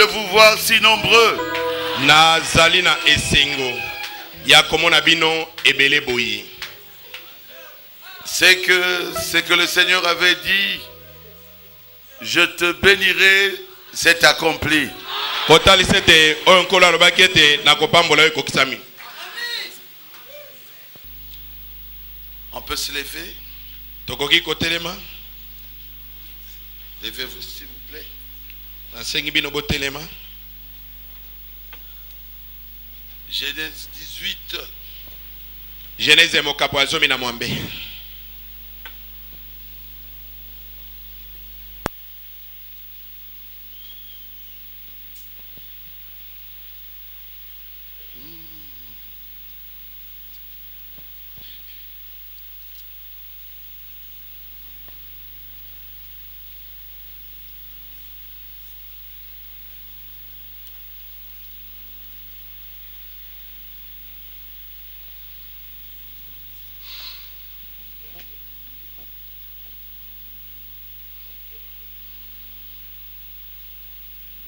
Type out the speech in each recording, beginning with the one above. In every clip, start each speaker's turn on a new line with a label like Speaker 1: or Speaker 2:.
Speaker 1: de vous voir si nombreux.
Speaker 2: nazali na esengo ya komona bino ebele boye
Speaker 1: C'est que ce que le Seigneur avait dit, je te bénirai, c'est accompli. On peut se lever? Levez-vous s'il vous.
Speaker 2: Nasengi bino botelema.
Speaker 1: Genèse 18,
Speaker 2: genese mokapo ya zomi na mwambe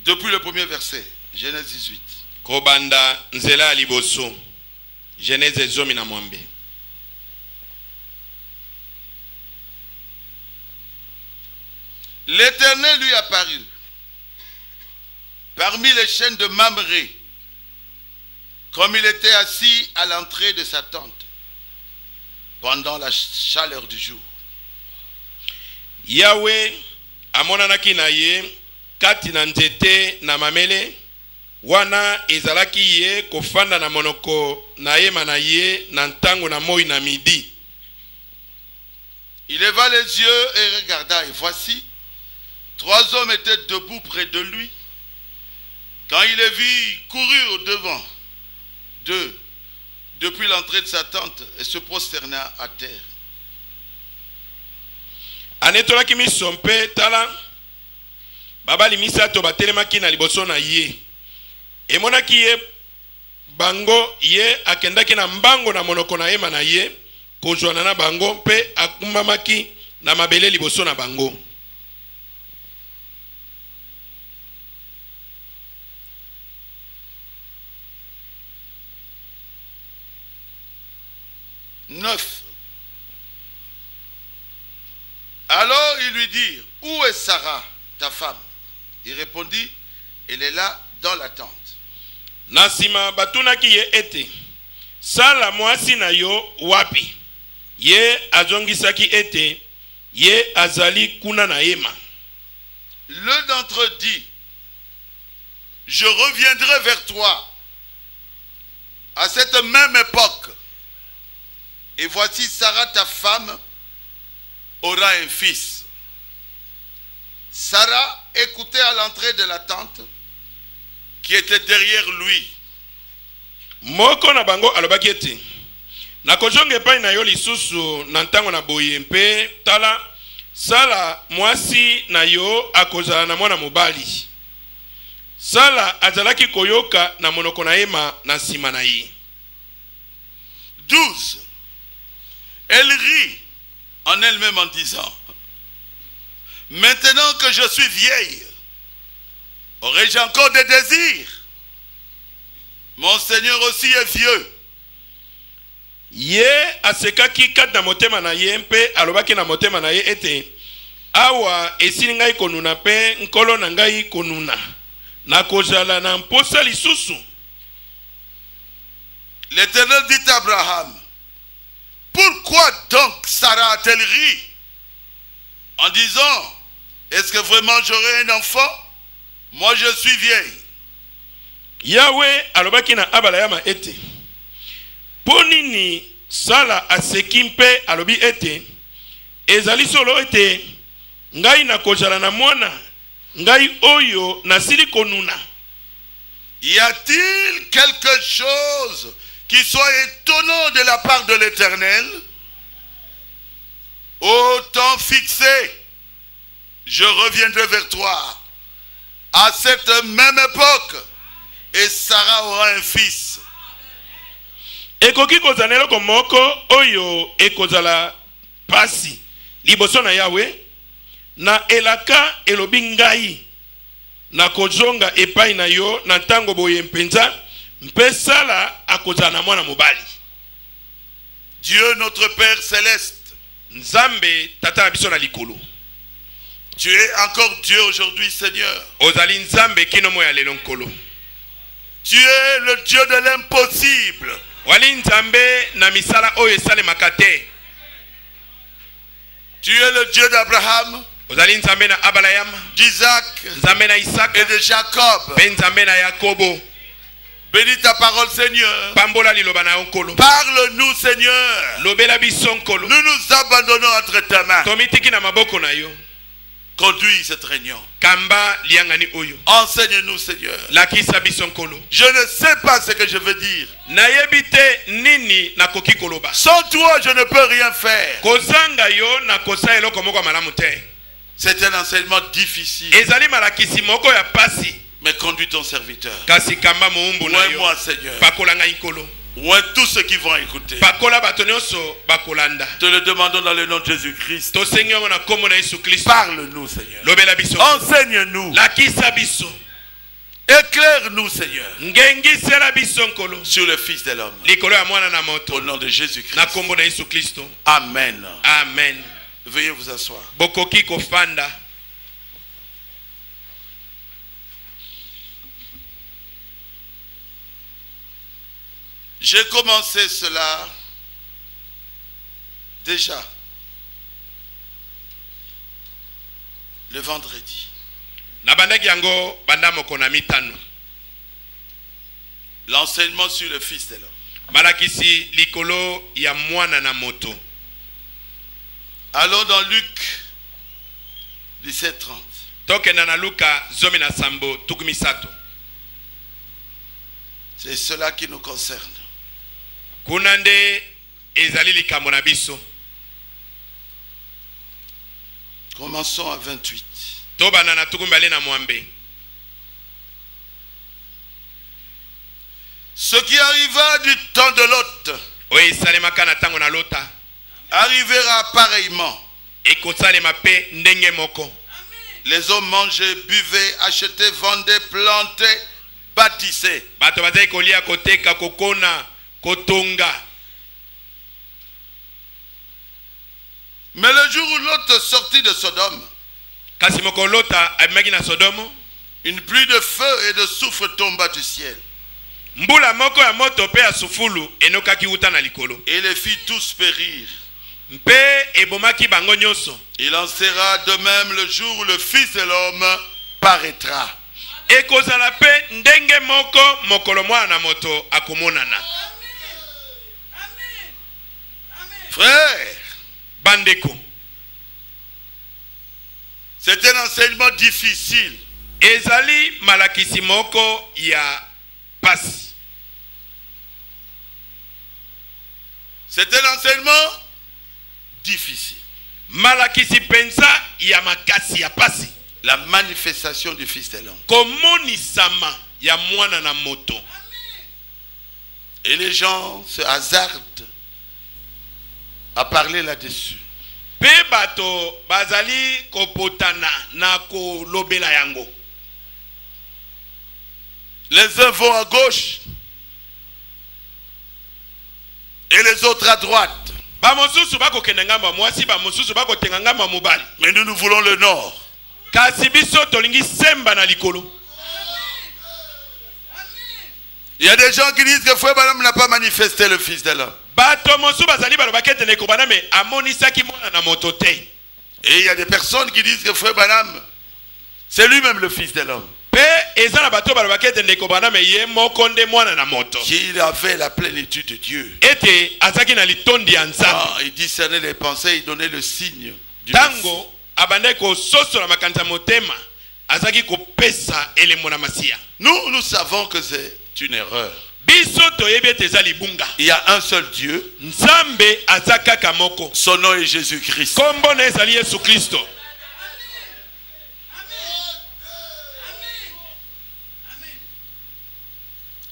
Speaker 1: depuis le premier verset, Genèse 18.
Speaker 2: kobanda nzela liboso genese zomi na mwambe
Speaker 1: L'Éternel lui apparut parmi les chaînes de Mamré, comme il était assis à l'entrée de sa tente pendant la chaleur du jour.
Speaker 2: yawe amonanaki na ye kati na nzete na mamele wana ezalaki ye kofanda na monoko na yema na ye na ntango na moi na midi
Speaker 1: Il leva les yeux et regarda, et voici, trois hommes étaient debout près de lui. Quand il les vit courir au devant d'eux, depuis l'entrée de sa tente, et se prosterna à terre.
Speaker 2: anetolaki miso mpe tala babali misato batelemaki na liboso na ye. Emonaki ye bango ye akendaki na mbango na monoko na yema na ye kozwana na bango mpe akumbamaki na mabele liboso na bango.
Speaker 1: 9. Alors ils lui dirent, où est Sarah, ta femme? Il répondit, elle est là dans la tente.
Speaker 2: na nsima batunaki ye ete sala mwasi na yo wapi? Ye azongisaki ete ye azali kuna na yema
Speaker 1: L'un d'entre eux dit, je reviendrai vers toi à cette même époque. Et voici Sarah, ta femme, aura un fils. Sarah écoutait à l'entrée de la tente qui était derrière lui.
Speaker 2: moko na bango alobaki ete nakozonga epai na yo lisusu na ntango na boye mpe tala sala mwasi na yo akozala na mwana mobali sala azalaki koyoka na monoko na yema na nsima na ye
Speaker 1: 12. Elle rit en elle-même en disant, Maintenant que je suis vieille, aurais-je encore des désirs? Mon Seigneur aussi est vieux.
Speaker 2: ye asekaki kati na motema na ye mpe alobaki na motema na ye ete awa esili ngai konuna mpe nkolo na ngai konuna. Nakozala na mposa lisusu.
Speaker 1: L'Éternel dit à Abraham, Pourquoi donc Sarah a-t-elle ri? En disant, Est-ce que vraiment j'aurai un enfant? Moi je suis vieille.
Speaker 2: yawe alobaki na abalayama ete mpo nini sala aseki mpe alobi ete ezali solo ete ngai nakozala na mwana ngai oyo nasili konuna.
Speaker 1: Y a-t-il quelque chose qui soit étonnant de la part de l'Éternel? Au temps fixé, je reviendrai vers toi à cette même époque, et Sarah aura un fils.
Speaker 2: ekoki kozala eloko moko oyo ekozala pasi. Liboso na yawe na elaka elobi ngai nakozonga epai na yo na ntango boye mpenza mpe sala akozala na mwana mobali.
Speaker 1: Dieu notre Père céleste,
Speaker 2: nzambe tata na biso na likolo
Speaker 1: tu es encore Dieu aujourd'hui Seigneur. Tu es le Dieu de l'impossible. Tu es le Dieu d'Abraham, d'Isaac et de Jacob. Bénis ta parole Seigneur. Parle-nous Seigneur. Nous nous abandonnons entre ta main. Conduis cette réunion.
Speaker 2: kamba liangani oyo
Speaker 1: Enseigne-nous Seigneur.
Speaker 2: lakisa biso nkolo
Speaker 1: Je ne sais pas ce que je veux dire.
Speaker 2: nayebi te nini nakoki koloba
Speaker 1: Sans toi, je ne peux rien faire.
Speaker 2: kozanga yo nakosala eloko moko malamu te
Speaker 1: C'est un enseignement difficile.
Speaker 2: ezali malakisi moko ya pasi
Speaker 1: Mais conduis ton serviteur.
Speaker 2: kasi kamba mowumbu na yo
Speaker 1: Oins-moi Seigneur.
Speaker 2: pakola ngai nkolo
Speaker 1: Oins tous ceux qui vont écouter. Te le demandons dans le nom de Jésus-Christ. Parle-nous Seigneur. Enseigne-nous. Éclaire-nous Seigneur. Sur le Fils de l'homme. Au nom de Jésus-Christ. Amen.
Speaker 2: amen
Speaker 1: Veuillez vous asseoir. J'ai commencé cela déjà le vendredi. L'enseignement sur le Fils de l'homme. Allons dans Luc 17, 30.
Speaker 2: tokenda na luka zomi na sambo tuku misato
Speaker 1: C'est cela qui nous concerne.
Speaker 2: Kuna nde ezali likambo na biso
Speaker 1: Commençons à 28.
Speaker 2: tobanda na tuku na mwambe
Speaker 1: Ce qui arriva du temps de Lot
Speaker 2: oyo esalemaka na ntango na lota
Speaker 1: arrivera pareillement.
Speaker 2: ekosalema mpe ndenge moko
Speaker 1: Les hommes mangeaient, buvaient, achetaient, vendaient, plantaient, bâtissaient.
Speaker 2: bato bazali kolia koteka kokona kotonga
Speaker 1: Mais le jour où Lot sortit de Sodome,
Speaker 2: kasi moko lota abimaki na sodomo
Speaker 1: une pluie de feu et de soufre tomba du ciel.
Speaker 2: mbula moko ya moto mpe ya sufulu enokaki wuta na likolo
Speaker 1: Et les fit tous périr.
Speaker 2: mpe ebomaki bango nyonso
Speaker 1: Il en sera de même le jour où le Fils de l'homme paraîtra.
Speaker 2: ekozala mpe ndenge moko mokolo mwana na moto akomonana
Speaker 1: Frère,
Speaker 2: bandeko
Speaker 1: c'est un enseignement difficile.
Speaker 2: ezali malakisi moko ya pasi
Speaker 1: C'est un enseignement difficile.
Speaker 2: malakisi mpenza ya makasi ya pasi
Speaker 1: La manifestation du Fils de l'homme.
Speaker 2: komonisama ya mwana na moto
Speaker 1: Et les gens se hasardent à parler là-dessus.
Speaker 2: mpe bato bazali kopotana na kolobela yango
Speaker 1: Les uns vont à gauche et les autres à droite.
Speaker 2: bamosusu bakokende ngambo ya mwasi bamosusu bakotenga ngambo ya mobali
Speaker 1: Mais nous, nous voulons le nord.
Speaker 2: kasi biso tolingi semba na likolo
Speaker 1: Il y a des gens qui disent que Frère Balaam n'a pas manifesté le Fils de l'homme.
Speaker 2: Bato mosusu bazali balobaki ete ndeko bana me amonisaki mwana na moto te
Speaker 1: Et il y a des personnes qui disent que Frère Balaam, c'est lui-même le Fils de l'homme.
Speaker 2: mpe eza na bato balobaki ete ndeko bana me ye moko nde mwana na moto
Speaker 1: Qu'il avait la plénitude de Dieu.
Speaker 2: ete azalaki na litondi ya nzambe
Speaker 1: Ah, il discernait les pensées, il donnait le signe
Speaker 2: ntango abandaki kososola makanisi ya motema azalaki kopesa elembo na masiya
Speaker 1: Nous, nous savons que c'est une erreur. Il y a un seul Dieu.
Speaker 2: nzambe
Speaker 1: Son nom est Jésus-Christ.
Speaker 2: kristo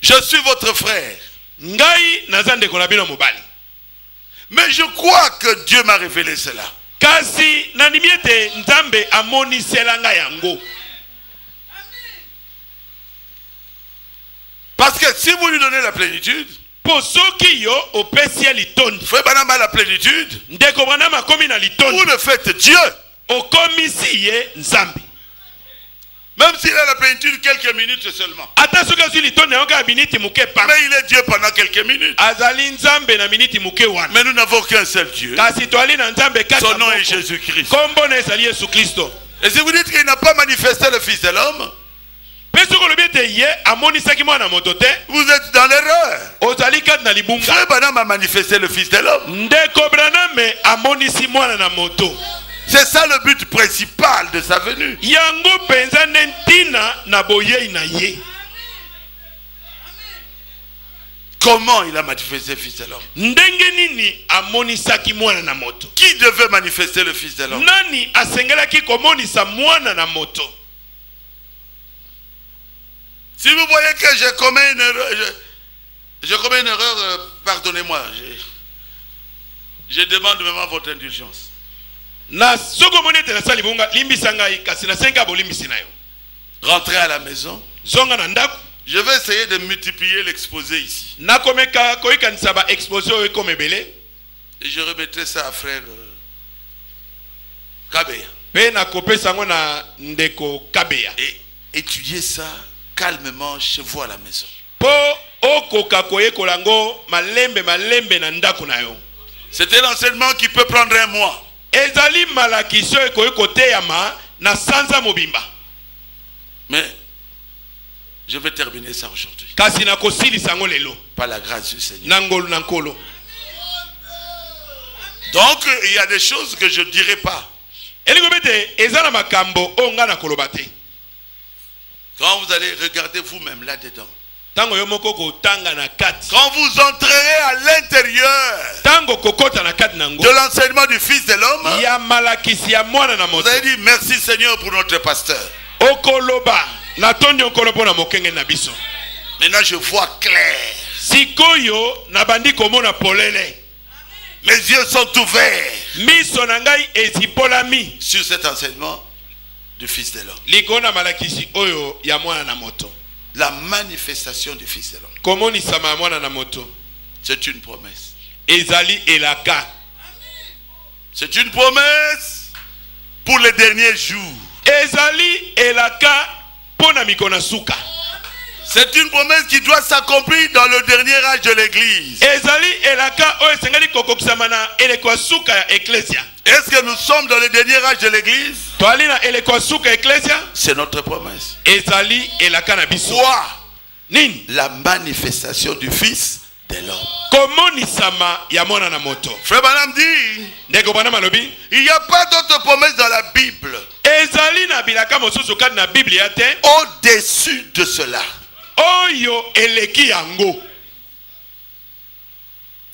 Speaker 1: Je suis votre frère. Mais je crois que Dieu m'a révélé cela.
Speaker 2: kasi nandimi ete nzambe amonisela ngai yango
Speaker 1: Parce que si vous lui donnez la plénitude, frère Banama la plénitude, vous le faites Dieu. Même s'il a la plénitude quelques minutes seulement. Mais il est Dieu pendant quelques minutes. Mais nous n'avons qu'un seul Dieu. Son nom est. Jésus-Christ. Et si vous dites qu'il n'a pas manifesté le Fils de l'homme, vous êtes dans l'erreur. Frère Banam a manifesté le Fils de l'homme. C'est ça le but principal de sa venue. Comment il a manifesté le Fils de l'homme? Qui devait manifester le Fils de l'homme
Speaker 2: nani asengelaki komonisa mwana na moto
Speaker 1: Si vous voyez que j'ai commis une erreur, je, je commets une erreur, euh, pardonnez-moi. Je, je demande vraiment votre indulgence. Rentrez à la maison. Je vais essayer de multiplier l'exposé ici. Et je remettrai ça à frère euh, kabeya Et étudiez ça calmement chez vous à la maison. C'était l'enseignement qui peut prendre un mois. Mais je vais terminer ça aujourd'hui. Par la grâce du Seigneur. Donc, il y a des choses que je ne dirai pas.
Speaker 2: elingi obi ete eza na makambo oyo ngai nakoloba te
Speaker 1: Quand vous allez regarder vous-même là-dedans. Quand vous entrerez à l'intérieur de l'enseignement du Fils de l'homme, vous allez dire merci Seigneur pour notre pasteur. Maintenant, je vois clair. Mes yeux sont ouverts sur cet enseignement du Fils de l'homme. La manifestation du Fils de l'homme. C'est une promesse.
Speaker 2: ezali elaka
Speaker 1: C'est une promesse pour les derniers jours.
Speaker 2: ezali elaka mpo na mikolo na suka
Speaker 1: C'est une promesse qui doit s'accomplir dans le dernier âge de l'Église. Est-ce que nous sommes dans le dernier âge de l'Église? C'est notre promesse. Quoi? La manifestation du Fils de l'homme. Frère Branham dit, il n'y a pas d'autre promesse dans la Bible. Au-dessus de cela.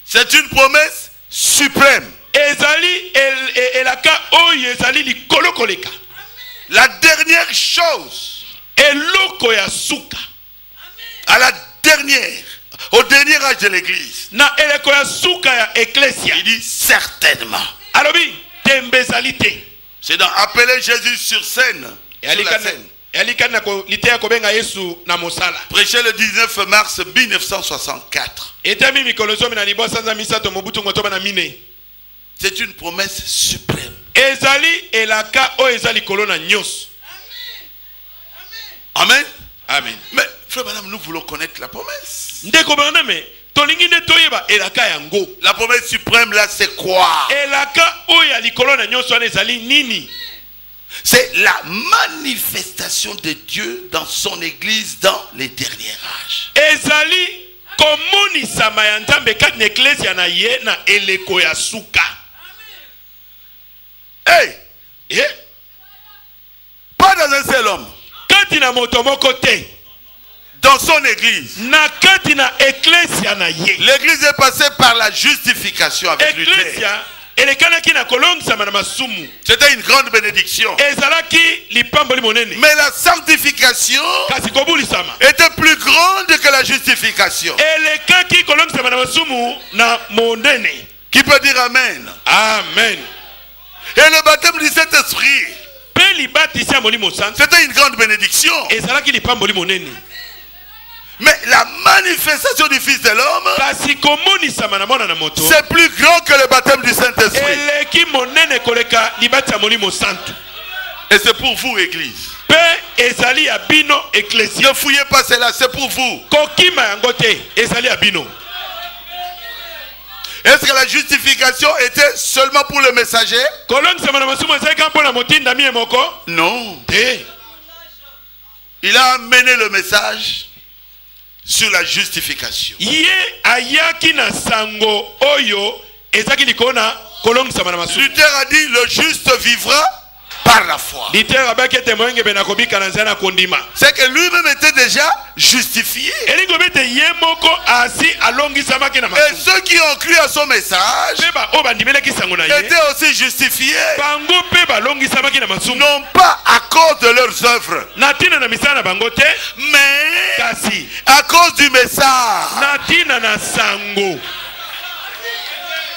Speaker 1: C'est une promesse suprême.
Speaker 2: Ezali e- elaka oyo ezali likolo koleka.
Speaker 1: La dernière chose,
Speaker 2: eloko ya suka.
Speaker 1: À la dernière, au dernier âge de l'Église,
Speaker 2: na eleko ya suka ya eklesia
Speaker 1: il dit certainement.
Speaker 2: alobi tembe ezali te.
Speaker 1: C'est dans appeler Jésus sur scène. Sur la scène. Prêché le 19 mars 1964. C'est une promesse suprême.
Speaker 2: ezali elaka oyo eza likolo na nyonso
Speaker 1: Amen.
Speaker 2: amen
Speaker 1: Mais, frère madame, nous voulons connaître la promesse.
Speaker 2: ndeko baname tolingi nde toyeba elaka yango
Speaker 1: La promesse suprême, là, c'est quoi?
Speaker 2: Elaka oyo ya likolo na wana ezali nini?
Speaker 1: C'est la manifestation de Dieu dans son Église dans les derniers âges.
Speaker 2: ezali komonisama ya nzambe kati na eklesia na ye na eleko ya suka
Speaker 1: Hey! Pas dans un seul homme. Dans son église. L'église est passée par la justification avec Luther. C'était une grande bénédiction. Mais la sanctification était plus grande que la justification. Qui peut dire Amen?
Speaker 2: Amen.
Speaker 1: Et le baptême du Saint-Esprit. C'était une grande bénédiction. Mais la manifestation du Fils de l'homme, c'est plus grand que le baptême du Saint-Esprit. Et c'est pour vous, Église. Ne fouillez pas cela, c'est pour vous. Est-ce que la justification était seulement pour le messager? Non. Il a amené le message sur la justification. Luther a dit le juste vivra par la foi. C'est que lui-même était déjà justifié. Et ceux qui ont cru à son message étaient aussi justifiés. Non pas à cause de leurs œuvres, mais à cause du message.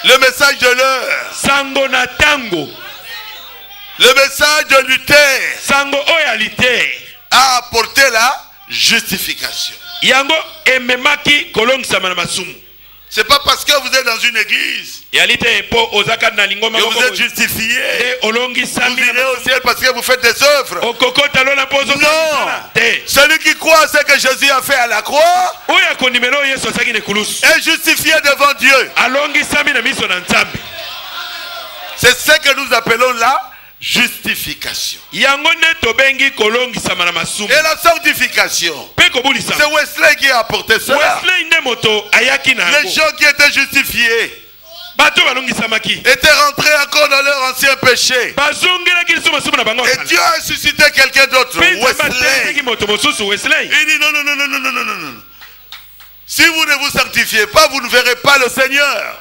Speaker 1: Le message de l'heure. Le message de Luther a apporté la justification. C'est pas parce que vous êtes dans une église que vous êtes justifié. Vous irez au ciel parce que vous faites des œuvres. Non. Celui qui croit ce que Jésus a fait à la croix est justifié devant Dieu. C'est ce que nous appelons là justification. Et la sanctification. C'est Wesley qui a apporté cela. Les gens qui étaient justifiés étaient rentrés encore dans leur ancien péché. Et Dieu a suscité quelqu'un d'autre. Wesley. Il dit non, non, non, non, non, non, non, non. Si vous ne vous sanctifiez pas, vous ne verrez pas le Seigneur.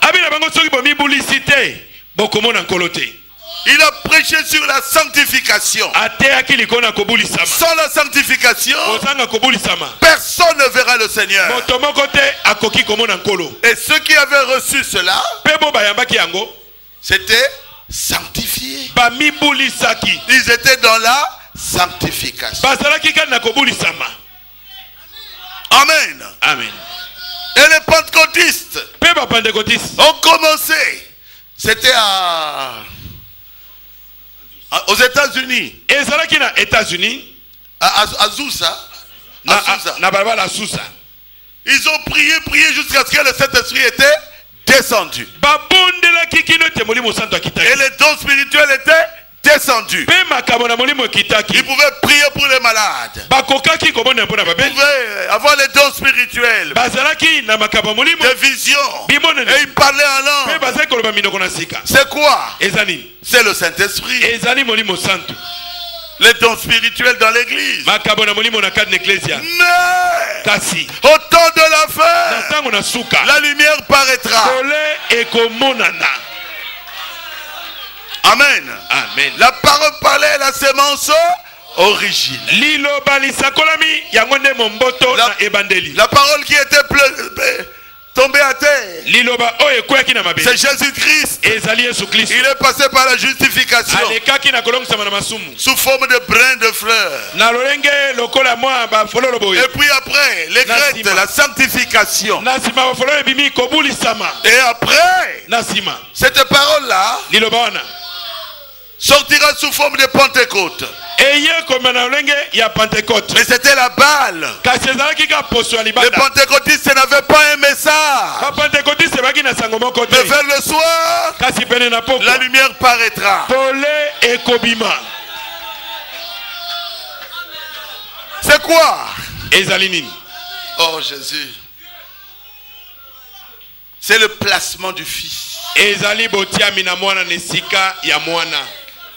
Speaker 1: Il a prêché sur la sanctification. Sans la sanctification, personne ne verra le Seigneur. Et ceux qui avaient reçu cela, c'était
Speaker 2: sanctifiés.
Speaker 1: Ils étaient dans la sanctification. Amen.
Speaker 2: Amen.
Speaker 1: Et les pentecôtistes ont commencé. C'était à aux États-Unis,
Speaker 2: ezalaki na états-unis
Speaker 1: à, à- à Azusa.
Speaker 2: na,
Speaker 1: Azusa.
Speaker 2: na balabala susa
Speaker 1: Ils ont prié, prié jusqu'à ce que le Saint-Esprit était descendu. Et
Speaker 2: akitaki
Speaker 1: les dons spirituels
Speaker 2: descendu.
Speaker 1: Ils pouvaient prier pour les malades. Il
Speaker 2: pouvait
Speaker 1: euh, avoir les dons spirituels. Des visions. Et il parlait en langue. C'est quoi? C'est le Saint-Esprit. Les dons spirituels dans l'église. Mais au temps de la fin, la lumière paraîtra. Amen.
Speaker 2: Amen.
Speaker 1: La parole parlait la sémence origine. La, la parole qui était tombé à terre. C'est Jésus-Christ. Il est passé par la justification. Sous forme de brin de fleurs. Et puis après, les
Speaker 2: la
Speaker 1: sanctification. Et après, cette parole-là, sortira sous forme de Pentecôte. Mais c'était la balle. Les pentecôtistes n'avaient pas aimé ça. Mais vers le soir, la lumière paraîtra. C'est quoi? Oh Jésus. C'est le placement du fils.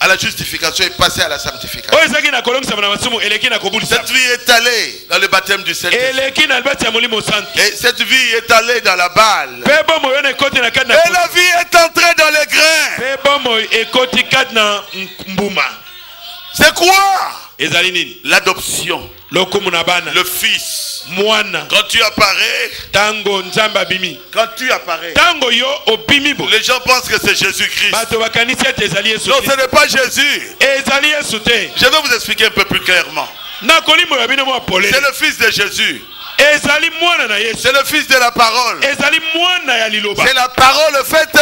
Speaker 1: à la justification est passée à la sanctification. Cette vie est allée dans le baptême du Saint-Esprit. Et cette vie est allée dans la balle. Et la vie est entrée dans les grains. C'est quoi? L'adoption. Le Fils.
Speaker 2: Mwana
Speaker 1: Quand tu apparais, quand tu apparais,
Speaker 2: ntango yo obimi bo
Speaker 1: les gens pensent que c'est Jésus-Christ.
Speaker 2: bato bakanisi ete ezali yesu
Speaker 1: Non, ce n'est pas Jésus.
Speaker 2: ezali yesu te
Speaker 1: Je vais vous expliquer un peu plus clairement.
Speaker 2: bino mwa
Speaker 1: C'est le Fils de Jésus.
Speaker 2: ezali mwana na yesu
Speaker 1: C'est le Fils de la parole.
Speaker 2: ezali mwana ya liloba
Speaker 1: C'est la parole faite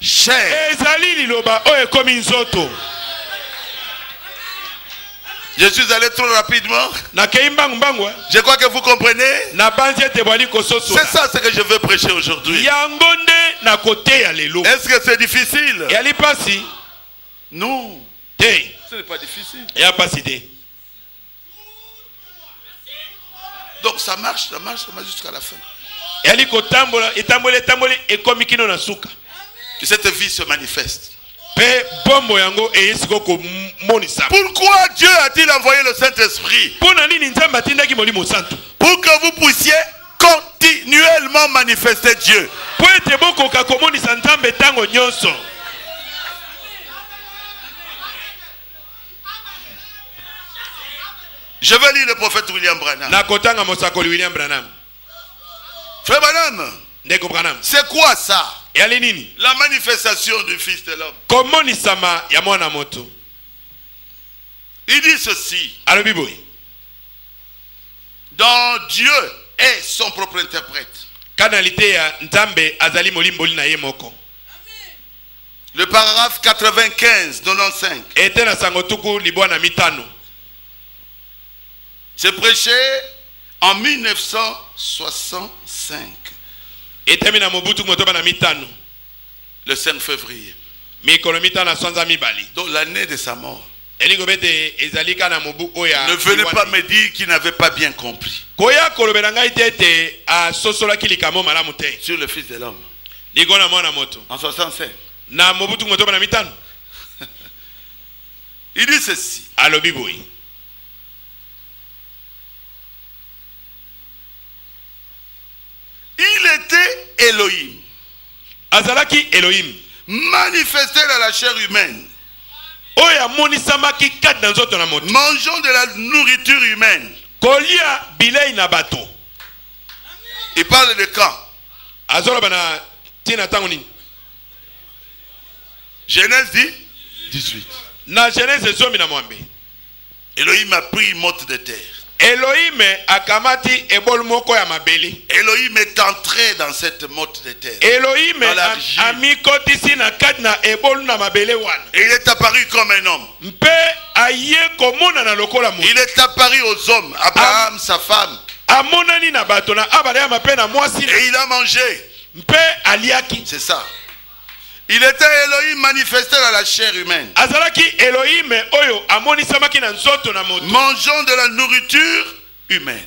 Speaker 1: chair.
Speaker 2: ezali liloba oyo ekomi nzoto
Speaker 1: Je suis allé trop rapidement. Je crois que vous comprenez. C'est ça ce que je veux prêcher aujourd'hui. Est-ce que c'est difficile? Non. Ce n'est pas difficile. Donc ça marche, ça marche, ça marche jusqu'à la fin. Que cette vie se manifeste. Pourquoi Dieu a-t-il envoyé le Saint-Esprit Pour que vous puissiez continuellement manifester Dieu? Je vais lire le prophète William Branham. Frère branham c'est quoi ça? La manifestation du Fils de l'homme. Il dit ceci. Dans Dieu est son propre interprète. Le paragraphe 95, 95.
Speaker 2: ete na sango tuku libwa na mitano.
Speaker 1: C'est prêché en 1965,
Speaker 2: etemi na mobutu motoba na mitano
Speaker 1: le 5 février.
Speaker 2: mikolo mitano na sanza mibali
Speaker 1: Donc l'année de sa mort.
Speaker 2: elingi kobe ete ezali kaka na mobu oyo
Speaker 1: Ne venez pas me dire qu'il n'avait pas bien compris
Speaker 2: koya kolobela ngai te ete asosolaki likambo malamu te
Speaker 1: sur le Fils de l'homme.
Speaker 2: ligo na mwana moto
Speaker 1: En 65.
Speaker 2: na mobutu motoba na mitano
Speaker 1: Il dit ceci.
Speaker 2: alobi boye
Speaker 1: Il était Elohim,
Speaker 2: azalaki elohim.
Speaker 1: Manifesté dans la chair humaine, mangeant de la nourriture humaine.
Speaker 2: kolia bilei na bato.
Speaker 1: Il parle de quand?
Speaker 2: Azoloba na ntina ntango nini?
Speaker 1: Genèse dit 18.
Speaker 2: na genese zomi na mwambe.
Speaker 1: Elohim a pris une motte de terre.
Speaker 2: Elohim akamati ebolu moko ya mabele
Speaker 1: Elohim est entré dans cette motte de terre.
Speaker 2: elohim amikotisi na kati na ebolu na mabele wana
Speaker 1: Et il est apparu comme un homme.
Speaker 2: mpe aye komonana lokola moto
Speaker 1: Il est apparu aux hommes, Abraham, sa femme.
Speaker 2: amonani na bato na abaleyama mpe na mwasi na-
Speaker 1: Et il a mangé.
Speaker 2: mpe aliaki
Speaker 1: C'est ça. Il était Elohim manifesté dans la chair humaine. Mangeant de la nourriture humaine.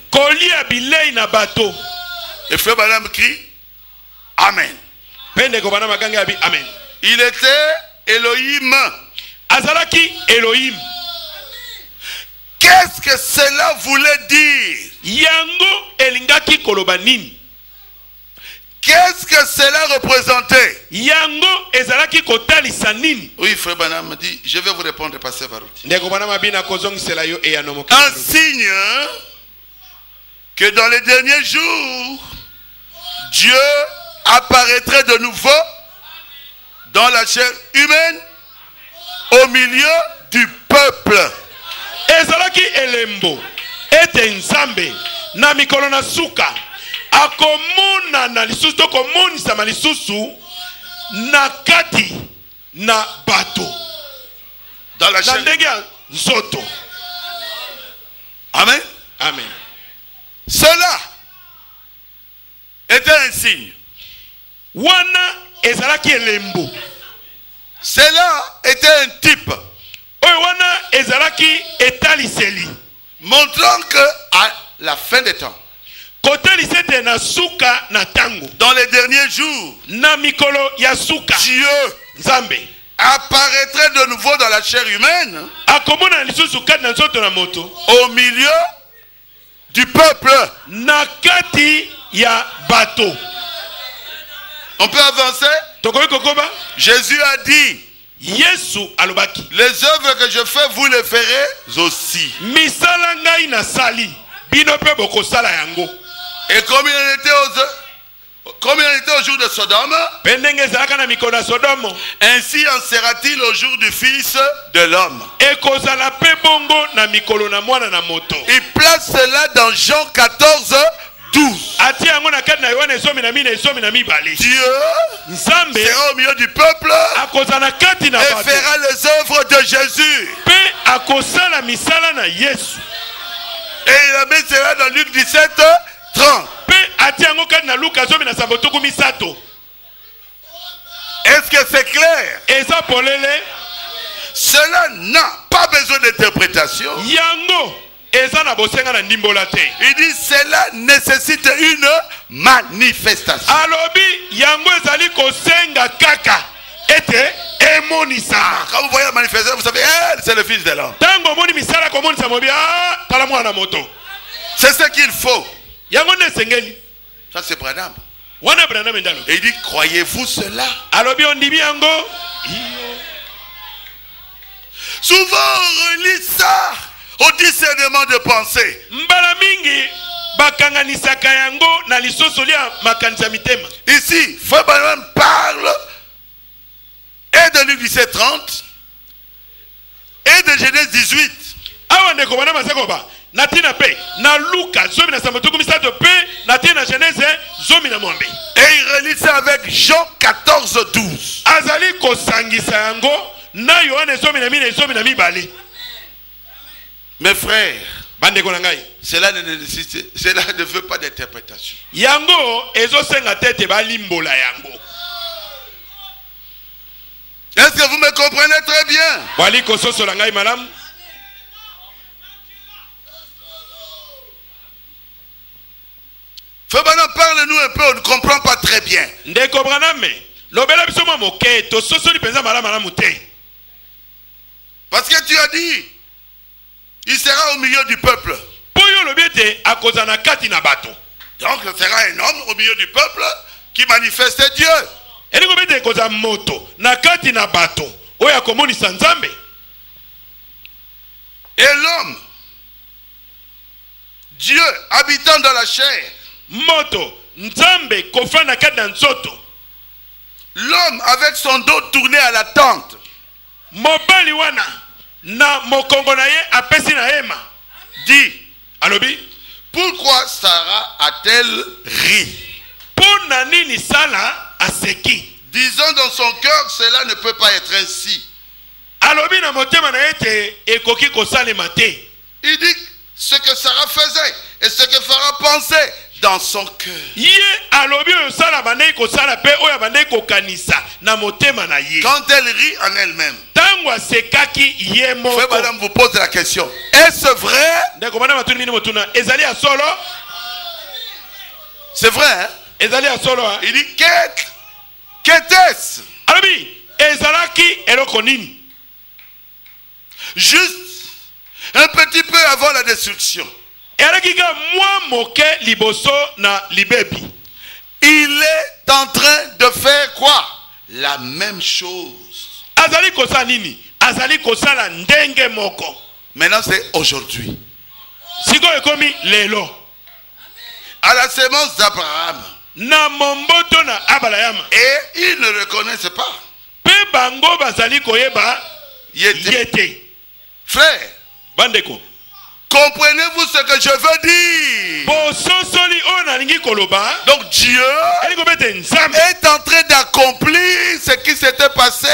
Speaker 1: Et frère Madame crie Amen.
Speaker 2: amen
Speaker 1: Il était Elohim.
Speaker 2: azalaki elohim
Speaker 1: Qu'est-ce que cela voulait dire?
Speaker 2: Yango elingaki koloba nini?
Speaker 1: Qu'est-ce que cela représentait?
Speaker 2: Yango ezalaki kotalisa nini?
Speaker 1: Oui, frère Banam me dit, je vais vous répondre, pasteur Barouti.
Speaker 2: ndeko kozongisela yo eyano
Speaker 1: Un signe que dans les derniers jours, Dieu apparaîtrait de nouveau dans la chair humaine au milieu du peuple.
Speaker 2: ezalaki elembo ete nzambe na mikolo na suka akomonana lisusu to komonisama lisusu na kati na bato.
Speaker 1: Dans la
Speaker 2: na ndenge ya nzoto.
Speaker 1: Amen.
Speaker 2: amen.
Speaker 1: Cela était un signe.
Speaker 2: wana ezalaki elembo.
Speaker 1: Cela était un type.
Speaker 2: Oyo wana ezalaki etaliseli.
Speaker 1: Montrant que à la fin des temps, dans les derniers jours, Dieu apparaîtrait de nouveau dans la chair humaine
Speaker 2: moto.
Speaker 1: au milieu du peuple. On peut avancer? Jésus a dit, les œuvres que je fais, vous les ferez aussi. Et comme il en était aux, comme il était au jour de Sodome, ainsi en sera-t-il au jour du Fils de l'homme. Il place cela dans Jean 14, 12.
Speaker 2: atia yango na kati na yohana ezomi na mine ezomi na mibale
Speaker 1: Dieu sera au milieu du peuple et fera les œuvres de Jésus. Et il a mis cela dans Luc 17, 30.
Speaker 2: mpe atia yango kati na luka zomi na sambo tuku misato
Speaker 1: Est-ce que c'est clair? Cela n'a pas besoin d'interprétation. Il dit cela nécessite une manifestation. Quand vous voyez la manifestation, vous savez, eh, c'est le Fils de l'homme.
Speaker 2: ntango omoni misala komonisa mobi a tala mwana moto
Speaker 1: C'est ce qu'il faut. Ça, c'est Branham. Et il dit, croyez-vous cela? Souvent, on relie ça au discernement de pensée. Ici, Frère Branham parle et de Luc 17, 30 et de Genèse 18.
Speaker 2: Na ntina mpe na luka zomi na sambo tuku misato mpe na ntina genese zomi na mwambe
Speaker 1: Et il relie ça avec Jean 14, 12.
Speaker 2: azali kosangisa yango na yohane zomi na mine zomi na mibale
Speaker 1: Mes frères,
Speaker 2: bandeko na ngai.
Speaker 1: cela ne, nécessite, cela ne veut pas d'interprétation.
Speaker 2: yango ezosenga te ete balimbola yango.
Speaker 1: Est-ce que vous me comprenez très bien?
Speaker 2: Bwali kososola ngai malamu?
Speaker 1: Frère Branham, parle-nous un peu, on ne comprend pas très bien.
Speaker 2: ndeko braname lobela biso mwa moke tososoli mpenza malamu malamu te
Speaker 1: Parce que tu as dit, il sera au milieu du peuple.
Speaker 2: mpo oyo olobi ete akozala na kati na bato
Speaker 1: Donc, ce sera un homme au milieu du peuple qui manifeste Dieu.
Speaker 2: elingi obi ete ekozala moto na kati na bato oyo akomonisa nzambe
Speaker 1: Et l'homme, Dieu habitant dans la chair,
Speaker 2: moto nzambe kofanda kati na nzoto.
Speaker 1: L'homme avec son dos tourné à la tente,
Speaker 2: mobali wana na mokongo na ye apesi na hema.
Speaker 1: Dit,
Speaker 2: alobi?
Speaker 1: Pourquoi Sarah a-t-elle ri?
Speaker 2: Mpo na nini sala aseki?
Speaker 1: Disons dans son cœur, cela ne peut pas être ainsi.
Speaker 2: alobi na motema na ye ete ekoki kosalema te.
Speaker 1: Il dit ce que Sarah faisait et ce que Pharaon pensait dans son cœur. Quand elle rit en elle-même, Frère Madame vous pose la question. Est-ce vrai? C'est vrai, hein?
Speaker 2: Hein?
Speaker 1: Il dit qu'est- qu'était-ce?
Speaker 2: Alobi ezalaki eloko nini?
Speaker 1: Juste un petit peu avant la destruction. Il est en train de faire quoi? La même chose.
Speaker 2: azali kosala nini? Azali kosala ndenge moko.
Speaker 1: Maintenant, c'est aujourd'hui.
Speaker 2: sikoyo ekomi lelo.
Speaker 1: À la sémence d'Abraham.
Speaker 2: na momboto na abalayama
Speaker 1: Et ils ne reconnaissent pas.
Speaker 2: mpe bango bazali koyeba
Speaker 1: Il était-
Speaker 2: ye te
Speaker 1: Frère,
Speaker 2: bandeko
Speaker 1: comprenez-vous ce que je veux dire?
Speaker 2: Koloba.
Speaker 1: Donc Dieu est en train d'accomplir ce qui s'était passé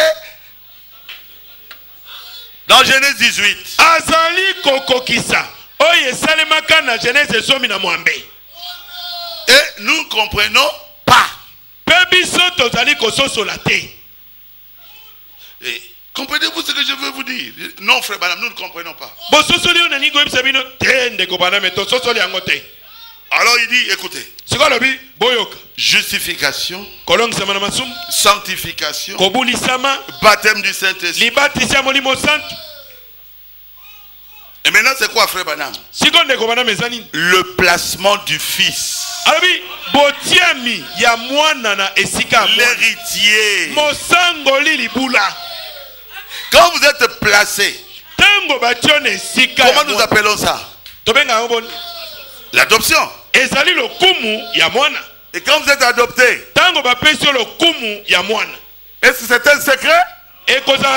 Speaker 1: dans Genèse 18.
Speaker 2: azali kokokisa. Oyo esalemaka na genese esomi na mwambe.
Speaker 1: Et nous ne comprenons pas. Et Comprenez-vous ce que je veux vous dire? Non, frère Madame, nous ne comprenons pas. Alors il dit, écoutez, justification, sanctification, baptême du Saint-Esprit. Et maintenant, c'est quoi, frère Banam Le placement du Fils,
Speaker 2: alobi
Speaker 1: Quand vous êtes placé, comment nous appelons ça? L'adoption. Et quand vous êtes adopté, est-ce que c'est un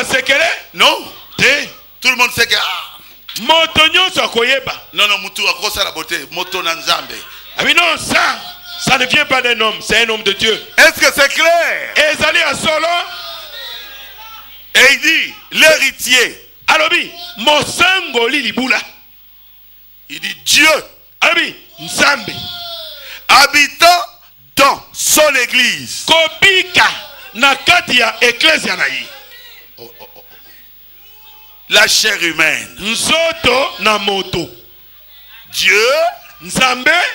Speaker 1: secret? Non. Tout le monde sait que... Ah,
Speaker 2: moto nyonso akoyeba.
Speaker 1: Non, non, Moutou a grosse à la beauté. Moto
Speaker 2: abi non ça ça ne vient pas d'un homme c'est un homme de dieu.
Speaker 1: Est-ce que c'est clair?
Speaker 2: Ezali ya solo
Speaker 1: Et il dit, l'héritier.
Speaker 2: alobi mosangoli libula.
Speaker 1: Il dit, Dieu.
Speaker 2: Alobi nzambe.
Speaker 1: Habitant dans son église.
Speaker 2: kobika na kati ya eklesia na ye
Speaker 1: La chair humaine.
Speaker 2: nzoto na moto.
Speaker 1: Dieu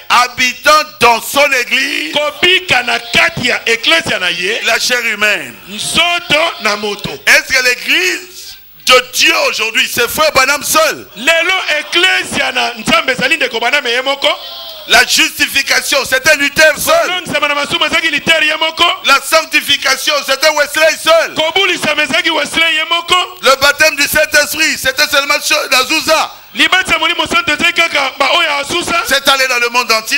Speaker 1: habitant dans son église.
Speaker 2: kobika na kati na ye
Speaker 1: La chair humaine.
Speaker 2: nzoto na
Speaker 1: Est-ce que l'église de Dieu aujourd'hui, c'est frère Banam seul La justification, c'était Luther seul. La sanctification, c'était Wesley seul. Le baptême du Saint-Esprit, c'était seulement
Speaker 2: asusa
Speaker 1: C'est allé dans le monde entier.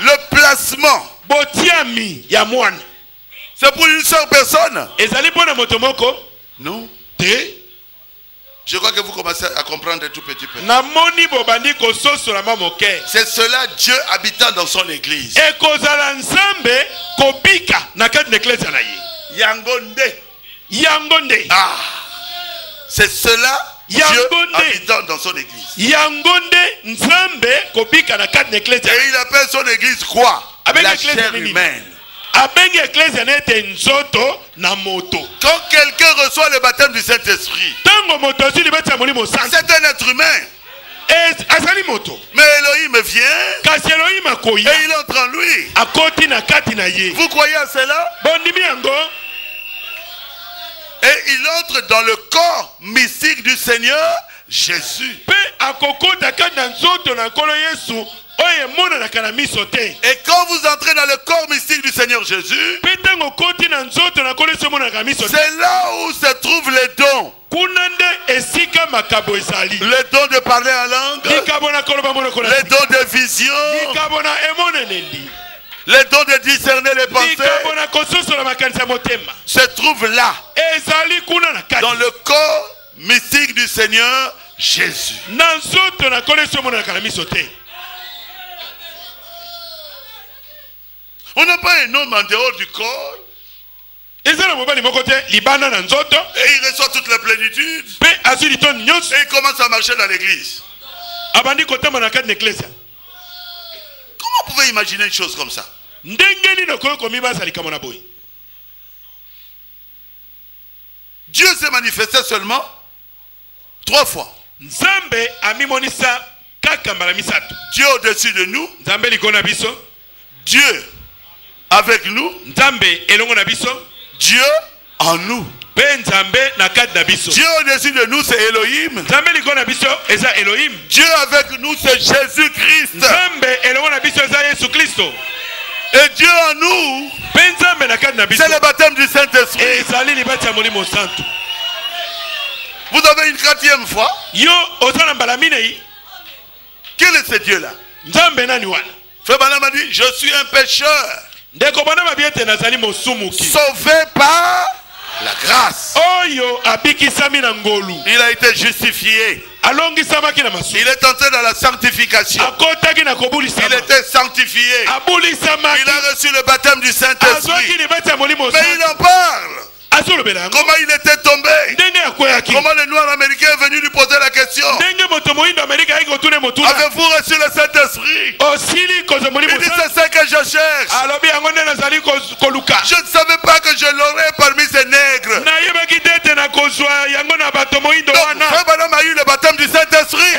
Speaker 1: Le placement, c'est pour une seule personne. Non. Je crois que vous commencez à comprendre un tout petit peu. C'est cela Dieu habitant dans son église. Yangonde. Ah. C'est cela Dieu habitant dans son église. Et il appelle son église quoi?
Speaker 2: Avec
Speaker 1: La chair humaine. Quand quelqu'un reçoit le baptême du Saint-Esprit, c'est un être humain. Mais Elohim vient et il entre en lui. Vous croyez à cela? Et il entre dans le corps mystique du Seigneur Jésus. Et quand vous entrez dans le corps mystique du Seigneur Jésus, c'est là où se trouvent les dons. Les dons de parler en langue, les dons de vision, les dons de discerner les pensées, se trouvent là, dans le corps mystique du Seigneur Jésus.
Speaker 2: na nzoto na nkolo yesu emonanaka na miso te
Speaker 1: On n'a pas un homme en dehors du corps. Et il reçoit toute la plénitude. Et il commence à marcher dans l'église. Comment vous pouvez imaginer une chose comme ça? Dieu s'est manifesté seulement trois fois. Dieu au-dessus de nous, Dieu avec nous, Dieu en nous. Dieu au-dessus de nous, c'est Elohim. Dieu avec nous, c'est Jésus-Christ. Et Dieu en nous, c'est le baptême du Saint-Esprit. Vous avez une quatrième fois. Quel est ce Dieu-là? Frère Branham a dit, je suis un pécheur, sauvé par la grâce. Il a été justifié. Il est entré dans la sanctification. Il était sanctifié. Il a reçu le baptême du Saint-Esprit. Mais il en parle. Comment il était tombé? Comment le noir américain est venu lui poser la question? Avez-vous reçu le Saint-Esprit?
Speaker 2: Molimo
Speaker 1: Il dit c'est ça que je cherche. Je ne savais pas que je l'aurais parmi ces nègres. Donc, frère a eu le baptême du Saint-Esprit.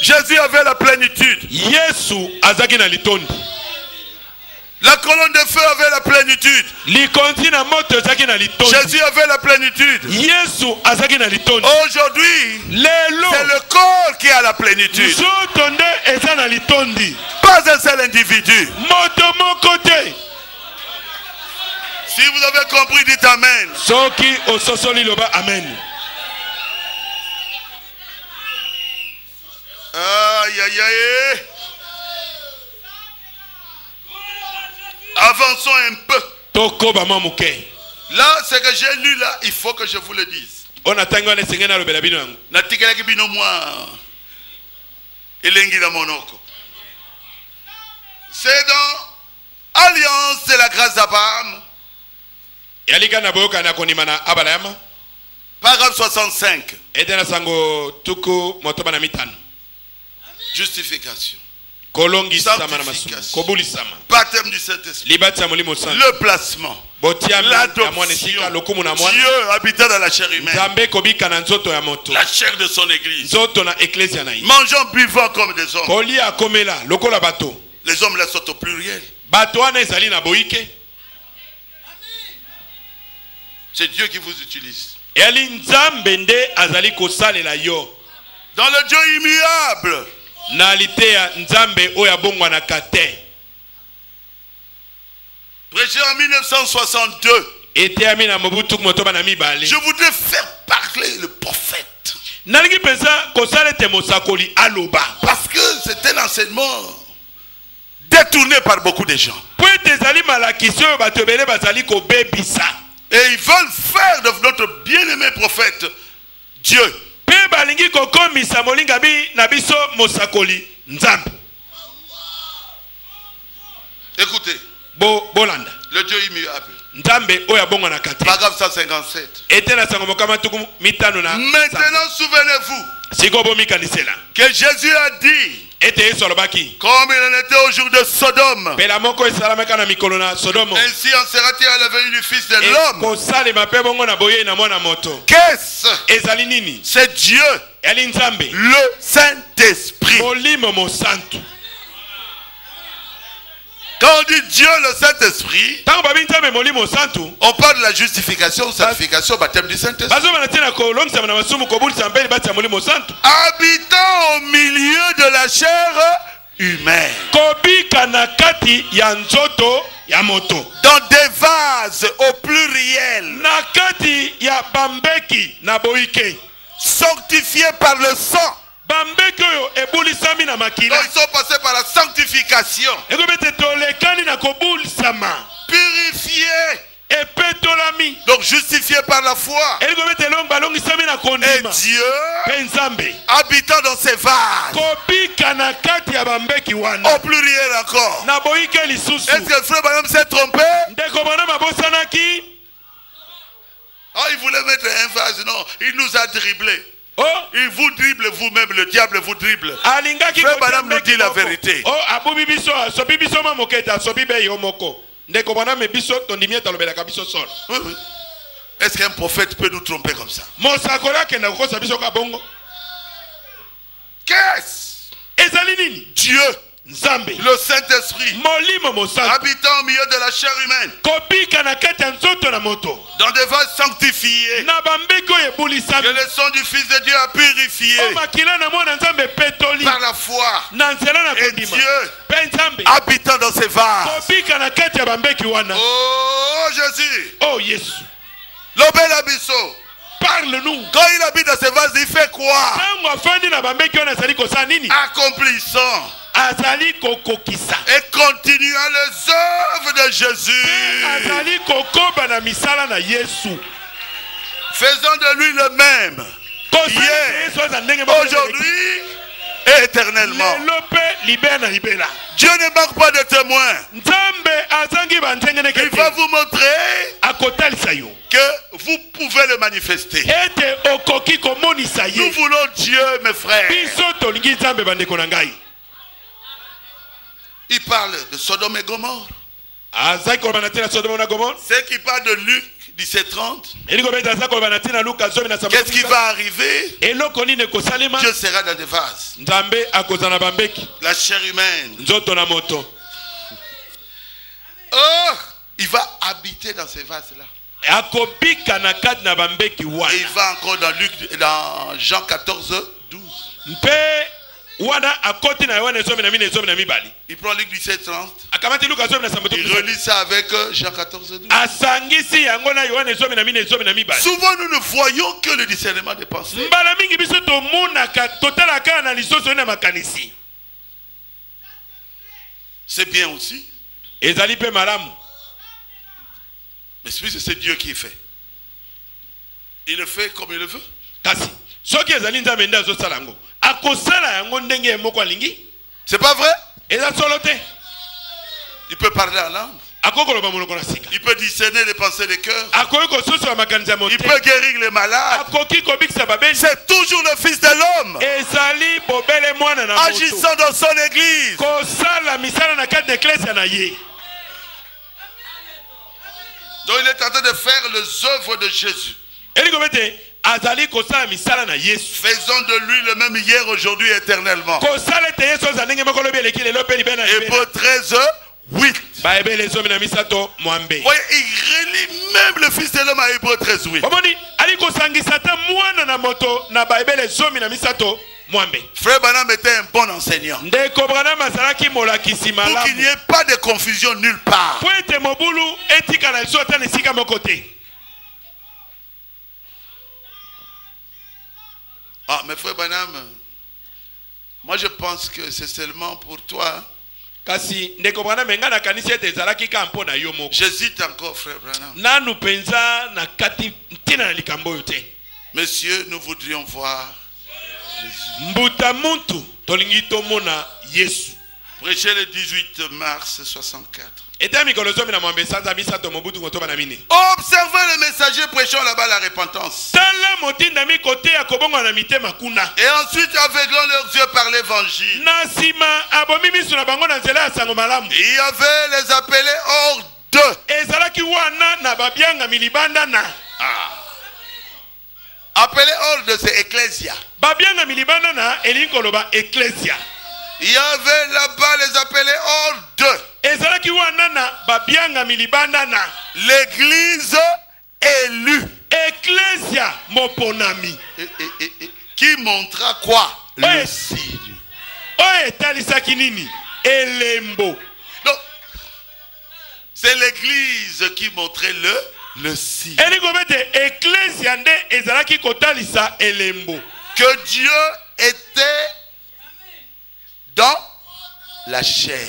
Speaker 1: Jésus avait la plénitude.
Speaker 2: yesu azalaki na litondi
Speaker 1: La colonne de feu avait la plénitude.
Speaker 2: likonzi na moto ezalaki na litondi
Speaker 1: Jésus avait la plénitude.
Speaker 2: yesu azalaki na litondi
Speaker 1: Aujourd'hui,
Speaker 2: lelo
Speaker 1: c'est le corps qui a la plénitude.
Speaker 2: nzoto nde eza na litondi
Speaker 1: Pas un seul individu.
Speaker 2: moto moko te
Speaker 1: Si vous avez compris, dites Amen.
Speaker 2: soki ososoli loba amen
Speaker 1: Aïe, aïe, aïe. Avançons un peu. Là, ce que j'ai lu là, il faut que je vous le dise. natikelaki bino mwa. Elengi na monoko. C'est dans alliance de la grâce d'abraham.
Speaker 2: Yalika na boyokani na kondima na abalayama
Speaker 1: paragraphe 65
Speaker 2: ete na sango tuku motoba na mitano
Speaker 1: justification. Sanctification. baptême du saint-esprit. Le placement. L'adoption. Dieu habitant dans la chair humaine. La chair de son église. Mangeant buvant comme des hommes. Les hommes là sont au pluriel. C'est Dieu qui vous utilise. Dans le Dieu immuable
Speaker 2: na liteya nzambe oyo abongwanaka te
Speaker 1: prêché en 1962
Speaker 2: eteyami na mobutu motoba na mibale
Speaker 1: Je voudrais faire parler le prophète.
Speaker 2: nalingi mpenza kosala ete mosakoli aloba
Speaker 1: Parce que c'est un enseignement détourné par beaucoup de gens.
Speaker 2: po ete ezali malakisi oyo bato ebele bazali kobebisa
Speaker 1: Et ils veulent faire de notre bien-aimé prophète Dieu.
Speaker 2: Mpe balingi kokomisa molinga bi na biso mosakoli nzambe.
Speaker 1: Écoutez,
Speaker 2: Bo- bolanda.
Speaker 1: Le Dieu immuable.
Speaker 2: nzambe oyo abongwanaka te
Speaker 1: Paragraphe 157.
Speaker 2: ete na sango mokama tuku mitano na
Speaker 1: Maintenant, souvenez-vous que Jésus a dit, comme il en était au jour de Sodome, ainsi en sera-t-il à la venue du Fils de l'homme. Qu'est-ce? C'est Dieu, le Saint-Esprit. Quand on dit Dieu, le Saint-Esprit, On parle de la justification, sanctification, baptême du Saint-Esprit. Habitant au milieu de la chair humaine. Dans des vases au pluriel. Sanctifiés par le sang. Ils sont passés par la sanctification. Purifiés. Donc justifiés par la foi. Et Dieu, habitant dans ces vases. Au pluriel encore. Est-ce que le frère Branham s'est trompé? Ah, il voulait mettre un vase. Non, il nous a dribblés.
Speaker 2: O
Speaker 1: Il vous dribble vous-même, le diable vous dribble. Frère Branham nous dit la vérité.
Speaker 2: o abubi biso asobi biso ma moke ete asobi be yo moko. Ndeko boname biso tondimi ete alobelaka biso solo.
Speaker 1: Oui, oui. Est-ce qu'un prophète peut nous tromper comme ça?
Speaker 2: Mosakoli akenda kokosa biso ka bongo.
Speaker 1: Qu'est-ce?
Speaker 2: Ezali nini?
Speaker 1: Dieu, le Saint-Esprit, habitant au milieu de la chair humaine, dans des vases sanctifiés, que le sang du Fils de Dieu a purifié. Par la foi, et Dieu, habitant dans ces vases.
Speaker 2: bambeki wana.
Speaker 1: Oh Jésus,
Speaker 2: o yesu
Speaker 1: l'obel abisso,
Speaker 2: parle nous
Speaker 1: quand il habite dans ces vases, il fait quoi? Accomplissant.
Speaker 2: Azali kokokisa
Speaker 1: et continuant les œuvres de Jésus, faisant de lui le même,
Speaker 2: moko
Speaker 1: aujourd'hui et éternellement. Dieu ne manque pas de témoins. Il va vous montrer que vous pouvez le manifester. Nous voulons Dieu, mes frères. Il parle de Sodome et Gomorre. C'est qui parle de Luc 1730.
Speaker 2: elingi kobeta aza koloba na ntina luka zomi na
Speaker 1: Qu'est-ce qui va arriver? Dieu sera dans des vases. La chair humaine. Oh, il va habiter dans ces vases-là. Et il va encore dans Luc, dans Jean 14, 12. Il prend Luc 17, 30.
Speaker 2: akamati luka zomi na sambo
Speaker 1: Il relie ça avec euh, Jean 14, 12.
Speaker 2: asangisi yango na yohana ezomi na mine ezomi na mibali
Speaker 1: Souvent, nous ne voyons que le discernement des pensées. C'est bien aussi. Mais c'est Dieu qui fait. Il le fait comme il le veut.
Speaker 2: kasi soki ezali nzambe
Speaker 1: C'est pas vrai? Il peut parler en langue. Il peut discerner les pensées des cœurs. Il peut guérir les malades. C'est toujours le Fils de l'homme agissant dans son église. Donc il est en train de faire les œuvres de Jésus. Faisons de lui le même hier, aujourd'hui, éternellement. Hébreu 13, 8.
Speaker 2: bayebele zomi na misato mwambe
Speaker 1: Voyez, il relie même le Fils de l'homme à Hébreu 13, 8.
Speaker 2: omoni ali kosangisa ata mwana na moto na bayebele zomi na misato mwambe
Speaker 1: Frère Banham était un bon enseignant. Pour qu'il n'y ait pas de confusion nulle part. Ah, mais frère Banham, moi je pense que c'est seulement pour toi. J'hésite encore, frère Branham. Messieurs, nous voudrions voir
Speaker 2: yesu
Speaker 1: prêcher le 18 mars 64. Observez le messager prêchant là-bas la repentance. Et ensuite, aveuglant leurs yeux par l'évangile. Il y avait les appelés hors d'eux.
Speaker 2: na
Speaker 1: Appelés hors de c'est Ecclésia. Il y avait là-bas les appelés hors d'eux. L'église élue.
Speaker 2: eklesia moponami
Speaker 1: et- et- et- qui montra quoi? Le signe.
Speaker 2: oyo etalisaki nini? Elembo
Speaker 1: Donc, c'est l'église qui montrait le, le signe.
Speaker 2: elingi kobe ete eklesia nde ezalaki kotalisa elembo
Speaker 1: Que Dieu était dans la chair.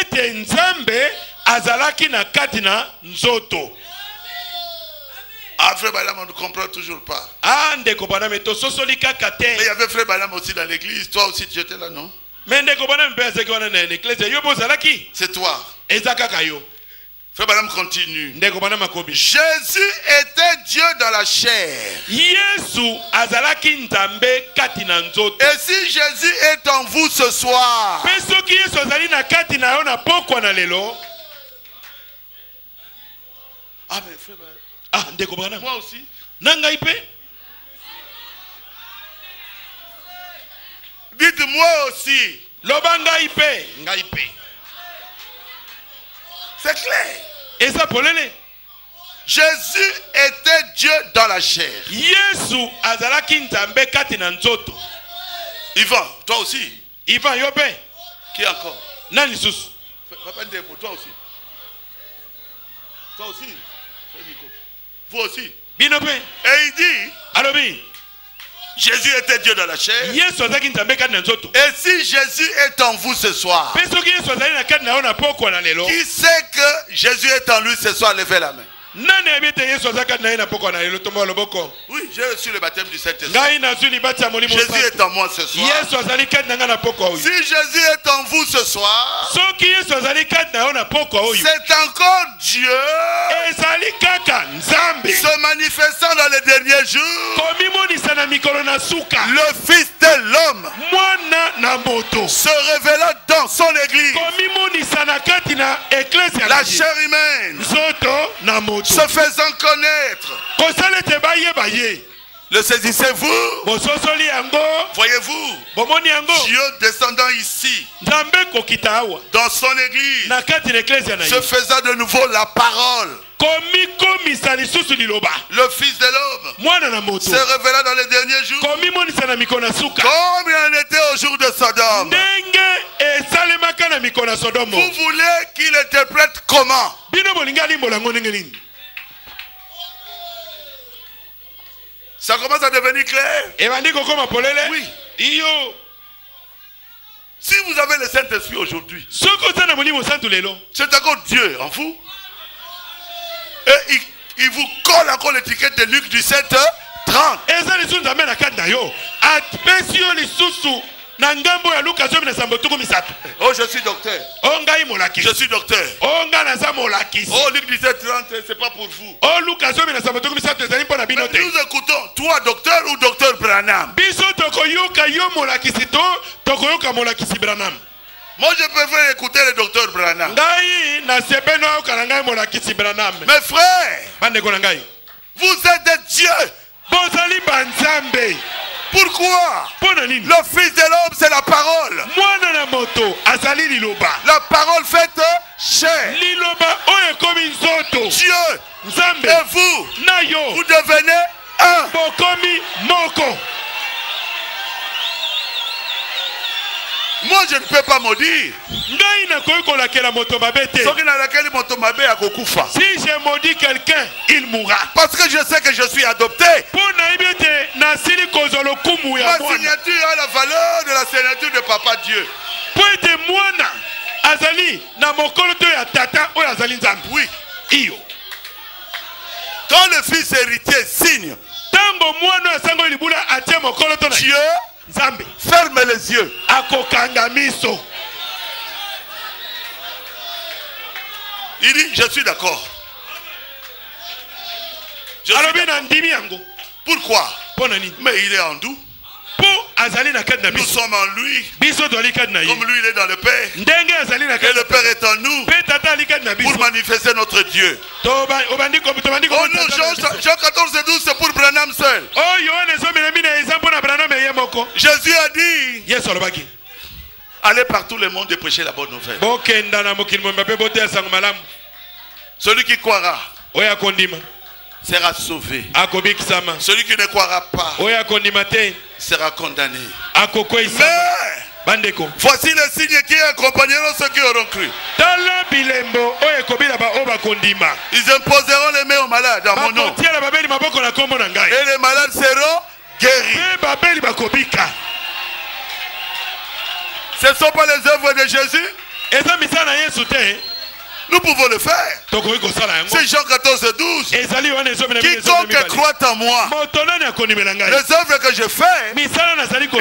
Speaker 2: Ete nzambe azalaki na kati na nzoto.
Speaker 1: Ah, frère Balaam, on ne comprend toujours pas.
Speaker 2: a ndeko baname tososoli kaka
Speaker 1: Mais il y
Speaker 2: te
Speaker 1: avait frère Balaam aussi dans l'église. Toi aussi, tu étais là, non?
Speaker 2: Me ndeko baname mpe azalaki wana na eklesia yo mpe ozalaki
Speaker 1: C'est toi.
Speaker 2: eza kaka yo
Speaker 1: Frère Balaam continue. Jésus était Dieu dans la chair. Et si Jésus est en vous ce soir, ah mais frère Balaam,
Speaker 2: ah
Speaker 1: moi aussi, dites-moi aussi. C'est clair. Jésus était Dieu dans la chair. Yvan, toi aussi.
Speaker 2: ivan yo mpe
Speaker 1: Qui encore?
Speaker 2: Nani
Speaker 1: Papa Ndebo, toi aussi. Toi aussi. Vous aussi.
Speaker 2: bino mpe
Speaker 1: Et il dit,
Speaker 2: alobi
Speaker 1: Jésus était Dieu dans la chair. Et si Jésus est en vous ce soir, qui sait que Jésus est en lui ce soir, levez la main. Oui, j'ai reçu le baptême du Saint-Esprit. Jésus est en moi ce soir. Si Jésus est en vous ce soir, c'est encore Dieu. Se manifestant dans les derniers jours, le Fils de l'homme se révélant dans son église, la chair humaine, se faisant connaître. Le saisissez-vous? Voyez-vous, Dieu descendant ici, dans son église, se faisant de nouveau la parole, le Fils de l'homme, se révélant dans les derniers jours, comme il en était au jour de Sodome. Vous voulez qu'il interprète comment
Speaker 2: bino bolingi alimbola yango ndenge nini
Speaker 1: Ça commence à devenir clair. Oui. Si vous avez le Saint-Esprit aujourd'hui, c'est encore Dieu en vous. Et il, il vous colle encore l'étiquette de Luc 17, 30.
Speaker 2: Na ngambo ya luka zomi na sambo tuku misato
Speaker 1: Oh, je suis docteur.
Speaker 2: o ngai molakisi
Speaker 1: Je suis docteur.
Speaker 2: o ngai naza molakisi
Speaker 1: Oh, Luc 17, 30, c'est pas pour vous.
Speaker 2: o luka zomi na sambo tuku misato ezali mpo na bino
Speaker 1: Mais
Speaker 2: te
Speaker 1: nous écoutons, toi, docteur ou docteur Branham?
Speaker 2: biso tokoyoka yo molakisi to tokoyoka molakisi branam
Speaker 1: Moi, je préfère écouter le docteur Branham. Mes frères, vous êtes des dieux. Pourquoi? Le Fils de l'homme, c'est la parole. La parole faite chair.
Speaker 2: nzoto
Speaker 1: Dieu et vous, vous devenez un.
Speaker 2: bokomi moko
Speaker 1: Moi, je ne peux pas maudire.
Speaker 2: si je maudis quelqu'un il mourra.
Speaker 1: Parce que je sais que je suis adopté. ma signature a la valeur de la signature de papa Dieu.
Speaker 2: Mpo ete mwana azali na mokolo to ya tata oyo azali nzambe.
Speaker 1: Oui.
Speaker 2: Iyo.
Speaker 1: Quand le fils héritier signe
Speaker 2: ntango mwana oyo asango libula atie mokolo to na ye,
Speaker 1: Dieu ferme les yeux. il dit je suis d'accord. Pourquoi? Mais il est en nous
Speaker 2: mpo azali na kati na
Speaker 1: nous sommes en lui. Comme lui il est dans le Père. Et le Père. Est en nous pour manifester notre Dieu. Oh non Jean,
Speaker 2: na biso.
Speaker 1: Jean 14 et 12 c'est pour Branham seul.
Speaker 2: Moko
Speaker 1: Jésus a dit allez par tout le monde et prêchez la bonne nouvelle. Celui qui croira sera sauvé. Celui qui ne croira pas sera condamné. mais voici les signes qui accompagneront ceux qui auront cru. Ils imposeront les mains aux malades en mon nom. Et les malades seront guéris. Ce ne sont pas les œuvres de Jésus nous pouvons le faire. C'est Jean 14 et 12
Speaker 2: ezali yohane ezomi na bino ezomi na
Speaker 1: quiconque croit en moi les œuvres que je fais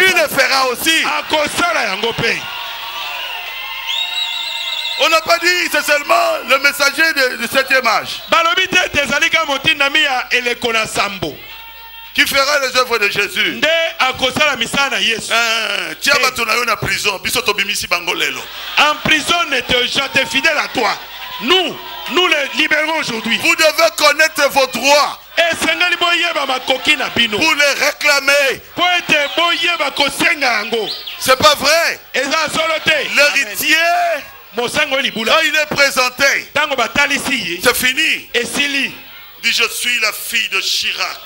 Speaker 1: il le fera aussi. On n'a pas dit c'est seulement le messager de, de septième âge qui fera les œuvres de Jésus?
Speaker 2: Eh.
Speaker 1: bango lelo.
Speaker 2: En prison ne te jete fidèle à toi. Nous nous les libérons aujourd'hui.
Speaker 1: Vous devez connaître vos droits. Pour les réclamer c'est pas vrai? L'héritier. Quand il est présenté c'est fini dit je suis la fille de Chirac.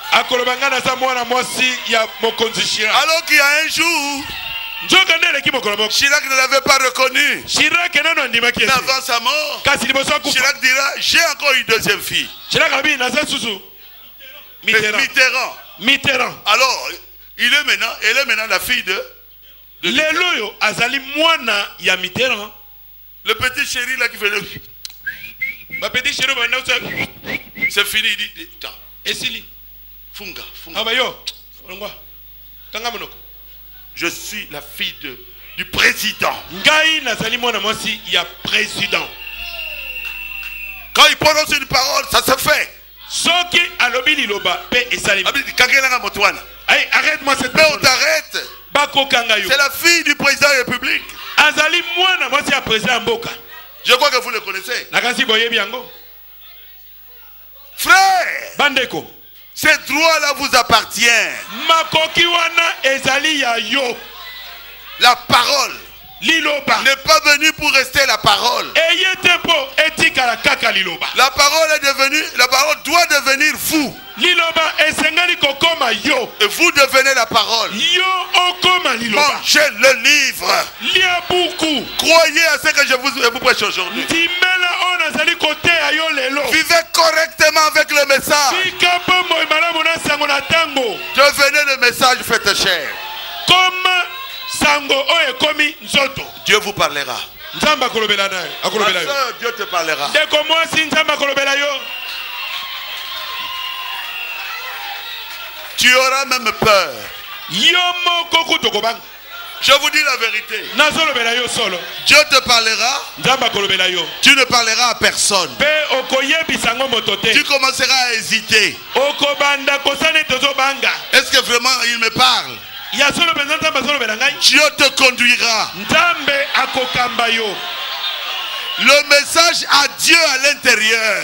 Speaker 1: Alors qu'il y a un jour Chirac ne l'avait pas reconnu. Mais avant sa mort Chirac dira j'ai encore une deuxième fille.
Speaker 2: Mitterrand.
Speaker 1: Mitterrand.
Speaker 2: Mitterrand.
Speaker 1: Alors il est maintenant elle est maintenant la fille de, de
Speaker 2: mitterrand.
Speaker 1: le petit chéri là qui faisait
Speaker 2: bapeti sheri banda kosa
Speaker 1: C'est fini, il dit, Attends,
Speaker 2: esili
Speaker 1: funga, funga.
Speaker 2: olongwa kanga monoko
Speaker 1: Je suis la fille de, du président.
Speaker 2: mwana mwasi ya président
Speaker 1: Quand il prononce une parole, ça se fait.
Speaker 2: soki alobi liloba mpe esalemi
Speaker 1: Ah, mais Kangelanga Motwana.
Speaker 2: Ay, arrête-moi cette
Speaker 1: Mais on
Speaker 2: personne
Speaker 1: t'arrête.
Speaker 2: bakokanga yo
Speaker 1: C'est la fille du président de la République.
Speaker 2: azali mwana mwasi ya président ya mboka
Speaker 1: Je crois que vous le connaissez. Frère,
Speaker 2: bandeko.
Speaker 1: ce droit-là vous
Speaker 2: yo.
Speaker 1: La parole n'est pas venue pour rester la parole. La parole est devenue, la parole doit devenir vous.
Speaker 2: liloba esengeli kokoma yo
Speaker 1: Et vous devenez la parole. Mangez le livre. Croyez à ce que je vous, je vous prêche aujourd'hui.
Speaker 2: lelo
Speaker 1: Vivez correctement avec le message. Devenez le message fait cher. Dieu vous parlera. Ma soeur, Dieu te parlera. Tu auras même peur. Je vous dis la vérité. Dieu te parlera. Tu ne parleras à personne. Tu commenceras à hésiter. Est-ce que vraiment il me parle? Dieu te conduira. Le message à Dieu à l'intérieur.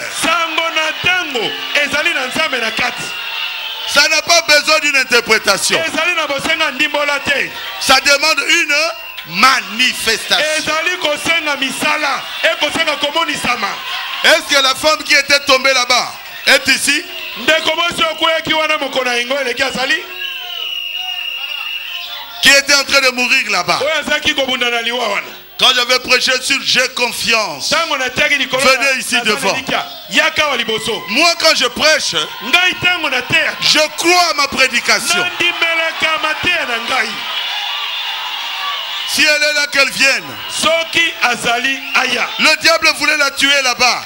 Speaker 1: Ça n'a pas besoin d'une interprétation. Ça demande une manifestation.
Speaker 2: komonisama
Speaker 1: Est-ce que la femme qui était tombée là-bas est ici? Qui était en train de mourir là-bas Quand j'avais prêché sur J'ai confiance. Venez ici devant. Moi, quand je prêche, je crois à ma prédication. Si elle est là, qu'elle vienne. Le diable voulait la tuer là-bas.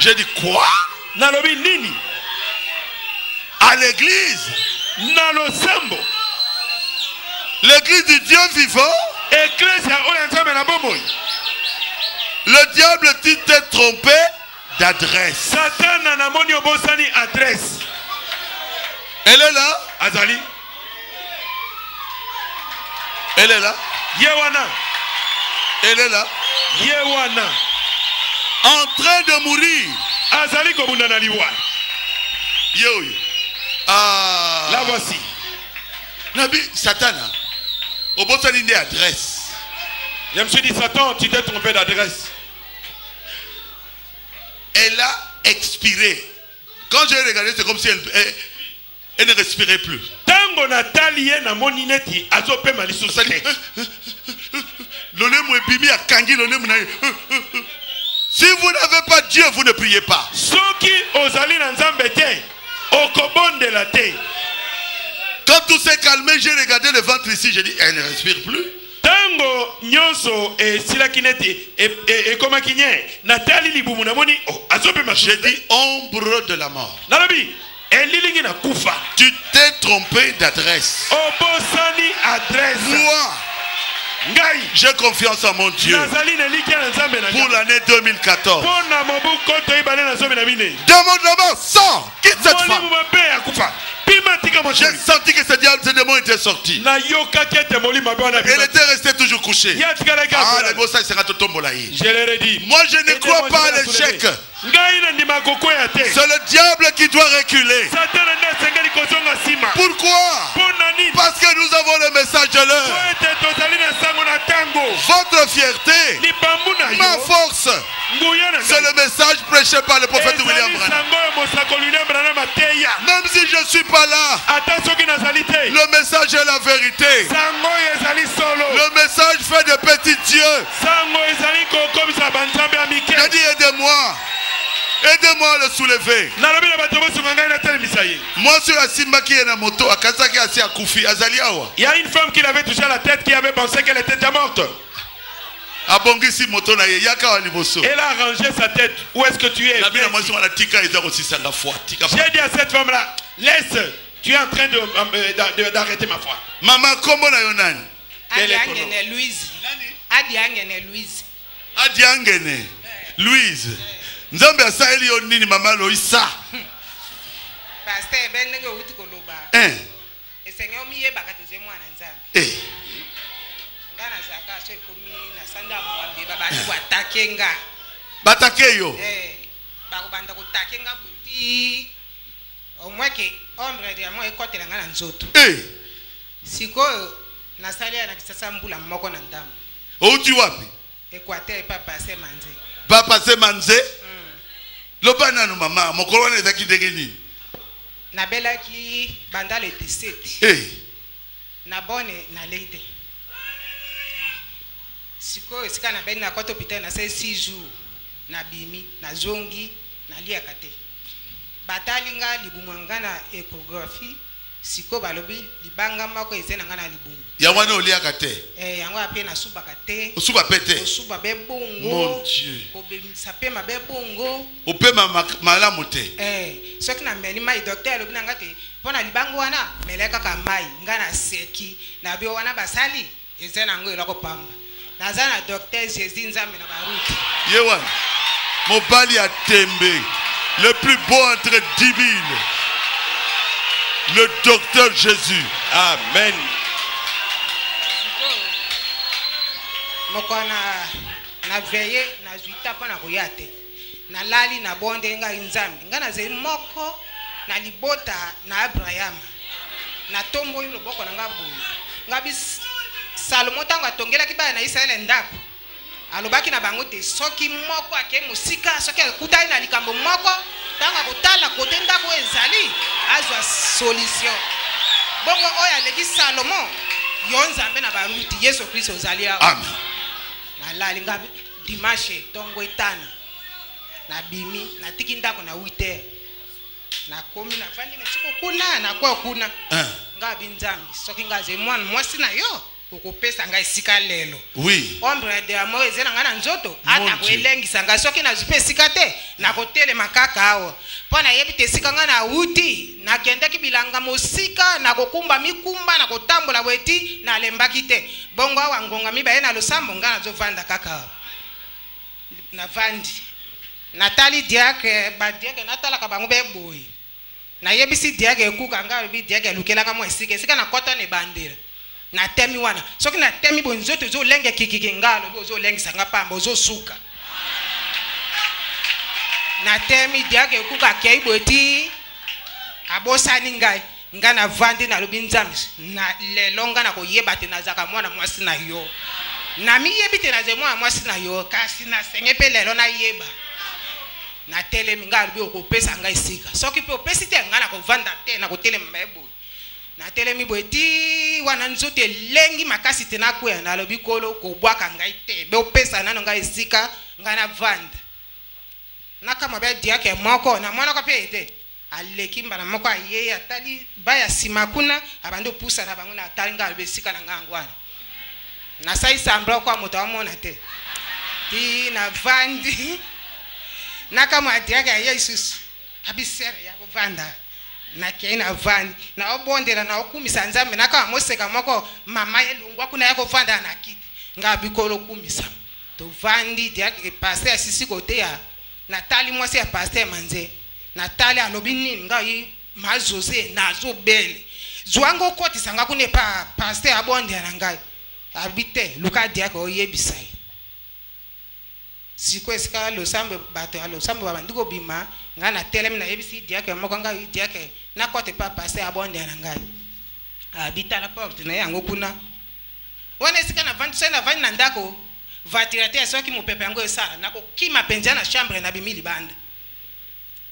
Speaker 1: J'ai dit quoi? À l'église L'église du Dieu vivant
Speaker 2: eklesia oyo nzambe na
Speaker 1: Le diable tu t'es trompé d'adresse.
Speaker 2: satana namoni obosani adresse.
Speaker 1: Elle est là?
Speaker 2: Azali.
Speaker 1: Elle est là?
Speaker 2: Ye wana.
Speaker 1: Elle est là?
Speaker 2: Ye wana.
Speaker 1: En train de mourir.
Speaker 2: azali kobunda na liwa.
Speaker 1: Yo, yo. Ah.
Speaker 2: la voici
Speaker 1: Nabi Satana. Obosani nde adresse.
Speaker 2: je me suis dit satan tu t'es trompé d'adresse
Speaker 1: Elle a expiré. Quand j'ai regardé, c'est comme si elle, elle, elle ne respirait plus.
Speaker 2: ntango natali ye namoni neti azopema lisusu te
Speaker 1: lolemo ebimi akangi lolemo na ye. Si vous n'avez pas Dieu, vous ne priez pas.
Speaker 2: soki ozali na nzambe te okobondela te
Speaker 1: Quand tout s'est calmé, j'ai regardé le ventre ici, j'ai dit, elle ne respire plus.
Speaker 2: ntango nyonso esilaki neti e- e- ekomaki nye natali libumu namoni oh, azopema
Speaker 1: J'ai dit, ombre de la mort.
Speaker 2: nalobi elilingi na kufa
Speaker 1: Tu t'es trompé d'adresse.
Speaker 2: obosani adresse
Speaker 1: Moi, j'ai confiance en mon Dieu. Pour l'année 2014.
Speaker 2: mpo na mobu koto ebale na zomi na mine
Speaker 1: Demande mort, sors, quitte cette femme? J'ai senti que ce diable, ce démon était sorti. Elle était restée toujours couchée. Ah, le beau ça, il sera tout Moi, je ne crois pas à l'échec. C'est le diable qui doit reculer. Pourquoi? Parce que nous avons le message de l'heure. Votre fierté, ma force, c'est le message prêché par le prophète William Branham. Même si je ne suis pas là, le message est la vérité. Le message fait de petits dieux. a dit aidez-moi. Aidez-moi à le soulever. Moi, sur asimbaki ye na moto, akazaki asi akufi, azali awa.
Speaker 2: Il y a une femme qui l'avait touché à la tête qui avait pensé qu'elle était déjà morte.
Speaker 1: abongisi moto na ye yaka wa liboso.
Speaker 2: Elle a arrangé sa tête. Où est-ce que tu es?
Speaker 1: Nabi na
Speaker 2: Viens
Speaker 1: mwasi wana tika eza kosisanga foi tika.
Speaker 2: J'ai dit à cette femme-là, laisse, tu es en train de, euh, d'a- de- d'arrêter ma foi.
Speaker 1: mama kombo na yo nani?
Speaker 2: Quel est ton
Speaker 3: angene louise. Adi angene louise.
Speaker 1: Adi angene. Louise nzambe asaleli yo nini mama loisa?
Speaker 3: Paster ebe ndenge outi koloba.
Speaker 1: Eh,
Speaker 3: esenge omiyebaka toze mwana nzambe.
Speaker 1: Eh,
Speaker 3: nga nazalaka so ekomi na sanda ya mowambe babandi koatake nga.
Speaker 1: Batake yo?
Speaker 3: Eh, bakobanda kotake nga buti omweke ombre ya mwa ekotela nga na nzoto.
Speaker 1: Eh,
Speaker 3: sikoyo nasali ya na kisasa mbula moko na ndambo
Speaker 1: outi wapi?
Speaker 3: Equateur epa paster manze.
Speaker 1: Bapase manze. Loba nanu mama mokolo wana ezalaki ndenge nini?
Speaker 3: Nabelaki banda le 17
Speaker 1: Eh,
Speaker 3: na bone nalei te sikoyo esika nabeli na kota hôpital nasali 6 jours. Nabimi nazongi naliaka te batali nga libumu ya nga na échographie sikoyo balobi libanga moko eza na nga na libumu
Speaker 1: yango wana oliaka te?
Speaker 3: Eh, yango ape nasubaka te.
Speaker 1: Osuba pe te?
Speaker 3: Kosuba be
Speaker 1: Mon
Speaker 3: bongo kobimisa pema bongo
Speaker 1: opema malamu te.
Speaker 3: Eh, soki nameli mai docteur alobi na nga te mpo na libanga wana kaka mai nga naseki na bio wana basali eza nango eloko pamba. Naza na docteur jésus nzambe na baruti
Speaker 1: ye wana mobali ya tembe le plus beau entre 10 000 le docteur jésus.
Speaker 2: Amen.
Speaker 3: moko na na veye nazwi ta mpo na koya te. Nalali na bonde ngai nzambe. Ngai nazali moko na libota na abrahama natomboli loboko na ngai boye. Ngai bis salomo ntango atongelaki bana na israele ndako alobaki na bango te soki moko akei mosika soki akutani na likambo moko ntango akotala kote ndako ezali azwa solution. Bongo oyo aleki salomo yo nzambe na baruti yesu kristo ozali awa. Nalali nga dimashe ntongo etana nabimi natiki ndako na 8 heure nakomi nafandi na siko kuna nakwa kuna. Nga abi nzambi soki nga azali mwana mwasi na yo okopesa ngai esika lelo.
Speaker 1: Oui.
Speaker 3: Ombre de amo eza na ngai na nzoto ata koelengisa ngai soki nazwi mpe esika te nakotelema kaka awa. Mpo nayebi te esika ngai nauti nakendaki bilanga mosika nakokumba mikumba nakotambola boyeti nalembaki te. Bongo awa ngonga mibaye na losambo ngai nazovanda kaka awa. Navandi. Natali diake badiake natalaka bango beboye nayebisi diake ekuka ngai alobi diake elukelaka mwa esika esika nakɔta na ebandela natemi wana. Soki natemi boye nzoto ezolenge kikiki ngai alobi ozolengisanga pamba ozosuka. Natemi diake ekuka akei boye ti abosani ngai ngai navandi nalobi nzambe. Na lelo ngai nakoyeba te nazalaka mwana mwasi na yo. Namiyebi te nazali mwana mwasi na yo kasi nasenge mpe lelo nayeba. Natelemi ngai alobi okopesa ngai esika. Soki mpe opesi te ngai nakovanda te nakotelema baye boye natelemi boye ti wana nzoto elengi makasi te nakwea nalobi kolo kobwaka ngai te. Beopesa nano ngai esika ngai navanda nakamwa be diake moko namonaka mpe ete aleki mbala moko ayei atali baya nsima kuna abandi opusa na bango na atali ngai alobi esika na ngai yango wana nasali sambla kwa moto amona te. Ti navandi nakamwa adiake aye lisusu abisere ya kovanda nakei navandi naobondela naokumisa nzambe nakama moseka moko mama elongwa kuna ya kovanda na kiti. Ngai abikolo okumisa tovandi paster asisi koteya natali mwasi ya paster manze. Natali alobi nini ngai mazose nazobele zwanga okotisa nga kuna epa paster abondela na ngai. Abi te luka diake oyebisa ye. Sikoyo esika losambo bato ya losambo babandi kobima ngai natelemi nayebisi diake moko ngai diake nakɔta epa paster abondela na ngai. Abi tala porte na ye yango kuna. Wana esika navandi soki navandi na ndako vatira te soki mopepe yango esala nakokima mpenza na chambre nabimi libanda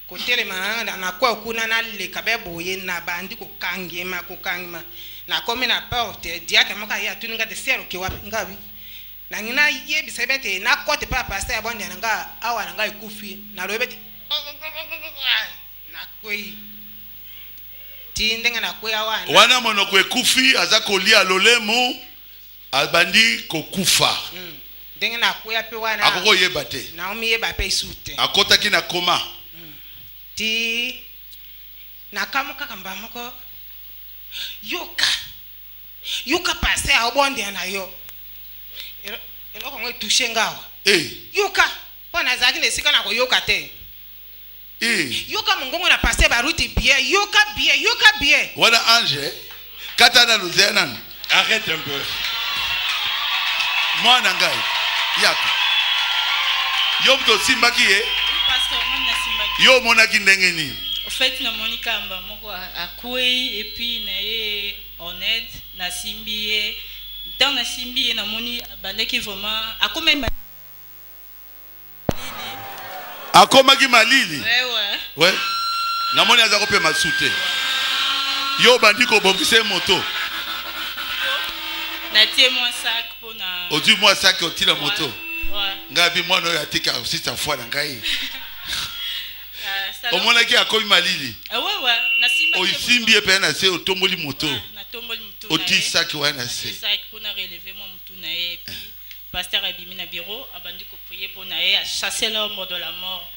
Speaker 3: kotelema na- nakwa kuna naleka be boye nabandi kokangema kokangema. Nakomi na porte diake moko aye atuni nga te ser oke wapi ngabi nangi nayebisa be te nakɔte mpe apaster ya bonde na nga awa na ngai ekufi. Nalobi be te
Speaker 1: wana monoko ekufi aza kolia lolemo abandi kokufa.
Speaker 3: Mm. ndenge nakwea mpe wana
Speaker 1: akoki te.
Speaker 3: Naomiyeba mpe esu te
Speaker 1: akɔtaki na koma.
Speaker 3: Ti nakamu kaka mba moko. Yoka. Yoka pase aobondela na yo Elo- eloko etushe nga awa
Speaker 1: Eh,
Speaker 3: yoka. Mpo nazalaki na esika na koyoka te.
Speaker 1: eh.
Speaker 3: Yoka mongongo na pase baruti bien yoka bien yoka bien
Speaker 1: wana ange. Kata nanu zeya nanu
Speaker 2: Arrête un peu.
Speaker 1: mwana ngai. Yaka. Yo moto osimbaki ye? Yo omonaki ndenge nini?
Speaker 4: Au fait, namoni kamba moko a- akwei et puis na ye honnête nasimbi ye. Ntango nasimbi ye namoni abandaki vraiment akomi ma-
Speaker 1: akomaki malili. We namoni aza kopema su te. Yo obandi kobongisa ye moto
Speaker 4: mwa
Speaker 1: ozwi saki moto. ngai bi mwana oyo atika foi na ngai.
Speaker 4: Ah,
Speaker 1: omonaki akomi malili.
Speaker 4: Ah, ye
Speaker 1: osimbi ye mpe na se otomboli moto. Saki wana na se
Speaker 4: Natie sac mpo na releve mwa mutu na ye et puis pasteur abimi na bureau abandi koprie mpo na ye achasse l'ombre de la mort.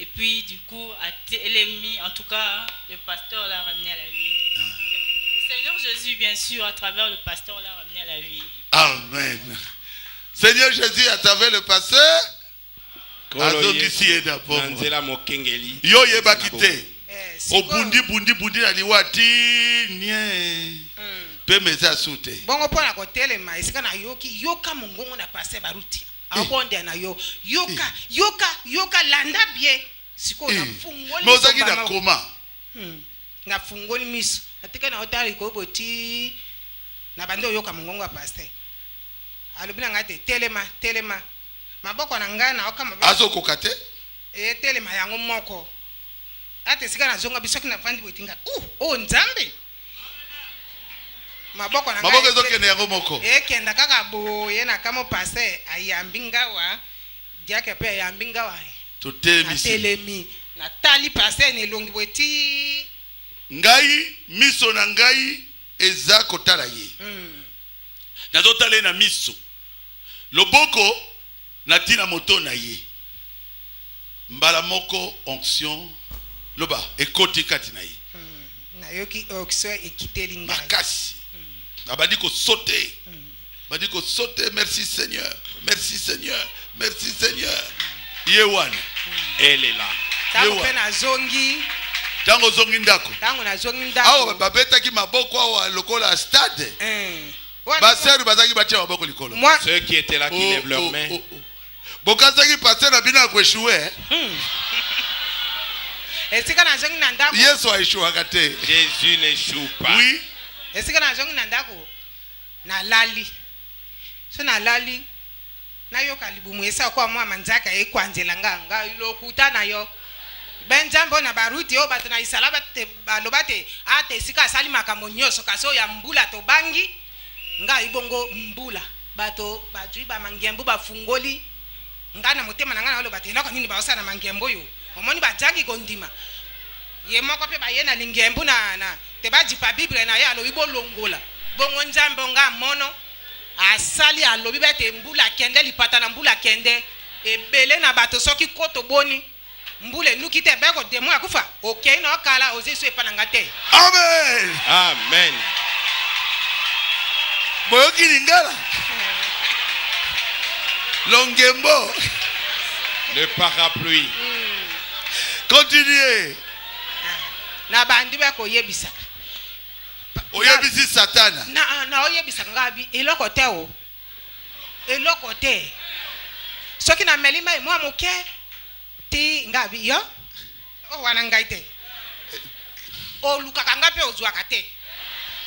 Speaker 4: Et puis du coup atelemi en tout cas le pasteur l'a ramené à la vie. Le, Seigneur Jésus bien sûr à travers le pasteur l'a ramené à la vie.
Speaker 1: Amen. Seigneur jésus à travers le pasteur azongisi ye na
Speaker 2: na
Speaker 1: bongo
Speaker 2: nzela mokengeli
Speaker 1: yo oyebaki te.
Speaker 3: Sikoyo-
Speaker 1: obundi bundi bundi na liwa ti nie. Mpe meza su te
Speaker 3: bongo mpo na kotelema esika nayoki yoka mongongo na pase baruti abondela na yo. Yoka yoka yoka landa bien. Sikoyo
Speaker 1: Eh,
Speaker 3: nafungoli
Speaker 1: na
Speaker 3: bango.
Speaker 1: koma.
Speaker 3: Hmm. nafungoli miso. Natika na otala likobo ti na bandi oyoka mongongo ya paster alobi na ngai te telema telema. Maboko na ngai naoka maboko.
Speaker 1: Azokoka te?
Speaker 3: Etelema yango moko. Ata esika nazonga bisoki navandi boye tinga uh oyo nzambe maboko na
Speaker 1: maboko ezokende yango moko.
Speaker 3: Ekenda kaka boye na kamo paster ayambi ngawa. Diake mpe ayambi ngawa. Natelemi natali paster na elongi boye ti.
Speaker 1: Ngai miso na ngai eza kotala ye.
Speaker 3: Hmm.
Speaker 1: nazotala ye na miso. Loboko natina moto na ye. Mbala moko onction. Loba ekoti kati na ye.
Speaker 3: Hmm. nayoki oxo ekiteli ngai.
Speaker 1: Makasi abandi kosote bandi kosote merci seigneur. Merci seigneur. Merci seigneur. Ye wana
Speaker 2: elela
Speaker 3: ntango mpe nazongi
Speaker 1: ntango ozongi ndako.
Speaker 3: Ntango nazongi
Speaker 1: awa
Speaker 3: ndako
Speaker 1: babetaki maboko awa lokola stade.
Speaker 3: Wana-
Speaker 1: basere bazalaki batia maboko likolo.
Speaker 2: Ceux qui étaient là qui
Speaker 1: Oh,
Speaker 2: lèvent leurs
Speaker 1: oh,
Speaker 2: mains.
Speaker 1: oh, bokasaki paster na bino ya koeshue
Speaker 3: Hmm. esika nazongi na ndako.
Speaker 1: Yesu aeshuaka te.
Speaker 2: Jésus n'échoue pas.
Speaker 1: Oui
Speaker 3: esika nazongi na ndako? Nalali so nalali nayoka libumu. Esa kwa mwa manzaka ekwanzela nga nga lokuta na yo. Benjambe oyo na baruti oyo bato na isala baloba te ata esika asali makambo nyonso kasi oyo ya mbula tobangi nga ibongo mbula. Bato bazwi bamangembu bafungoli nga na motema na ngai naloba te eloko nini baosala na mangembu oyo? Omoni bajangi kondima. Ye moko mpe baye na lingembu na, na te bajipa bible na ye alobi bolongola bongo nzambe nga mono. Asali alobi bete mbula kende lipata na mbula kende. Ebele na bato soki koto boni. Mbula enuki te beko demo ya kufa. Okei na okala ozi so epa na nga te.
Speaker 1: Amen.
Speaker 2: Amen.
Speaker 1: Boyoki lingala. Longembo.
Speaker 2: Le parapluie
Speaker 1: continue.
Speaker 3: Na bandi bekoyebisa
Speaker 1: oyebisi satana.
Speaker 3: Na, na oyebisa nga bi eloko te o. Eloko te. Soki nameli mai mwa moke ti nga bi yo. O wana ngai te. Olukaka nga mpe ozwaka te.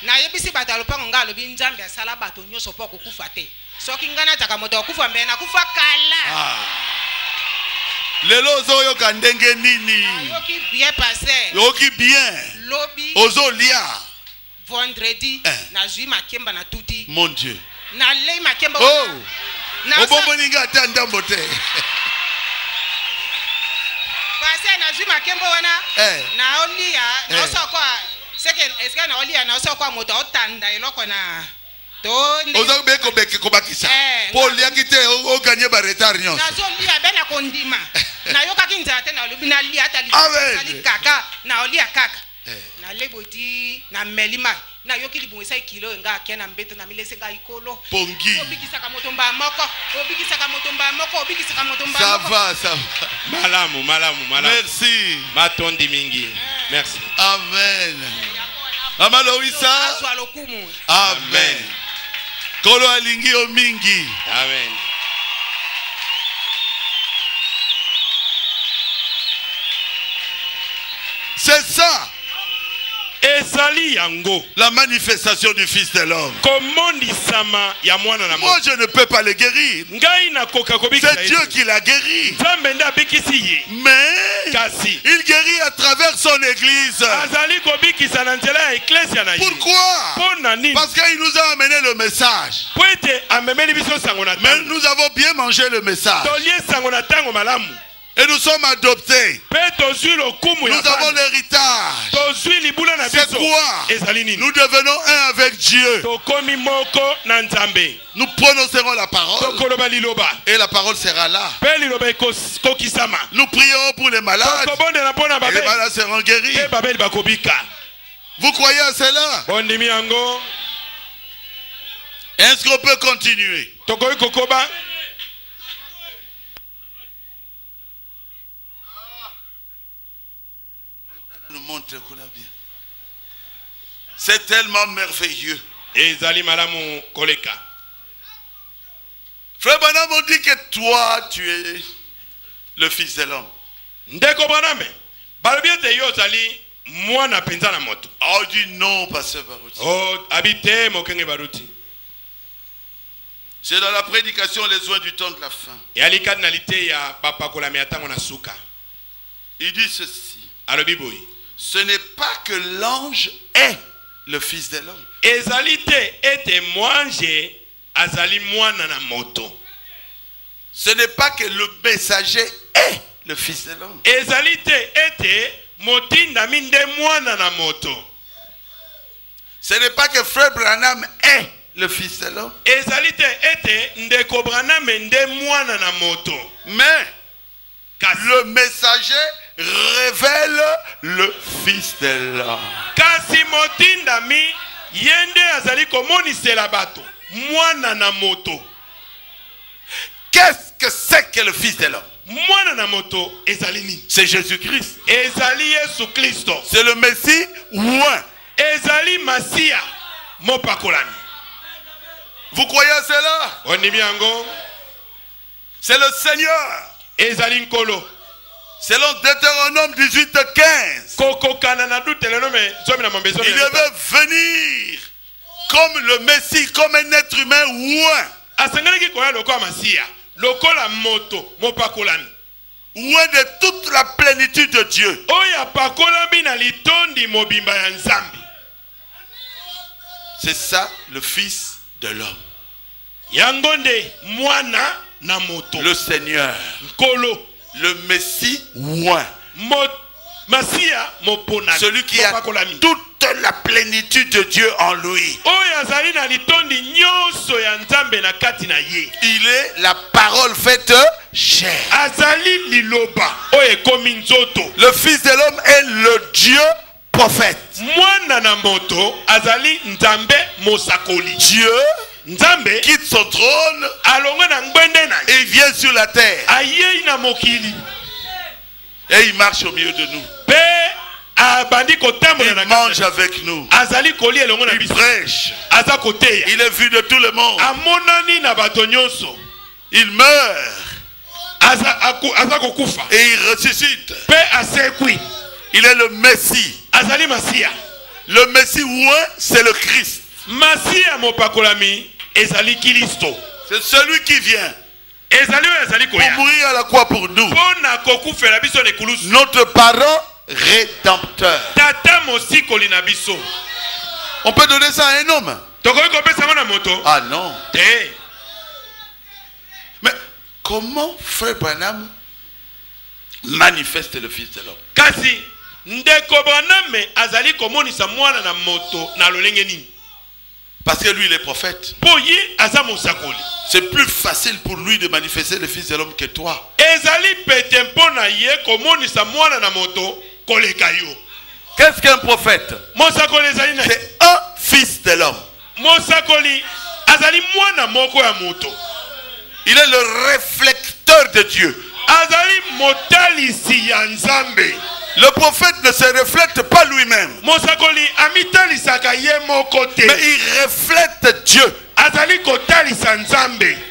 Speaker 3: Nayebisi bato ya lopango nga alobi nzambe asala bato nyonso mpo kokufa te. Soki ngai nataka moto akufa mbele nakufa kala.
Speaker 1: Ah. lelo ozoyoka ndenge nini?
Speaker 3: Nayoki bien passe
Speaker 1: oyoki bien.
Speaker 3: Lobi.
Speaker 1: Ozolia
Speaker 3: vendredi
Speaker 1: Eh.
Speaker 3: nazwi makemba na tuti.
Speaker 1: Mon dieu.
Speaker 3: Nalei makemba
Speaker 1: oh. nga ata ndambo te.
Speaker 3: Pase nazwi makembo wana
Speaker 1: Eh.
Speaker 3: naolia naosokoa seke esika naolia naosokoa moto aotanda eloko na
Speaker 1: oza kobe kobeke kobakisa.
Speaker 3: Eh,
Speaker 1: mpo oliaki te oganye baretard nyonso
Speaker 3: nazolia be na kondima. Nayokaki nzala te nalobi nalia ata naolia kaka.
Speaker 1: Eh.
Speaker 3: Naleboti nameli mai. Nayoki libungu esai kilo nga akia na mbeto na milese nga ikolo.
Speaker 1: Pongi.
Speaker 3: Obikisaka moto mbaa moko. Obikisaka moto mbaa moko obikisaka moto mbaa
Speaker 1: ça
Speaker 3: moko.
Speaker 1: va ça va.
Speaker 2: Malamu malamu malamu.
Speaker 1: Merci.
Speaker 2: Matondi mingi. Merci.
Speaker 1: Amen. Mama loisa
Speaker 3: azwa lokumu.
Speaker 1: Amen. Kolo alingi yo mingi.
Speaker 2: Amen.
Speaker 1: C'est ça la manifestation du fils de l'homme. Moi je ne peux pas le guérir. C'est Dieu qui l'a guéri. Mais il guérit à travers son église. Pourquoi? Parce qu'il nous a amené le message. Mais nous avons bien mangé le message et nous sommes adoptés. Nous avons l'héritage. C'est quoi? Nous devenons un avec Dieu. Nous prononcerons la parole. Et la parole sera là. Nous prierons pour les malades. Et les malades seront guéris. Vous croyez à cela? Est-ce qu'on peut continuer? Montre bien. C'est tellement merveilleux.
Speaker 2: Ezali malamu koleka.
Speaker 1: Frère Branham on dit que toi tu es le fils de l'homme.
Speaker 2: Ndeko braname balobi ete yo ozali mwana mpenza na moto.
Speaker 1: Ah, on dit non pasteur Barouti
Speaker 2: o abi te mokenge baruti.
Speaker 1: C'est dans la prédication les soins du temps de la fin.
Speaker 2: Eyali kati na liteya bapakolami ya ntango na suka.
Speaker 1: Il dit ceci.
Speaker 2: Alobi boye
Speaker 1: ce n'est pas que l'ange est le fils de l'homme. Ce n'est pas que le messager est le fils de l'homme. Ce n'est pas que frère Branham est le fils de l'homme. Mais le messager révèle le fils de l'homme
Speaker 2: kasi motindami ye nde azali komonisela bato mwana na moto.
Speaker 1: Qu'est-ce que c'est que le fils de l'homme
Speaker 2: mwana na moto ezali nini?
Speaker 1: C'est Jésus-Christ.
Speaker 2: Ezali yesu kristo.
Speaker 1: C'est le Messie ouin.
Speaker 2: Ezali masiya mopakolami
Speaker 1: vous croyez à cela?
Speaker 2: Ondimi yango?
Speaker 1: C'est le Seigneur.
Speaker 2: Ezali nkolo
Speaker 1: selon Deutéronome 18 15
Speaker 2: kokokana na dutelenome zomi na mambe zomi
Speaker 1: il devait venir comme le Messie comme un être humain ouin. Ouin de toute la plénitude de Dieu. C'est ça le fils de l'homme. Le Seigneur le Messie ouin. Celui qui a toute la plénitude de Dieu en lui. Il est la parole faite chair. Le fils de l'homme est le Dieu prophète. Dieu
Speaker 2: nzambe
Speaker 1: quitte son trône
Speaker 2: alongwe na ngbende na ye.
Speaker 1: et il vient sur la terre.
Speaker 2: Ayei na mokili.
Speaker 1: Et il marche au milieu de nous.
Speaker 2: Mpe abandi kotambola na
Speaker 1: il mange avec nous.
Speaker 2: Azali kolia elongo na
Speaker 1: il
Speaker 2: biso.
Speaker 1: prêche.
Speaker 2: Aza koteya.
Speaker 1: Il est vu de tout le monde.
Speaker 2: Amonani na bato nyonso.
Speaker 1: Il meurt.
Speaker 2: Aza kokufa.
Speaker 1: Et il ressuscite.
Speaker 2: Mpe asekwi.
Speaker 1: Il est le Messie.
Speaker 2: Azali masiya
Speaker 1: le Messie ouin c'est le Christ.
Speaker 2: Masiya mopakolami ezali kristo
Speaker 1: c'est celui qui vient
Speaker 2: ezali oyo azali
Speaker 1: pour mourir à la croix pour nous.
Speaker 2: Mpo na kokufela biso na ekulusu.
Speaker 1: Notre parent rédempteur.
Speaker 2: Tata mosikoli na biso.
Speaker 1: On peut donner ça à un homme?
Speaker 2: Tokoki kopesa yango na moto?
Speaker 1: Ah non.
Speaker 2: Te.
Speaker 1: Mais comment frère Branham manifeste le fils de l'homme?
Speaker 2: Kasi ndeko braname azali komonisa mwana na moto na lolenge nini?
Speaker 1: Parce que lui, il est prophète. C'est plus facile pour lui de manifester le Fils de l'homme que toi. Qu'est-ce qu'un prophète? C'est un Fils de l'homme. Il est le réflecteur de Dieu. Le prophète ne se reflète pas lui-même, mais il reflète Dieu.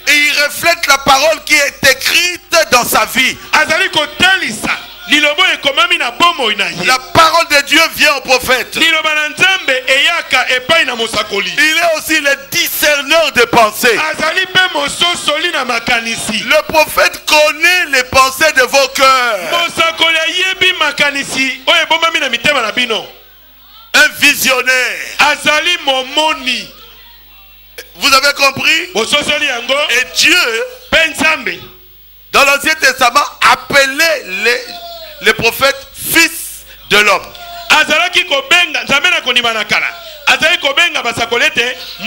Speaker 1: Et il reflète la parole qui est écrite dans sa vie. La parole de Dieu vient au prophète. Il est aussi le discerneur des pensées. Le prophète connaît les pensées de vos cœurs. Un visionnaire. Vous avez compris? Et Dieu, dans l'Ancien Testament, appelait les, les prophètes fils de l'homme.
Speaker 2: azalaki kobenga nzambe na kondima na kala azali kobenga basakoli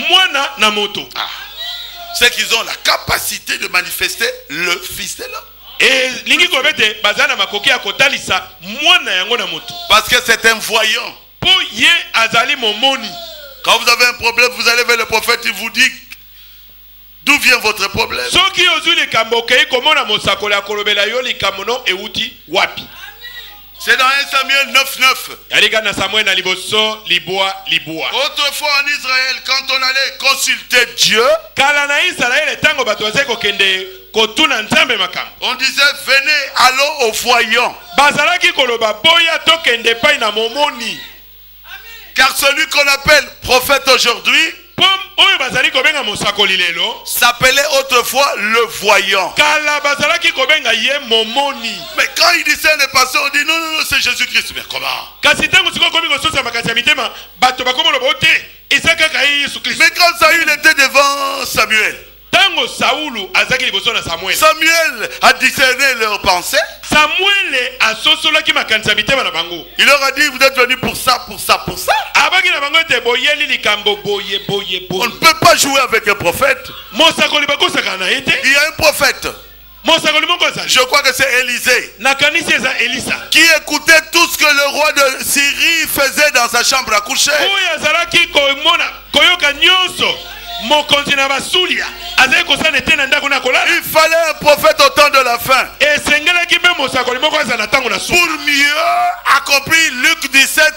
Speaker 2: mwana na moto
Speaker 1: C'est qu'ils ont la capacité de manifester le fils de l'homme.
Speaker 2: elingi koyeba ete bazali na makoki ya kotalisa mwana yango na moto
Speaker 1: Parce que c'est un voyant.
Speaker 2: mpo ye azali momoni
Speaker 1: Quand vous avez un problème, vous allez vers le prophète, il vous dit d'où vient votre problème.
Speaker 2: soki ozwi likambo okei komona mosakoli akolobela yo likambo no euti wapi?
Speaker 1: C'est dans 1 Samuel 9, 9.
Speaker 2: yali kaka na samuel na liboso libwa libwa
Speaker 1: Autrefois en Israël, quand on allait consulter Dieu, on disait venez, allons au
Speaker 2: momoni
Speaker 1: Car celui qu'on appelle prophète aujourd'hui s'appelait autrefois le voyant. Mais quand il disait les passés, on dit non, non, non, c'est Jésus-Christ. Mais comment? Mais quand Saül était devant Samuel, Samuel a discerné leurs pensées.
Speaker 2: na bango
Speaker 1: Il leur a dit, vous êtes venus pour ça, pour ça, pour ça. On ne peut pas jouer avec un prophète. Il y a un prophète. Je crois que c'est Élisée. Qui écoutait tout ce que le roi de Syrie faisait dans sa chambre à coucher. Il fallait un prophète au temps de la fin. Pour mieux accomplir Luc 17,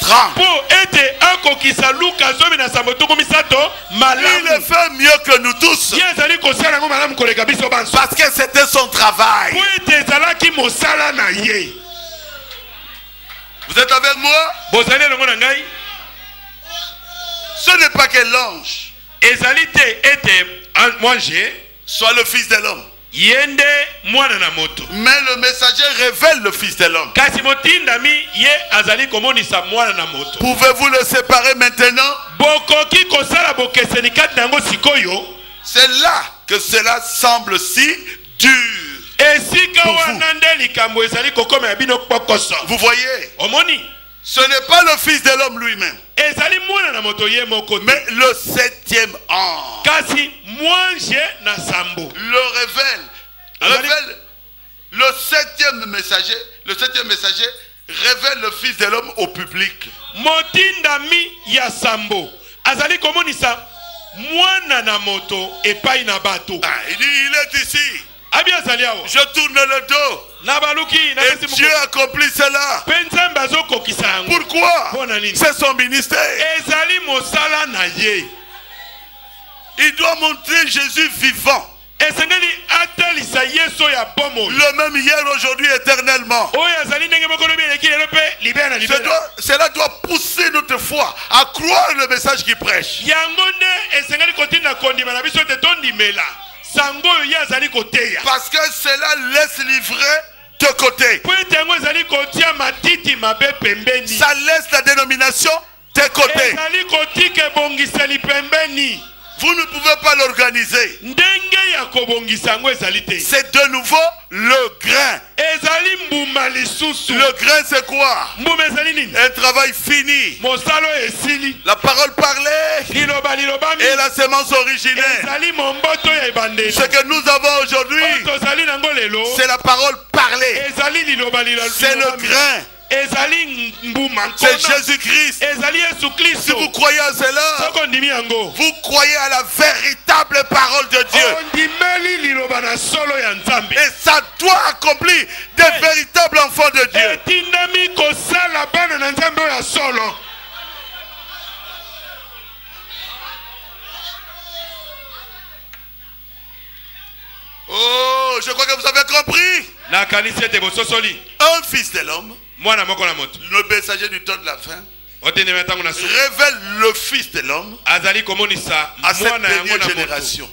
Speaker 1: 30.
Speaker 2: mpo ete akokisa luka zomi na sambo tuku misato
Speaker 1: Il le fait mieux que nous tous. Parce que c'était son travail. Vous êtes avec moi? Ce n'est pas que l'ange
Speaker 2: ezali te ete an- mwange
Speaker 1: soit le fils de l'homme.
Speaker 2: ye nde mwana na moto.
Speaker 1: Mais le messager révèle le fils de l'homme.
Speaker 2: kasi motindami ye azali komonisa mwana na moto.
Speaker 1: Pouvez-vous le séparer maintenant?
Speaker 2: Bokoki kosala bokeseni kati na yango sikoyo.
Speaker 1: C'est là que cela semble si dur.
Speaker 2: esika wana nde likambo ezali kokoma ya bino kpokoso
Speaker 1: Vous voyez,
Speaker 2: omoni
Speaker 1: ce n'est pas le fils de l'homme lui-même, mais le septième ange le révèle. Révèle le septième messager. Le septième messager révèle le fils de l'homme au public.
Speaker 2: motindami ya sambo azali komonisa mwana na moto epai na bato
Speaker 1: Ah, il dit, il est ici. Je tourne le dos. Et Dieu accomplit cela. Pourquoi? C'est son ministère. Il doit montrer Jésus vivant. Le même hier, aujourd'hui, éternellement. doit- cela doit pousser notre foi à croire le message qu'il prêche. Parce que cela laisse livrer de côté. Ça laisse la dénomination de côté. Vous ne pouvez pas l'organiser. C'est de nouveau le grain. Le grain, c'est quoi? Un travail fini. La parole parlée. Et la
Speaker 2: ya ebandeli.
Speaker 1: Ce que nous avons aujourd'hui, c'est la parole parlée. C'est le grain. C'est Jésus-Christ. Si vous croyez à cela, vous croyez à la véritable parole de Dieu.
Speaker 2: nzambe
Speaker 1: Et ça doit accomplir des véritables enfants de Dieu. Oh, je crois que vous avez compris. Un fils de l'homme, le messager du temps de la fin, révèle le fils de l'homme à cette dernière génération.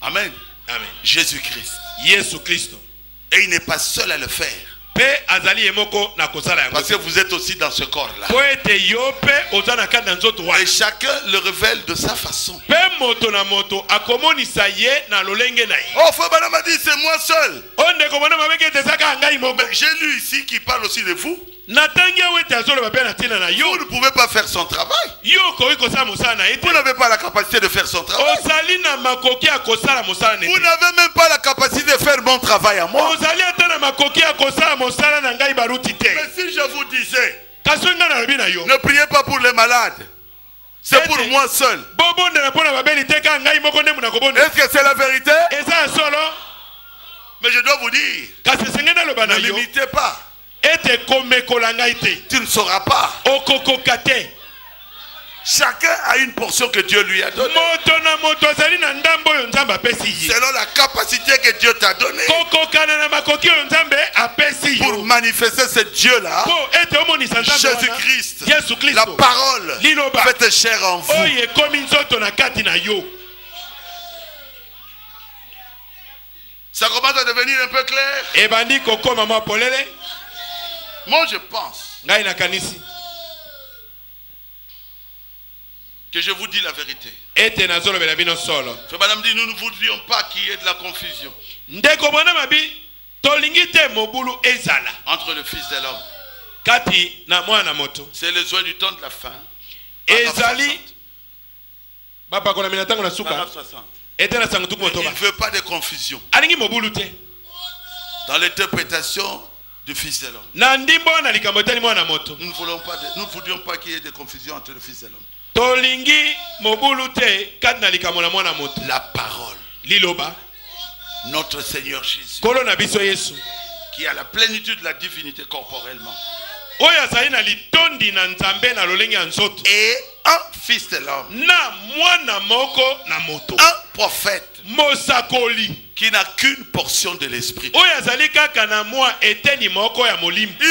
Speaker 1: Amen.
Speaker 2: amen
Speaker 1: Jésus-Christ. Et il n'est pas seul à le faire. Parce que vous êtes aussi dans ce corps-là. Et chacun le révèle de sa façon. Oh, Fabana m'a dit, c'est moi seul.
Speaker 2: o ndeko mwana mabeki ete eza kaka ngai moko
Speaker 1: Mais j'ai lu ici qui parle aussi de vous. Vous ne pouvez pas faire son travail. Vous n'avez pas la capacité de faire son travail. Vous n'avez même pas la capacité de faire mon travail à moi. Mais si je vous disais, ne priez pas pour les malades. C'est pour moi seul. Est-ce que c'est la vérité? Mais je dois vous dire, ne l'imitez pas. Tu ne sauras pas. Chacun a une portion que Dieu lui a donnée. Selon la capacité que Dieu t'a donnée. Pour manifester ce Dieu-là. Jésus-Christ. La parole
Speaker 2: Liloba.
Speaker 1: fait chair en vous. Ça commence à devenir un peu clair.
Speaker 2: ebandi kokóma mwa polele
Speaker 1: Moi, je pense que je vous dis la vérité. Frère Madame dit, nous ne voudrions pas qu'il y ait de la confusion entre le Fils de l'homme. C'est le joie du temps de la fin.
Speaker 2: ezali bapakolami na ntango na suka
Speaker 1: Paragraphe 60.
Speaker 2: ete na sango tuku
Speaker 1: Il ne veut pas de confusion dans l'interprétation du Fils de l'homme. Nous ne voulons pas de- nous ne voudrions pas qu'il y ait de confusion entre le Fils de l'homme. La parole,
Speaker 2: liloba.
Speaker 1: Notre Seigneur Jésus, qui a la plénitude de la divinité corporellement, et un Fils de l'homme, un prophète.
Speaker 2: Mosakoli
Speaker 1: qui n'a qu'une portion de l'esprit. Il ne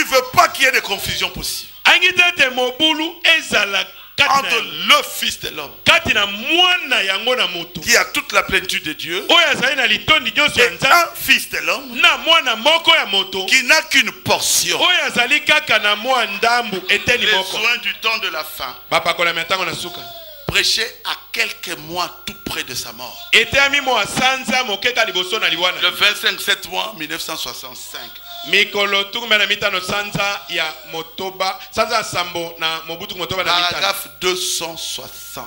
Speaker 1: veut pas qu'il y ait de confusion possible. Entre le Fils de l'homme, qui a toute la plénitude de Dieu, et un Fils de l'homme qui n'a qu'une portion. Les soins du temps de la fin, prêché à quelques mois tout près de sa mort. Le
Speaker 2: liwana
Speaker 1: 25 septembre 1965.
Speaker 2: mikolo tukumi na mitano sanza ya motoba sanza ya sambo na mobutu motoba na mitano
Speaker 1: Paragraphe 260.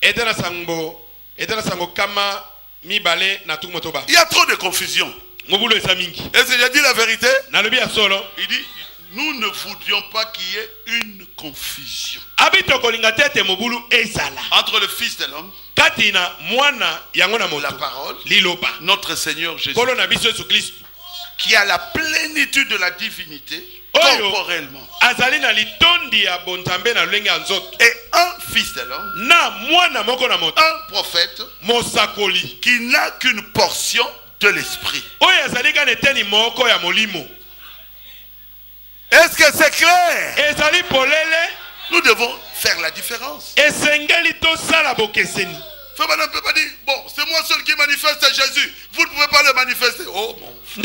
Speaker 2: ete na sango ete na sango kama mibale na tuku motoba
Speaker 1: Il y a trop de confusion. Est-ce que j'ai dit la vérité? Il dit, nous ne voudrions pas qu'il y ait une confusion entre le Fils de l'homme, la parole, notre Seigneur Jésus, qui a la plénitude de la divinité corporellement, et un Fils de l'homme, un prophète qui n'a qu'une portion de l'esprit.
Speaker 2: oyo azali kaka na eteni moko ya molimo
Speaker 1: Est-ce que c'est clair? Nous devons faire la différence.
Speaker 2: bokeseni
Speaker 1: Frère ne peut pas dire, bon, c'est moi seul qui manifeste Jésus. Vous ne pouvez pas le manifester. Oh mon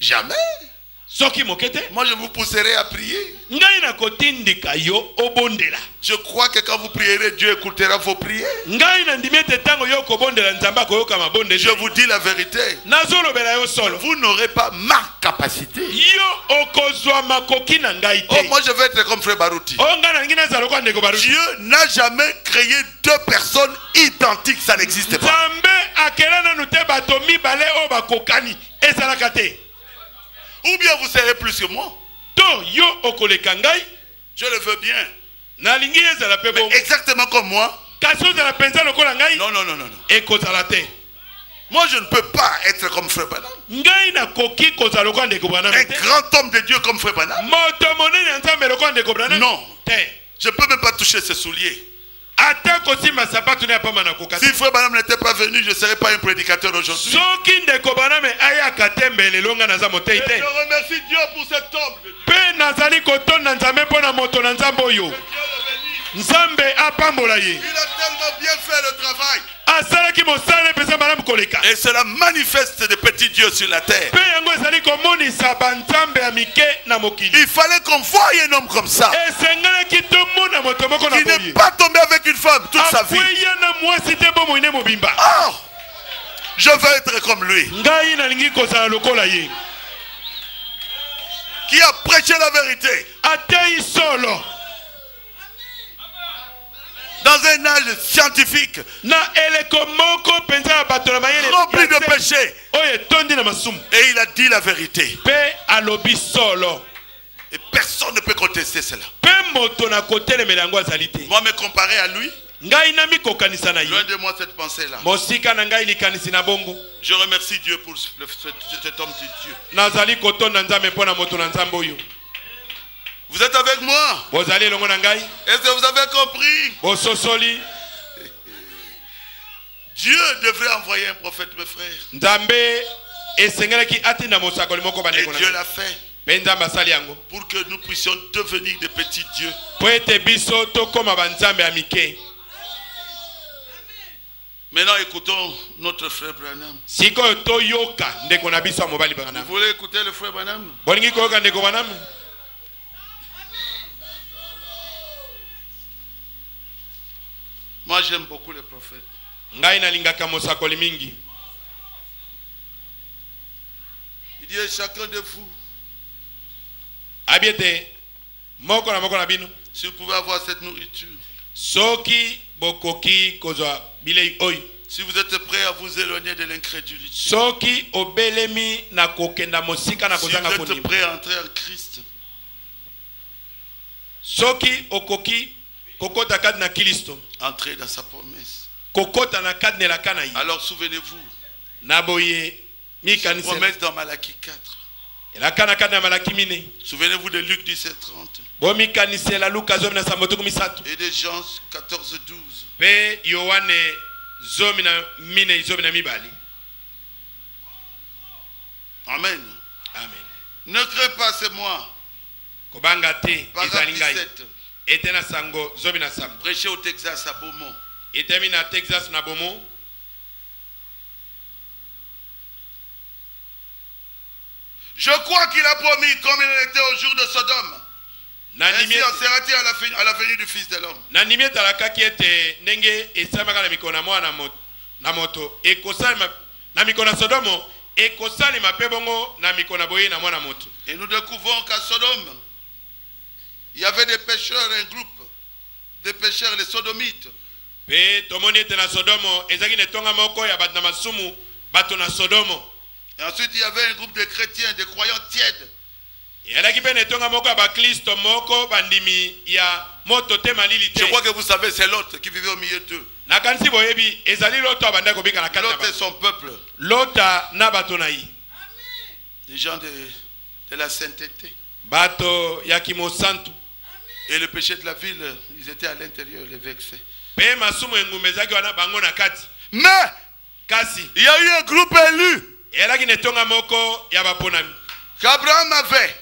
Speaker 1: Jamais. Moi, je vous pousserai à prier. Je crois que quand vous prierez, Dieu écoutera vos prières. Je vous dis la vérité. Vous n'aurez pas ma capacité. Oh, moi, je vais être comme Frère Barouti.
Speaker 2: o ngai nalingi nazala lokwa ndeko baruti
Speaker 1: Dieu n'a jamais créé deux personnes identiques. Ça n'existe pas. Ou bien vous serez plus que moi. Je le veux bien. Mais exactement comme moi. Non, non, non, non. Moi, je ne peux pas être comme Frère
Speaker 2: braname
Speaker 1: Un grand homme de Dieu comme Frère
Speaker 2: braname
Speaker 1: Non. Je ne peux même pas toucher ses souliers. Si Frère Branham n'était pas venu, je ne serais pas un prédicateur aujourd'hui. je remercie Dieu pour cet homme Dieu. Il a tellement bien fait le travail. Et cela manifeste des petits dieux sur la terre. Il fallait qu'on voie un homme comme ça. Qui n'est pas tombé avec une femme toute sa vie. Oh Je veux être comme lui. Qui a prêché la vérité. Dans un âge scientifique. Rempli de péché. Et il a dit la vérité. Et personne ne peut contester cela. Moi, me comparer à lui,
Speaker 2: ngai nami kokanisa na ye
Speaker 1: loin de moi cette pensée-là.
Speaker 2: mosika na ngai likanisi na bongo
Speaker 1: Je remercie Dieu pour cet, cet homme de Dieu.
Speaker 2: nazali kotonda nzambe mpo na moto na nzambe oyo
Speaker 1: Vous êtes avec moi. Est-ce que vous avez compris? Dieu devrait envoyer un prophète, mes frères. Et Dieu l'a fait. Pour que nous puissions devenir des petits dieux. Maintenant, écoutons notre frère Branham. Vous voulez écouter le frère Branham? Moi, j'aime beaucoup les prophètes.
Speaker 2: ngai nalingaka mosakoli mingi.
Speaker 1: Il dit chacun de vous,
Speaker 2: abi ete moko na moko na bino
Speaker 1: si vous pouvez avoir cette nourriture,
Speaker 2: soki bokoki kozwa bilei oyo.
Speaker 1: si vous êtes prêts à vous éloigner de l'incrédulité,
Speaker 2: soki obelemi na kokenda mosika na
Speaker 1: si
Speaker 2: kozanga
Speaker 1: vous êtes prêts à entrer en Christ,
Speaker 2: soki okoki kokota kati na kristo
Speaker 1: entrez dans sa promesse. Alors souvenez-vous, promesse dans Malachie 4.
Speaker 2: elaka na kati na malaki mine
Speaker 1: Souvenez-vous de Luc 17, 30
Speaker 2: bomikanisela luka zomi na sambo tuku misato
Speaker 1: et de Jean 14, 12.
Speaker 2: mpe yohane zomi na mine zomi na mibale
Speaker 1: Amen.
Speaker 2: amen
Speaker 1: Ne crée pas, c'est moi. Paragraphe
Speaker 2: ezali ngai
Speaker 1: 17.
Speaker 2: Ete na sango zomi na sambo
Speaker 1: Prêchez au Texas à Beaumont.
Speaker 2: etemi na texas na bomo
Speaker 1: Je crois qu'il a promis, comme il était au jour de Sodome. Ainsi en sera-t-il à la fin- à la venue du Fils de l'homme.
Speaker 2: nandimi etalakaki ete ndenge esalemaka na mikolo na mwana na mo- na moto ekosalema na mikolo na sodomo ekosalema mpe bongo na mikolo na boye na mwana moto
Speaker 1: Et nous découvrons qu'à Sodome, il y avait des pêcheurs, un groupe de pêcheurs, les sodomites. Et ensuite, il y avait un groupe de chrétiens, de croyants tièdes. Je crois que vous savez, c'est l'autre qui vivait au milieu d'eux. L'autre est son peuple,
Speaker 2: ye
Speaker 1: des gens de, de la sainteté.
Speaker 2: bato ya kimosantu
Speaker 1: Et le péché de la ville, ils étaient à l'intérieur, les vexés. Mais il y a eu un groupe élu qu'Abraham avait,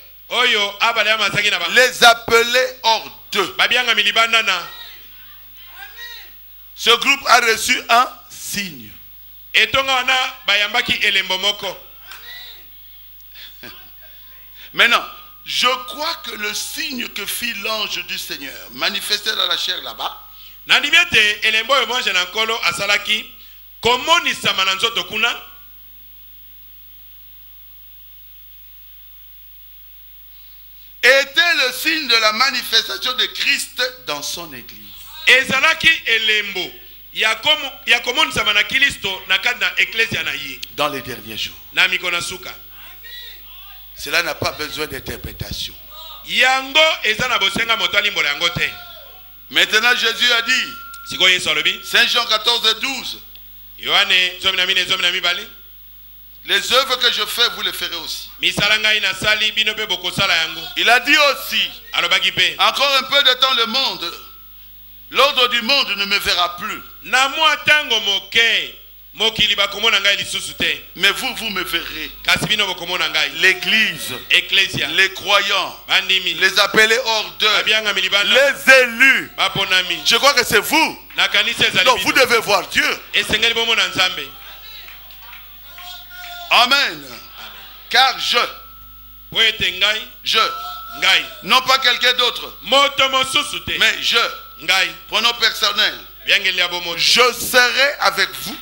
Speaker 1: les appelés hors d'eux. Ce groupe a reçu un signe. Maintenant, je crois que le signe que fit l'ange du Seigneur, manifesté dans la chair là-bas, était le signe de la manifestation de Christ dans son Église. dans les derniers jours.
Speaker 2: na mikolo na suka
Speaker 1: Cela n'a pas besoin d'interprétation. Maintenant, Jésus a dit, Saint Jean 14 et 12,
Speaker 2: yohane zomi na mine zomi na mibale
Speaker 1: les œuvres que je fais, vous les ferez aussi. Il a dit aussi, encore un peu de temps, le monde, l'ordre du monde ne me verra plus.
Speaker 2: Na mwa ntango moke mokili bakomona ngai lisusu te.
Speaker 1: Mais vous, vous me verrez.
Speaker 2: kasi bino bokomona ngai.
Speaker 1: L'église, les croyants,
Speaker 2: bandimi.
Speaker 1: Les appelés hors
Speaker 2: libanda
Speaker 1: les élus.
Speaker 2: baponami.
Speaker 1: Je crois que c'est vous.
Speaker 2: ezali
Speaker 1: Donc vous devez voir Dieu.
Speaker 2: esengeli bomona nzambe.
Speaker 1: Amen. Car je,
Speaker 2: po ete ngai.
Speaker 1: je,
Speaker 2: ngai.
Speaker 1: non pas quelqu'un d'autre,
Speaker 2: moto mosusu te.
Speaker 1: Mais je,
Speaker 2: ngai.
Speaker 1: pronom personnel, je serai avec vous,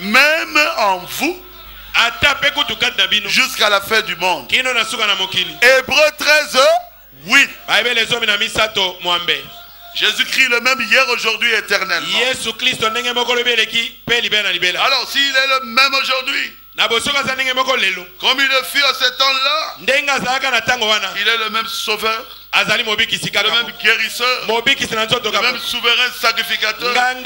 Speaker 1: même en vous, jusqu'à la fin du monde. Hébreu 13, oui. Jésus-Christ le même hier, aujourd'hui, éternellement. Alors s'il est le même aujourd'hui, comme il le fut en ce temps-là, il est le même sauveur, le
Speaker 2: kaka
Speaker 1: même
Speaker 2: moko.
Speaker 1: guérisseur,
Speaker 2: mobikisi na nzoto
Speaker 1: le
Speaker 2: kaka
Speaker 1: même souverain sacrificateur, le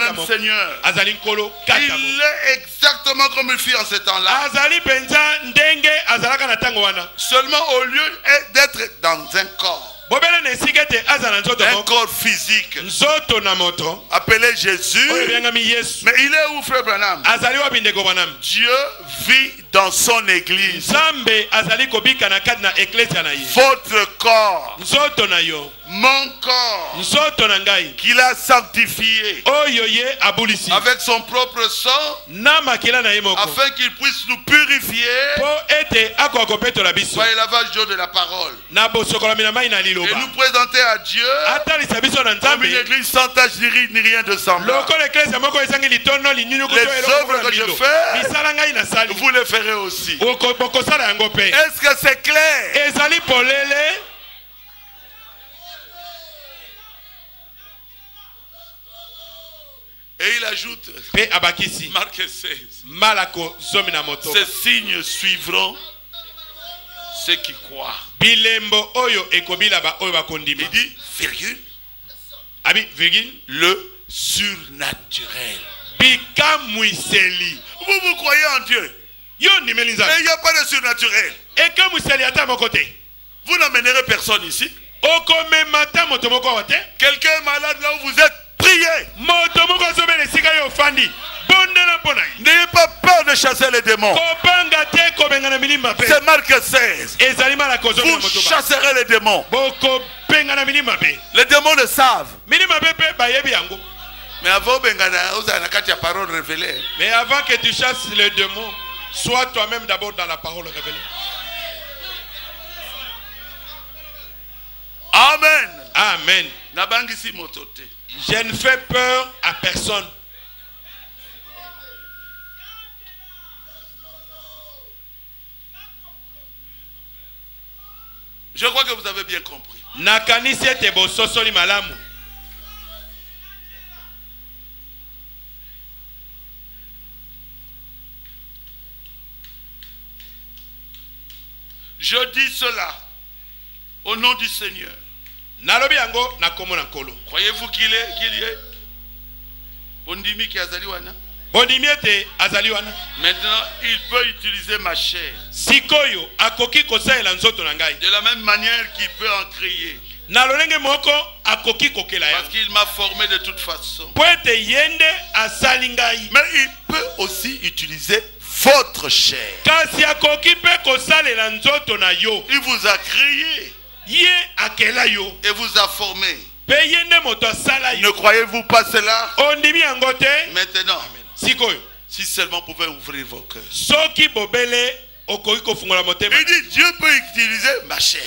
Speaker 1: même. Seigneur.
Speaker 2: azali moko.
Speaker 1: Il est exactement comme il fut en ce temps-là.
Speaker 2: azali mpenza ndenge azalaka na ntango wana
Speaker 1: Seulement au lieu d'être dans un corps, un corps physique, appelé Jésus, mais il est où, frère Branham? Dieu vit dans son église. Votre corps, mon corps, qu'il a sanctifié avec son propre sang, afin qu'il puisse nous purifier. Par le lavage d'eau de la parole. Et nous présenter à Dieu comme une église sans tache ni ri- ni rien de semblable. Les œuvres que je fais, Vous le ferez aussi. Est-ce que c'est clair
Speaker 2: ezali polele
Speaker 1: Et il ajoute, Marc 16,
Speaker 2: malako zomi na moto.
Speaker 1: Ces signes suivront ceux qui croient. Il dit, virgule,
Speaker 2: abi virgule.
Speaker 1: Le surnaturel. Vous, vous croyez en Dieu, mais il n'y a pas de surnaturel. Vous n'amènerez personne ici? Quelqu'un est malade là où vous êtes,
Speaker 2: ye
Speaker 1: N'ayez pas peur de chasser les démons. C'est Marc 16.
Speaker 2: ezali malako ozobela
Speaker 1: Vous chasserez les démons. Les démons le savent. Mais avant, parole révélée.
Speaker 2: mais avant que tu chasses le démon sois toi-même d'abord dans la parole révélée
Speaker 1: Amen.
Speaker 2: amen
Speaker 1: Nabangisi motote.
Speaker 2: Je ne fais peur à personne
Speaker 1: Je crois que vous avez bien compris. Je dis cela au nom du Seigneur.
Speaker 2: Nalobi yango na kombo na nkolo
Speaker 1: Croyez-vous qu'il est, qu'il y est? Ondimi qui a zali wana?
Speaker 2: bondimi ete azali wana
Speaker 1: Maintenant, il peut utiliser ma chair.
Speaker 2: sikoyo akoki kosalela nzoto na ngai
Speaker 1: De la même manière qu'il peut en créer.
Speaker 2: na lolenge moko akoki kokela
Speaker 1: Parce qu'il m'a formé de toute façon.
Speaker 2: mpo ete ye nde asali ngai
Speaker 1: Mais il peut aussi utiliser votre chair.
Speaker 2: kasi akoki mpe kosalela nzoto na yo
Speaker 1: Il vous a créé et vous a formé. Ne croyez-vous pas cela? Maintenant, si seulement vous pouvez ouvrir vos cœurs. Il dit Dieu peut utiliser ma chair.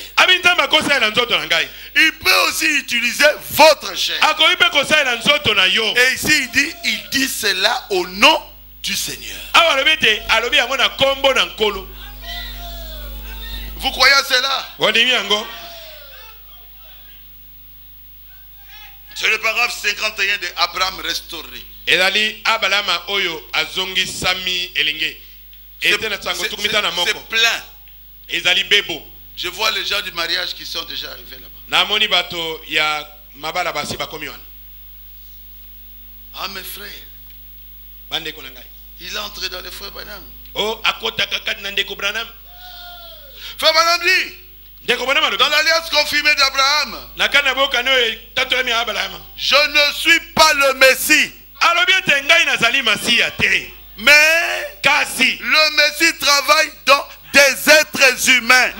Speaker 1: Il peut aussi utiliser votre chair. Et ici, il dit, il dit cela au nom du Seigneur. Vous croyez à cela
Speaker 2: ondimi yango
Speaker 1: C'est le paragraphe 51 de Abraham restauré.
Speaker 2: ezali abalama oyo azongisami elenge ete na sango na moko
Speaker 1: c'est plein.
Speaker 2: ezali bebo
Speaker 1: Je vois les gens du mariage qui sont déjà arrivés là-bas.
Speaker 2: namoni bato ya mabala basi bakomi wana
Speaker 1: Ah, mes frères,
Speaker 2: bandeko na ngai
Speaker 1: il est entré dans les frères Banam.
Speaker 2: o akotaka kati na ndeko branam
Speaker 1: Frère Banam dit, dans l'alliance confirmée d'Abraham, je ne suis pas le Messie, mais
Speaker 2: kasi.
Speaker 1: le Messie travaille dans des êtres humains.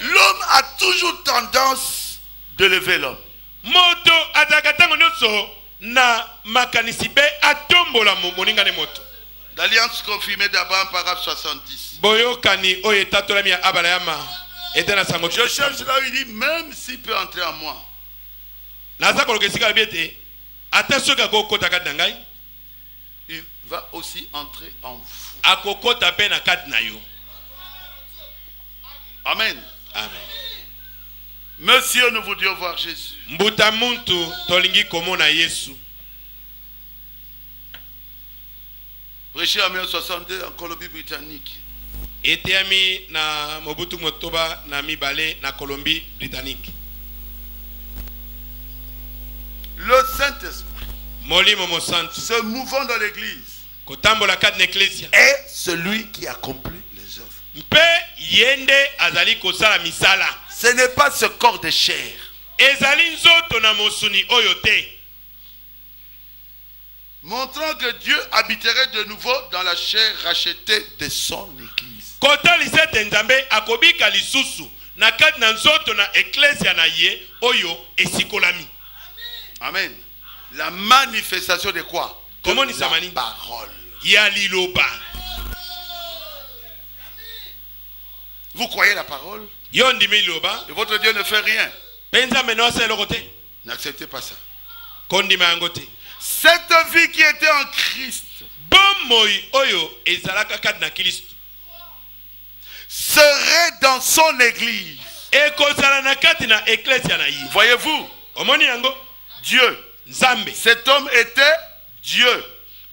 Speaker 1: L'homme a toujours tendance de lever l'homme.
Speaker 2: moto azalaka ntango nyonso na makanisi mpe atombola mo- moningane moto
Speaker 1: L'alliance confirmée d'Abraham, paragraphe 70.
Speaker 2: boyokani oyo etatolami ya abalayama ete na sango
Speaker 1: Je cherche là où il dit, même s'il peut entrer en moi, il va aussi entrer en vous. Amen.
Speaker 2: amen
Speaker 1: Monsieur, nous voudrions voir Jésus.
Speaker 2: mbuta muntu tolingi komona yesu
Speaker 1: Prêché en 1962 en Colombie-Britannique.
Speaker 2: eteyami na mobutu motoba na mibale na colombie britannique.
Speaker 1: Le Saint-Esprit,
Speaker 2: molimo
Speaker 1: se mouvant dans l'Église,
Speaker 2: kotambola kati na eklesia
Speaker 1: est celui qui accomplit les œuvres.
Speaker 2: mpe ye nde azali kosala misala.
Speaker 1: Ce n'est pas ce corps de chair.
Speaker 2: ezali nzoto na mosuni oyo te
Speaker 1: Montrant que Dieu habiterait de nouveau dans la chair rachetée de son Église.
Speaker 2: kotalisa ete nzambe akobika lisusu na kati na nzoto na eklesia na ye oyo esikolami
Speaker 1: Amen. La manifestation de quoi? De
Speaker 2: Comment
Speaker 1: la parole.
Speaker 2: ya liloba
Speaker 1: Vous croyez la parole?
Speaker 2: Yo ndimi liloba
Speaker 1: et votre Dieu ne fait rien.
Speaker 2: mpe nzambe na osala eloko te
Speaker 1: N'acceptez pas ça.
Speaker 2: kondima yango te
Speaker 1: Cette vie qui était en Christ serait dans son Église. Voyez-vous, Dieu, cet homme était Dieu,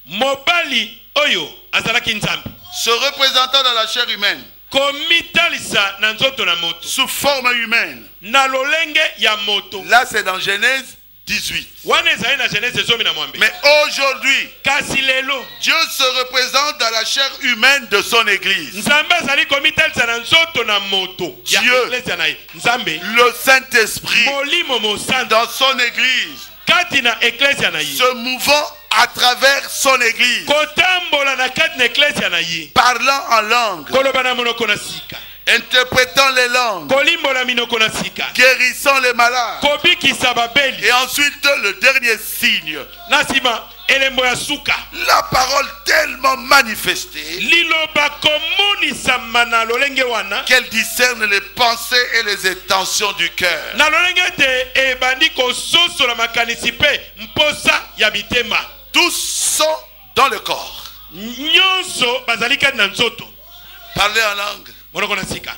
Speaker 2: mobali oyo
Speaker 1: se représentant dans la chair humaine, sous forme humaine. Là, c'est dans Genèse 18.
Speaker 2: wana ezali na genese ezomi na mwambe
Speaker 1: Mais aujourd'hui, Dieu se représente dans la chair humaine de son Église. Dieu. Le Saint-Esprit dans son Église, se mouvant à travers son Église, parlant en langue, interprétant les langues, guérissant les malades. Et ensuite, le dernier signe, la parole tellement manifestée qu'elle discerne les pensées et les intentions du cœur. Tous sont dans le corps. Parler en langue,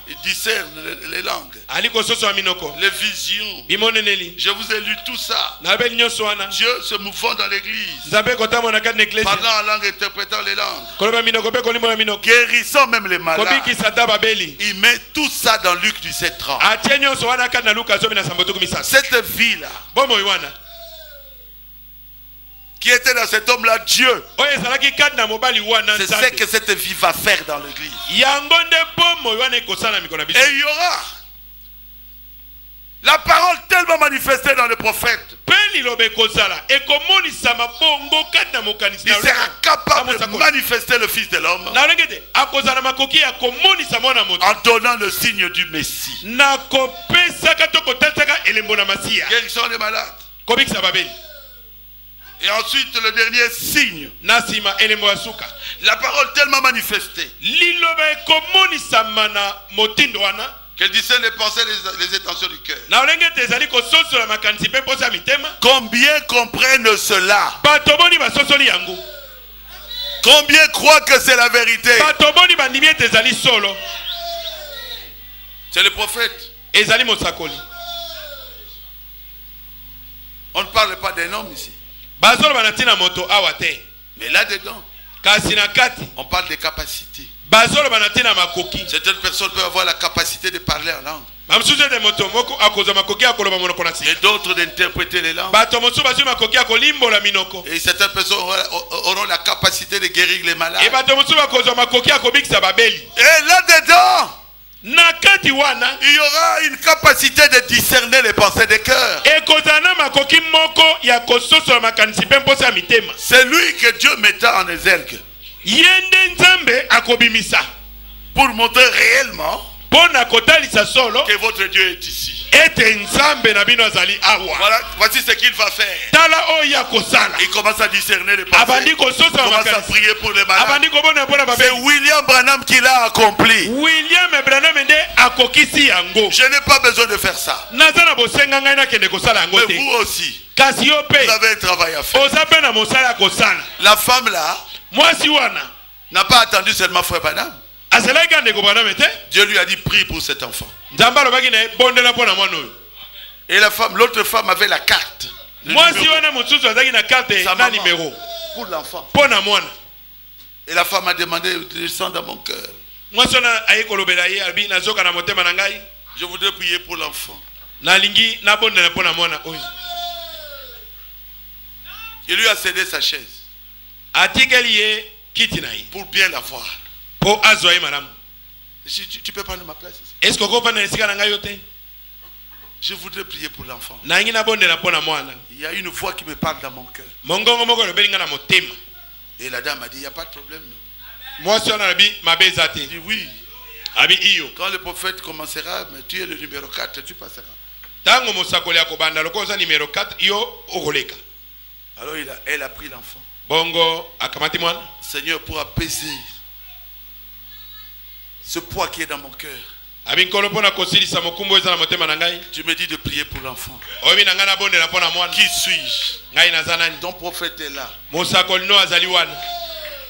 Speaker 1: ils discernent les, langues, les visions. Je vous ai lu tout ça. Dieu se mouvant dans l'église, parlant en langue, interprétant les langues, guérissant même les malades. Il met tout ça dans Luc 17 30.
Speaker 2: atie nyonso wana kati na luka zomi na sambo tuku misato
Speaker 1: Cette vie-là,
Speaker 2: bomoi wana
Speaker 1: qui était dans cet homme-là, Dieu, c'est ce que cette vie va faire dans l'église. Et il y aura la parole tellement manifestée dans le prophète. Il sera capable de manifester le Fils de l'homme. En donnant le signe du Messie. Guérissant les malades, Et ensuite, le dernier signe. La parole tellement manifestée. Qu'elle discerne les pensées et les, intentions du cœur. Combien comprennent cela? Combien croient que c'est la vérité? C'est le prophète.
Speaker 2: ezali mosakoli.
Speaker 1: On ne parle pas d'un homme ici.
Speaker 2: Bazoloba na ntina moto awa te
Speaker 1: Mais
Speaker 2: kasi na kati
Speaker 1: on parle des capacités.
Speaker 2: bazoloba na ntina makoki
Speaker 1: Certaines personnes peuvent avoir la capacité de parler en langue.
Speaker 2: bamosusu ete moto moko akozwa makoki ya koloba monoko na
Speaker 1: Et
Speaker 2: sika
Speaker 1: d'autres d'interpréter les langues.
Speaker 2: bato mosusu bazwi makoki ya kolimbola minoko
Speaker 1: Et certaines personnes auront, la capacité de guérir les malades.
Speaker 2: bato mosusu bakozwa makoki ya kobikisa babeli
Speaker 1: Et
Speaker 2: kati wana
Speaker 1: il y aura une capacité de discerner les pensées des cœurs. C'est lui que Dieu mettra en exergue pour montrer réellement que votre Dieu est ici. Voilà, voici ce qu'il va faire. Il commence à discerner les pensées. Il commence à prier pour les malades. C'est William Branham qui l'a accompli. Je n'ai pas besoin de faire ça. Mais vous aussi, vous avez un travail à faire. La femme là n'a pas attendu seulement frère Branham. Dieu lui a dit prie pour cet enfant. Et la femme, l'autre femme avait la carte. Numéro
Speaker 2: karte
Speaker 1: Sa
Speaker 2: na
Speaker 1: maman.
Speaker 2: nimero
Speaker 1: pour l'enfant. Et la femme a demandé, descends dans mon cœur. Je voudrais prier pour l'enfant. Il lui a cédé sa chaise pour bien la voir.
Speaker 2: Mpo azwa ye malamu
Speaker 1: tu, peux prendre ma place ici.
Speaker 2: eske okofanda na esika na ngai yo te
Speaker 1: Je voudrais prier pour l'enfant. Il y a une voix qui me parle dans mon cœur. Et la dame a dit, il n'y a pas de problème.
Speaker 2: alobi mabe eza te
Speaker 1: Il dit, oui,
Speaker 2: abi iyo
Speaker 1: quand le prophète commencera, mais tu es le numéro 4, tu passeras.
Speaker 2: ntango mosakoli akobanda lokola oza nimero 4 yo okoleka
Speaker 1: Alors il a- elle a pris l'enfant.
Speaker 2: bongo
Speaker 1: Seigneur, pour apaiser ce poids qui est dans mon cœur, tu me dis de prier pour l'enfant. Qui suis-je? Ton prophète est là.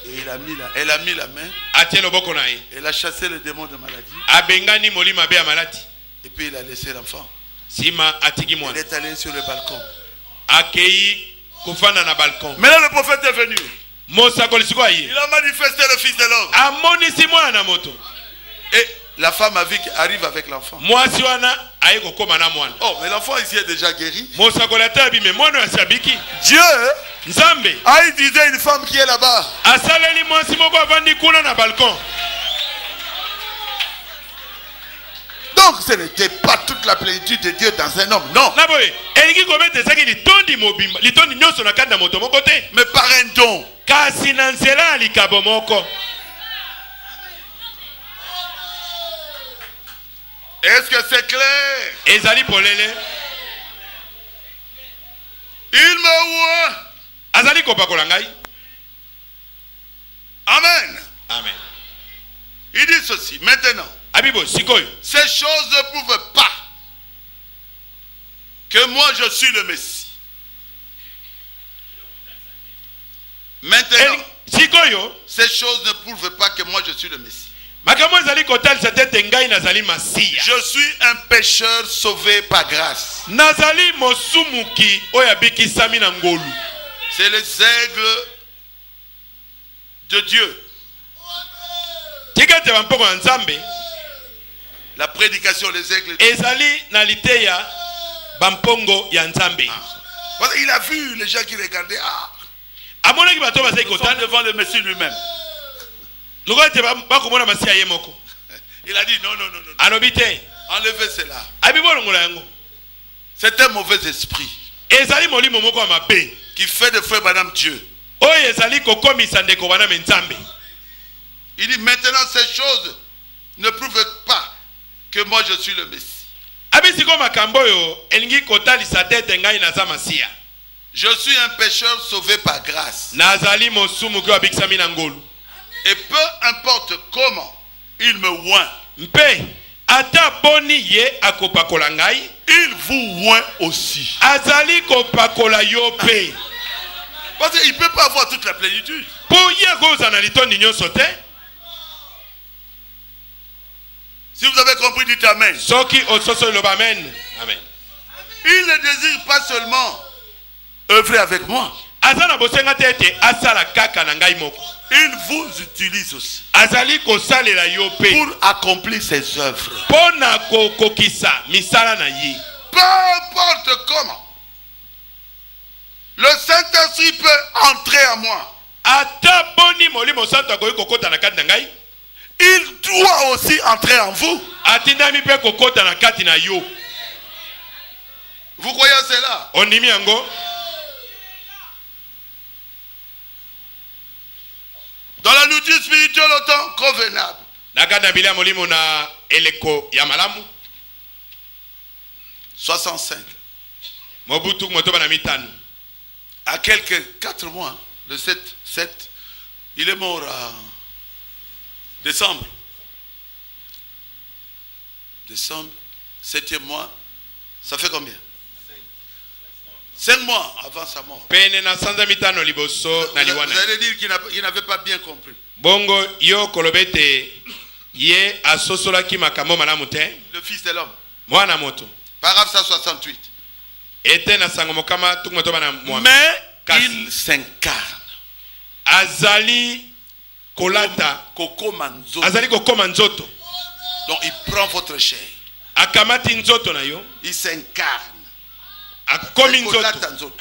Speaker 1: Et il a mis la- elle a mis la main, elle a chassé le démon de maladie, et puis il a laissé l'enfant. Il est allé sur le balcon. Maintenant le prophète est venu. Il a manifesté le Fils de l'homme. Et la femme a vu qu'il arrive avec l'enfant. Oh, mais l'enfant ici est déjà guéri. Dieu a utilisé une femme qui est là-bas. Donc ce n'était pas toute la plénitude de Dieu dans un homme, non. Mais par un don.
Speaker 2: kasi na nzela ya likabo moko
Speaker 1: Est-ce que c'est clair?
Speaker 2: Ezali polele
Speaker 1: Il me voit.
Speaker 2: azali kopakola ngai
Speaker 1: Amen.
Speaker 2: amen
Speaker 1: Il dit ceci. Maintenant,
Speaker 2: abibo sikoyo
Speaker 1: ces choses ne prouvent pas que moi je suis le Messie. Maintenant,
Speaker 2: sikoyo
Speaker 1: ces choses ne prouvent pas que moi je suis le Messie. Je suis un pécheur sauvé par grâce. C'est les aigles de Dieu. La prédication, les aigles de Parce qu'il a vu les gens qui regardaient. Ah, devant le Messie lui-même.
Speaker 2: Lokola ete ba- bakomona masiya ye moko
Speaker 1: Il a dit non, non, non, non.
Speaker 2: alobi te
Speaker 1: Enlevez cela.
Speaker 2: abi bolongola yango
Speaker 1: C'est un mauvais esprit
Speaker 2: ezali molimo moko ya mabe
Speaker 1: qui fait de frère Madame Dieu.
Speaker 2: oyo ezali kokomisa ndeko wana me nzambe
Speaker 1: Il dit maintenant ces choses ne prouvent pas que moi je suis le Messie.
Speaker 2: abi sikoyo makambo oyo elingi kotalisa te ete ngai naza masiya
Speaker 1: Je suis un pécheur sauvé par grâce.
Speaker 2: nazali mosumu oyo abikisami na ngolu
Speaker 1: Et peu importe comment il me oint,
Speaker 2: mpe ata boni ye akopakola ngai
Speaker 1: il vous oint aussi.
Speaker 2: azali kopakola yo mpe
Speaker 1: Parce qu'il ne peut pas avoir toute la plénitude.
Speaker 2: te
Speaker 1: Si vous avez compris, dites amen Il ne désire pas seulement œuvrer avec moi.
Speaker 2: Aza na bosenga te ete asala kaka na ngai moko
Speaker 1: Il vous utilise aussi
Speaker 2: azali kosalela yo mpe
Speaker 1: pour accomplir ses œuvres.
Speaker 2: mpo na kokokisa misala na ye
Speaker 1: Peu importe comment. Le Saint-Esprit peut entrer à moi.
Speaker 2: ata boni molimo santo akoki kokɔta na kati na ngai
Speaker 1: Il doit aussi entrer en vous.
Speaker 2: atindami mpe kokɔta na kati na yo
Speaker 1: Vous croyez cela?
Speaker 2: Ondimi yango?
Speaker 1: Dans la nourriture spirituelle au temps convenable.
Speaker 2: na kati na bilia molimo na eleko ya malamu
Speaker 1: 65.
Speaker 2: mobutu motoba na mitano
Speaker 1: À quelques 4 mois, le 7, 7, il est mort à décembre. Décembre, septième mois, ça fait combien? 5 mois avant sa mort. Vous, allez dire qu'il n'a- qu'il n'avait pas bien compris.
Speaker 2: bongo yo koloba ete ye asosolaki makambo malamu te
Speaker 1: Le Fils de l'homme.
Speaker 2: mwana moto
Speaker 1: Paragraphe 168.
Speaker 2: ete na sango mokama tuku motoba na mwambe
Speaker 1: Mais il s'incarne.
Speaker 2: azali kolata
Speaker 1: Manzo.
Speaker 2: azali kokoma nzoto
Speaker 1: Donc il prend votre chair.
Speaker 2: akamati nzoto na yo
Speaker 1: Il s'incarne.
Speaker 2: Akomi nzoto.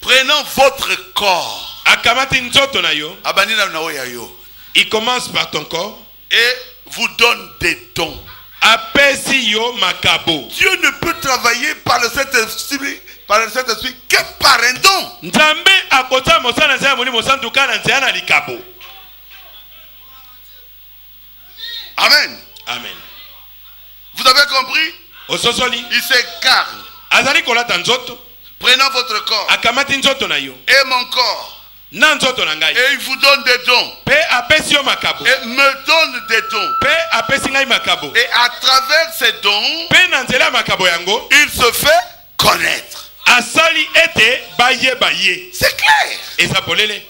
Speaker 1: Prenant votre corps.
Speaker 2: akamati nzoto na yo
Speaker 1: Abandi na na oyo ya yo.
Speaker 2: il commence par ton corps
Speaker 1: Et vous donne des dons.
Speaker 2: apesi yo makabo
Speaker 1: Dieu ne peut travailler par le Saint-Esprit, par le Saint-Esprit que par un don.
Speaker 2: nzambe akosala mosala na nzela ya molimo santu kaka na nzela na likabo
Speaker 1: Amen.
Speaker 2: amen
Speaker 1: Vous avez compris?
Speaker 2: Ososoli
Speaker 1: Il s'incarne.
Speaker 2: Azali kolata nzoto
Speaker 1: Prenant votre corps
Speaker 2: akamati nzoto na yo
Speaker 1: et mon corps.
Speaker 2: na nzoto na ngai
Speaker 1: Et il vous donne des dons.
Speaker 2: mpe apesi yo makabo
Speaker 1: Et me donne des dons.
Speaker 2: mpe apesi ngai makabo
Speaker 1: Et à travers ces dons,
Speaker 2: mpe na nzela ya makabo yango
Speaker 1: il se fait connaître.
Speaker 2: asali ete bayeba ye
Speaker 1: C'est clair.
Speaker 2: eza polele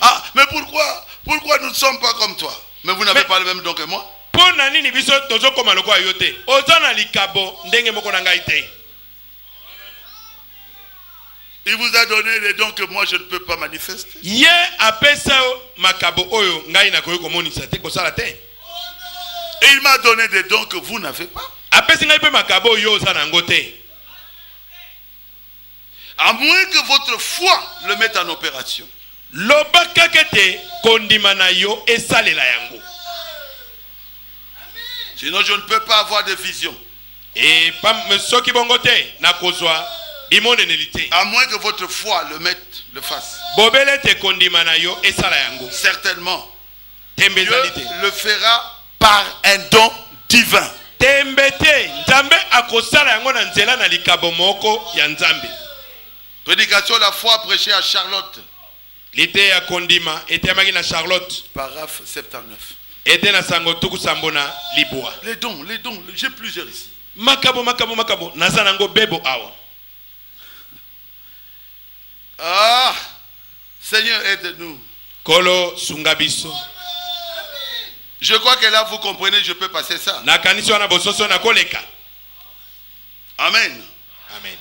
Speaker 1: Ah, mais pourquoi Pourquoi nous ne sommes pas comme toi? Mais vous n'avez pas le même don que moi?
Speaker 2: Mpo na nini biso tozokoma lokola yo te? Oza na likabo ndenge moko na ngai te
Speaker 1: Il vous a donné des dons que moi je ne peux pas manifester.
Speaker 2: ye apesa yo makabo oyo ngai nakoki komonisa te kosala te
Speaker 1: Et il m'a donné des dons que vous n'avez pas.
Speaker 2: apesi ngai mpe makabo oyo oza na yango te
Speaker 1: À moins que votre foi le mette en opération.
Speaker 2: loba kaka ete kondima na yo esalela yango
Speaker 1: Sinon, je ne peux pas avoir de vision.
Speaker 2: e te
Speaker 1: À moins que votre foi le mette, le fasse. Certainement. Dieu le fera par un don divin. Prédication de la foi prêchée à Charlotte. Paragraphe 79.
Speaker 2: Na sango tuku sambo na libwa
Speaker 1: Les dons, les dons, j'ai plusieurs ici.
Speaker 2: makabo makabo makabo naza nango bebo awa
Speaker 1: Ah, Seigneur, aide-nous.
Speaker 2: kolo sunga biso
Speaker 1: Je crois que là, vous comprenez, je peux passer ça.
Speaker 2: nakanisi wana bososo nakoleka
Speaker 1: Amen.
Speaker 2: amen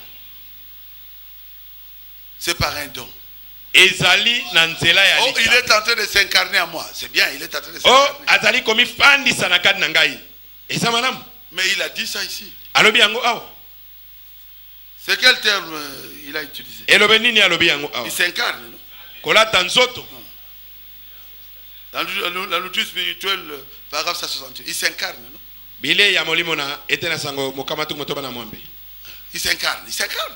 Speaker 1: C'est par un don.
Speaker 2: Ezali na nzela ya
Speaker 1: Oh, il est en train de s'incarner à moi. C'est bien, il est en train de
Speaker 2: o
Speaker 1: s'incarner.
Speaker 2: azali komifandisa na kati na ngai eza malamu
Speaker 1: Mais il a dit ça ici.
Speaker 2: alobi yango awa
Speaker 1: C'est quel terme euh, il a utilisé?
Speaker 2: Elobe nini alobi yango awa?
Speaker 1: Il s'incarne. non?
Speaker 2: Kolata nzoto
Speaker 1: Dans le- la nourriture spirituelle, euh, paragraphe 168. Il s'incarne. non?
Speaker 2: Bile ya molimo na ete na sango mokama tuku motoba na mwambe
Speaker 1: Il s'incarne. Il s'incarne.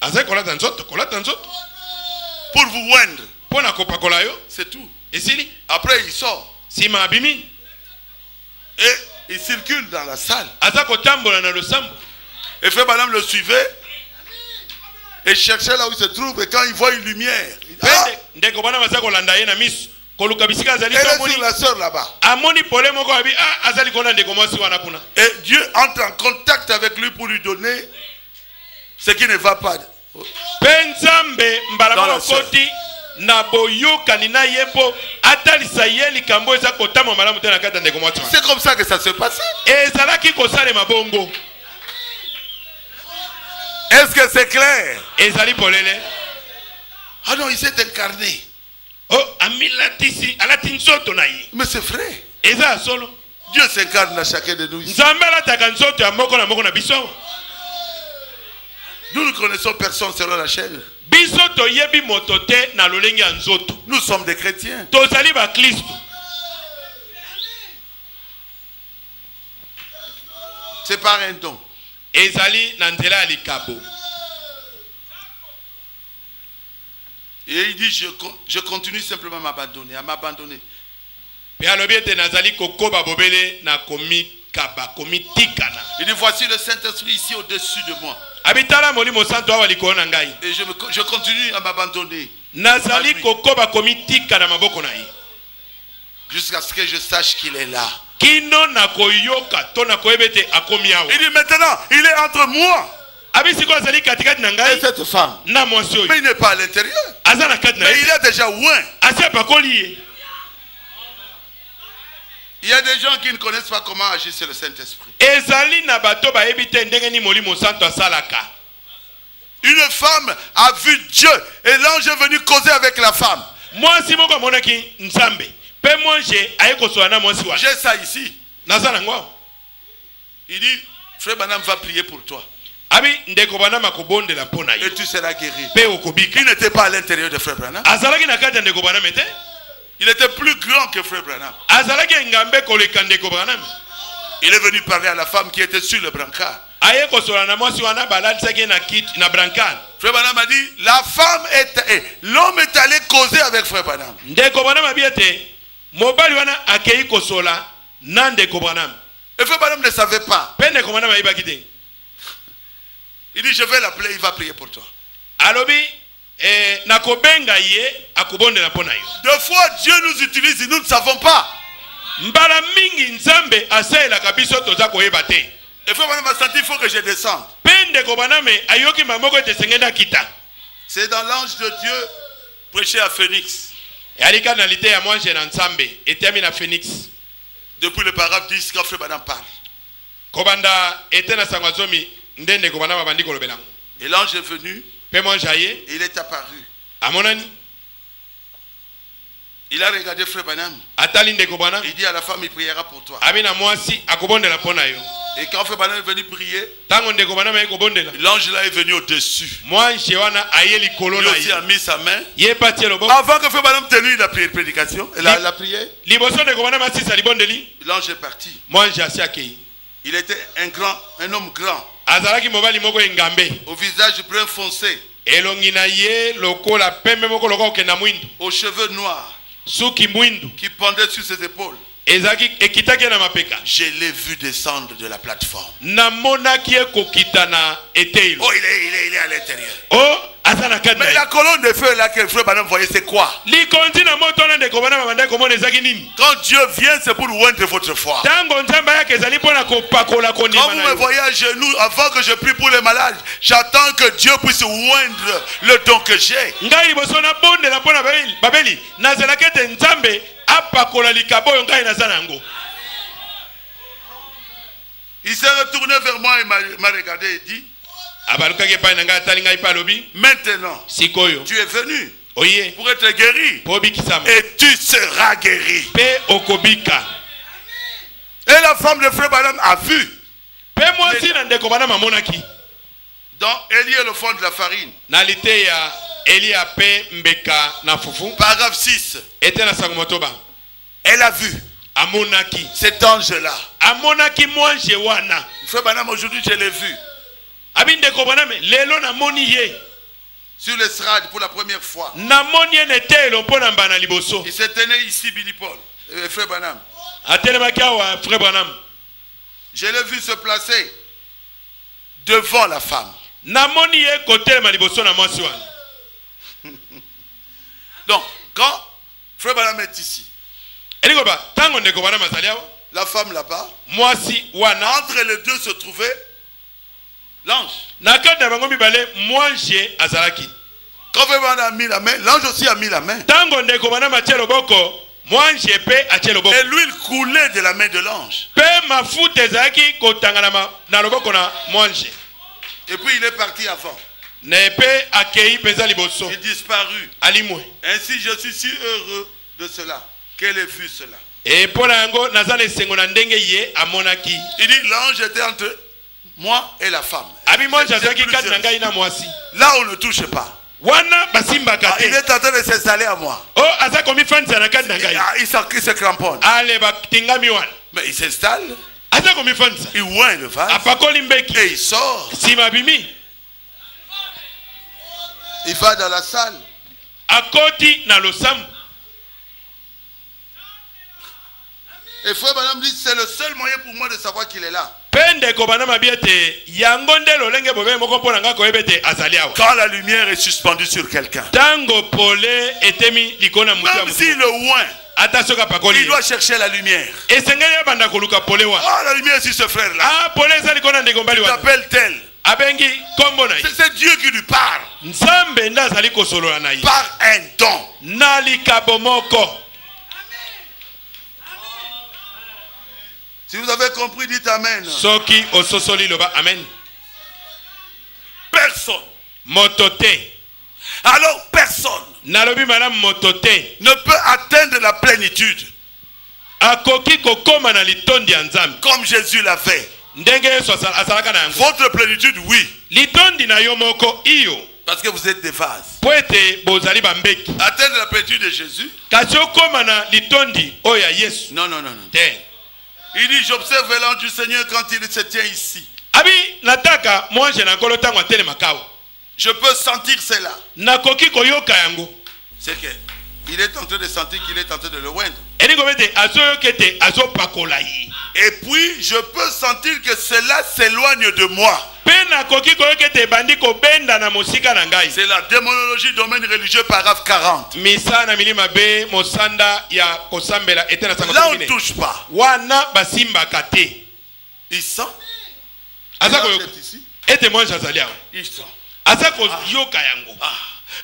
Speaker 2: azali kolata nzoto kolata nzoto
Speaker 1: Pour vous oindre. C'est tout.
Speaker 2: esili
Speaker 1: Après, il sort. Et il circule dans la salle. Et frère Madame le suivait. et cherchait là où il se trouve. Et quand il voit une lumière, il dit,
Speaker 2: mpe
Speaker 1: ah, elle la sœur là-bas.
Speaker 2: ah,
Speaker 1: Et Dieu entre en contact avec lui pour lui donner ce qui ne va pas.
Speaker 2: Mpe nzambe mbala moko na boyokani na ye mpo atalisa ye likambo eza kotama malamu te na kati ya ndeko wana
Speaker 1: C'est comme ça que ça se passait.
Speaker 2: ezalaki kosalema bongo
Speaker 1: Est-ce que c'est clair?
Speaker 2: Ezali polele.
Speaker 1: Ah non, il s'est incarné.
Speaker 2: o amilatisi alati nzoto na ye.
Speaker 1: Mais c'est vrai.
Speaker 2: eza ya solo.
Speaker 1: Dieu s'incarne dans chacun de nous
Speaker 2: nzambe alataka nzoto ya moko na moko na biso
Speaker 1: Nous ne connaissons personne selon la chair.
Speaker 2: na
Speaker 1: Nous sommes des chrétiens.
Speaker 2: baklistu
Speaker 1: C'est par un don.
Speaker 2: ezali na nzela ya likabo
Speaker 1: Et il dit, je, co- je continue simplement à m'abandonner, à m'abandonner. Il dit, voici le Saint-Esprit ici au-dessus de moi. Et je, me, je continue à m'abandonner jusqu'à ce que je sache qu'il est là. Il dit, maintenant, il est entre moi et cette femme. Mais il n'est pas à l'intérieur. Mais il est déjà loin. Il y a des gens qui ne connaissent pas comment agir sur le Saint-Esprit. Une femme a vu Dieu et l'ange est venu causer avec la femme. J'ai ça ici. Il dit, frère Banam va prier pour toi et tu seras guéri. Il n'était pas à l'intérieur de frère Branham. Il était plus grand que frère Branham. Il est venu parler à la femme qui était sur le brancard. Frère Branham a dit, la femme est... eh, L'homme est allé causer avec frère Branham. Et frère Branham ne savait pas. Il dit, je vais l'appeler, il va prier pour toi.
Speaker 2: alobi
Speaker 1: Deux fois, Dieu nous utilise et nous ne savons pas.
Speaker 2: mbala mingi nzambe asalelaka biso toza koyeba te
Speaker 1: Et frère Branham a senti, il faut que je descende.
Speaker 2: mpe ndeko baname ayoki maboko ete esengeli akita
Speaker 1: C'est dans l'ange de Dieu prêché à Phoenix.
Speaker 2: eyali kati na lite ya mwange na nzambe etiami na phénix
Speaker 1: Depuis le paragraphe 10, quand frère Branham parle.
Speaker 2: kobanda ete na sango ya zomi nde ndeko baname abandi kolobela yango
Speaker 1: Et l'ange est venu il est apparu. Il a regardé frère
Speaker 2: baname
Speaker 1: Il dit à la femme, il priera pour toi. Et quand frère Branham est venu prier, l'ange là est venu au-dessus.
Speaker 2: na
Speaker 1: aussi a mis sa main. Avant que frère Branham termine la prédication, la,
Speaker 2: Li-
Speaker 1: la prière, l'ange est parti. Il était un grand, un homme grand,
Speaker 2: azalaki mobali moko engambe.
Speaker 1: Au visage brun foncé,
Speaker 2: elongi na ye lokola pembe moko lokola kokenda mwindu.
Speaker 1: Aux cheveux noirs,
Speaker 2: suki mwindu.
Speaker 1: Qui pendaient sur ses épaules. Je l'ai vu descendre de la plateforme. Oh, il est, il est, il est à l'intérieur.
Speaker 2: o aza na kati na
Speaker 1: Mais la colonne de feu là que le frère Branham voyait, c'est quoi? Quand Dieu vient, c'est pour oindre votre foi. Quand vous me voyez à genoux, avant que je prie pour les malades, j'attends que Dieu puisse oindre le don que j'ai.
Speaker 2: Na apakola likabo oyo ngai naza na yango.
Speaker 1: Il s'est retourné vers moi et m'a m'a regardé et dit,
Speaker 2: abalukaki epai na ngai atali ngai mpe alobi.
Speaker 1: Maintenant,
Speaker 2: sikoyo.
Speaker 1: tu es venu
Speaker 2: oye.
Speaker 1: pour être guéri.
Speaker 2: Mpo obikisama.
Speaker 1: Et tu seras guéri.
Speaker 2: mpe okobika.
Speaker 1: Et la femme de frère Branham a vu.
Speaker 2: Mpe mwasi na ndeko bana mamonaki.
Speaker 1: Dans Élie et le fond de la farine,
Speaker 2: na eliya mpe mbeka na fufu.
Speaker 1: Paragraphe 6,
Speaker 2: ete na sango motoba.
Speaker 1: Elle a vu.
Speaker 2: Amonaki.
Speaker 1: Cet ange-là.
Speaker 2: amonaki mwange wana.
Speaker 1: Frère Branham, aujourd'hui, je l'ai vu.
Speaker 2: Abi ndeko bana me lelo namoni ye.
Speaker 1: Sur l'estrade pour la première fois.
Speaker 2: na etelo mpo na mbala liboso.
Speaker 1: Il s'est tenu ici, Billy Paul, euh, frère Branham.
Speaker 2: atelemaki awa frère branam
Speaker 1: Je l'ai vu se placer devant la femme.
Speaker 2: namoni ye kotelema liboso na mwasi wana
Speaker 1: Donc, quand Frère Branham est ici,
Speaker 2: bazali awa
Speaker 1: la femme là-bas,
Speaker 2: mwasi wana
Speaker 1: entre les deux se trouvait l'ange.
Speaker 2: na kati na bango mibale mwange azalaki
Speaker 1: Quand Frère Branham a mis la main, l'ange aussi a mis la main.
Speaker 2: ntango ndeko bana atie loboko mwange mpe atie loboko
Speaker 1: Et l'huile coulait de la main de l'ange.
Speaker 2: mpe mafuta ezalaki kotangana ma- na loboko na mwange
Speaker 1: Et puis il est parti avant. Il disparut. Ainsi, je suis si heureux de cela. Qu'elle ait vu cela? Il dit, l'ange était entre moi et la femme. Là, on ne touche pas. Ah, il est en train de s'installer à moi.
Speaker 2: o aza komifandisa na kati na ngai
Speaker 1: Ah, il, s'en- il se cramponne. Mais il s'installe, il oint le vase et il sort. Il va dans la salle.
Speaker 2: akoti na losambo
Speaker 1: Et frère Madame dit, c'est le seul moyen pour moi de savoir qu'il est là.
Speaker 2: mpe ndeko bana mabi ete yango nde lolenge bobe moko mpo na ngai koyeba ete azali awa
Speaker 1: Quand la lumière est suspendue sur quelqu'un.
Speaker 2: ntango pole etemi likolo na motu ya
Speaker 1: Même si le oint,
Speaker 2: ata soki apakoli
Speaker 1: il doit chercher la lumière.
Speaker 2: esengeli abanda koluka pole wana
Speaker 1: Ah, la lumière sur ce frère-là.
Speaker 2: ah pole eza likolo na ndeko mbali
Speaker 1: Il
Speaker 2: wana
Speaker 1: t'appelle tel.
Speaker 2: Abengi nkombo na ye
Speaker 1: C'est Dieu qui lui parle.
Speaker 2: nzambe nde azali
Speaker 1: Par un don.
Speaker 2: moko
Speaker 1: Si vous avez compris, dites Amen.
Speaker 2: soki ososoli loba amen
Speaker 1: Personne.
Speaker 2: moto te
Speaker 1: Alors personne
Speaker 2: nalobi malamu moto te
Speaker 1: ne peut atteindre la plénitude
Speaker 2: akoki kokóma na litondi ya nzambe
Speaker 1: comme Jésus l'avait.
Speaker 2: ndenge
Speaker 1: Votre plénitude, oui. Parce que vous êtes des vases. Atteindre la plénitude de Jésus Non, non, non, non. Il dit, j'observe l'ange du Seigneur quand il se tient ici. Je peux sentir cela. C'est que il est en train de sentir qu'il est en train de le
Speaker 2: ye
Speaker 1: Et puis, je peux sentir que cela s'éloigne de moi. C'est la démonologie domaine religieux, paragraphe 40.
Speaker 2: misala na milima be mosanda ya kosambela ete na sango
Speaker 1: Là, on ne touche pas. Il sent.
Speaker 2: ete mwange azali awa.
Speaker 1: Il sent.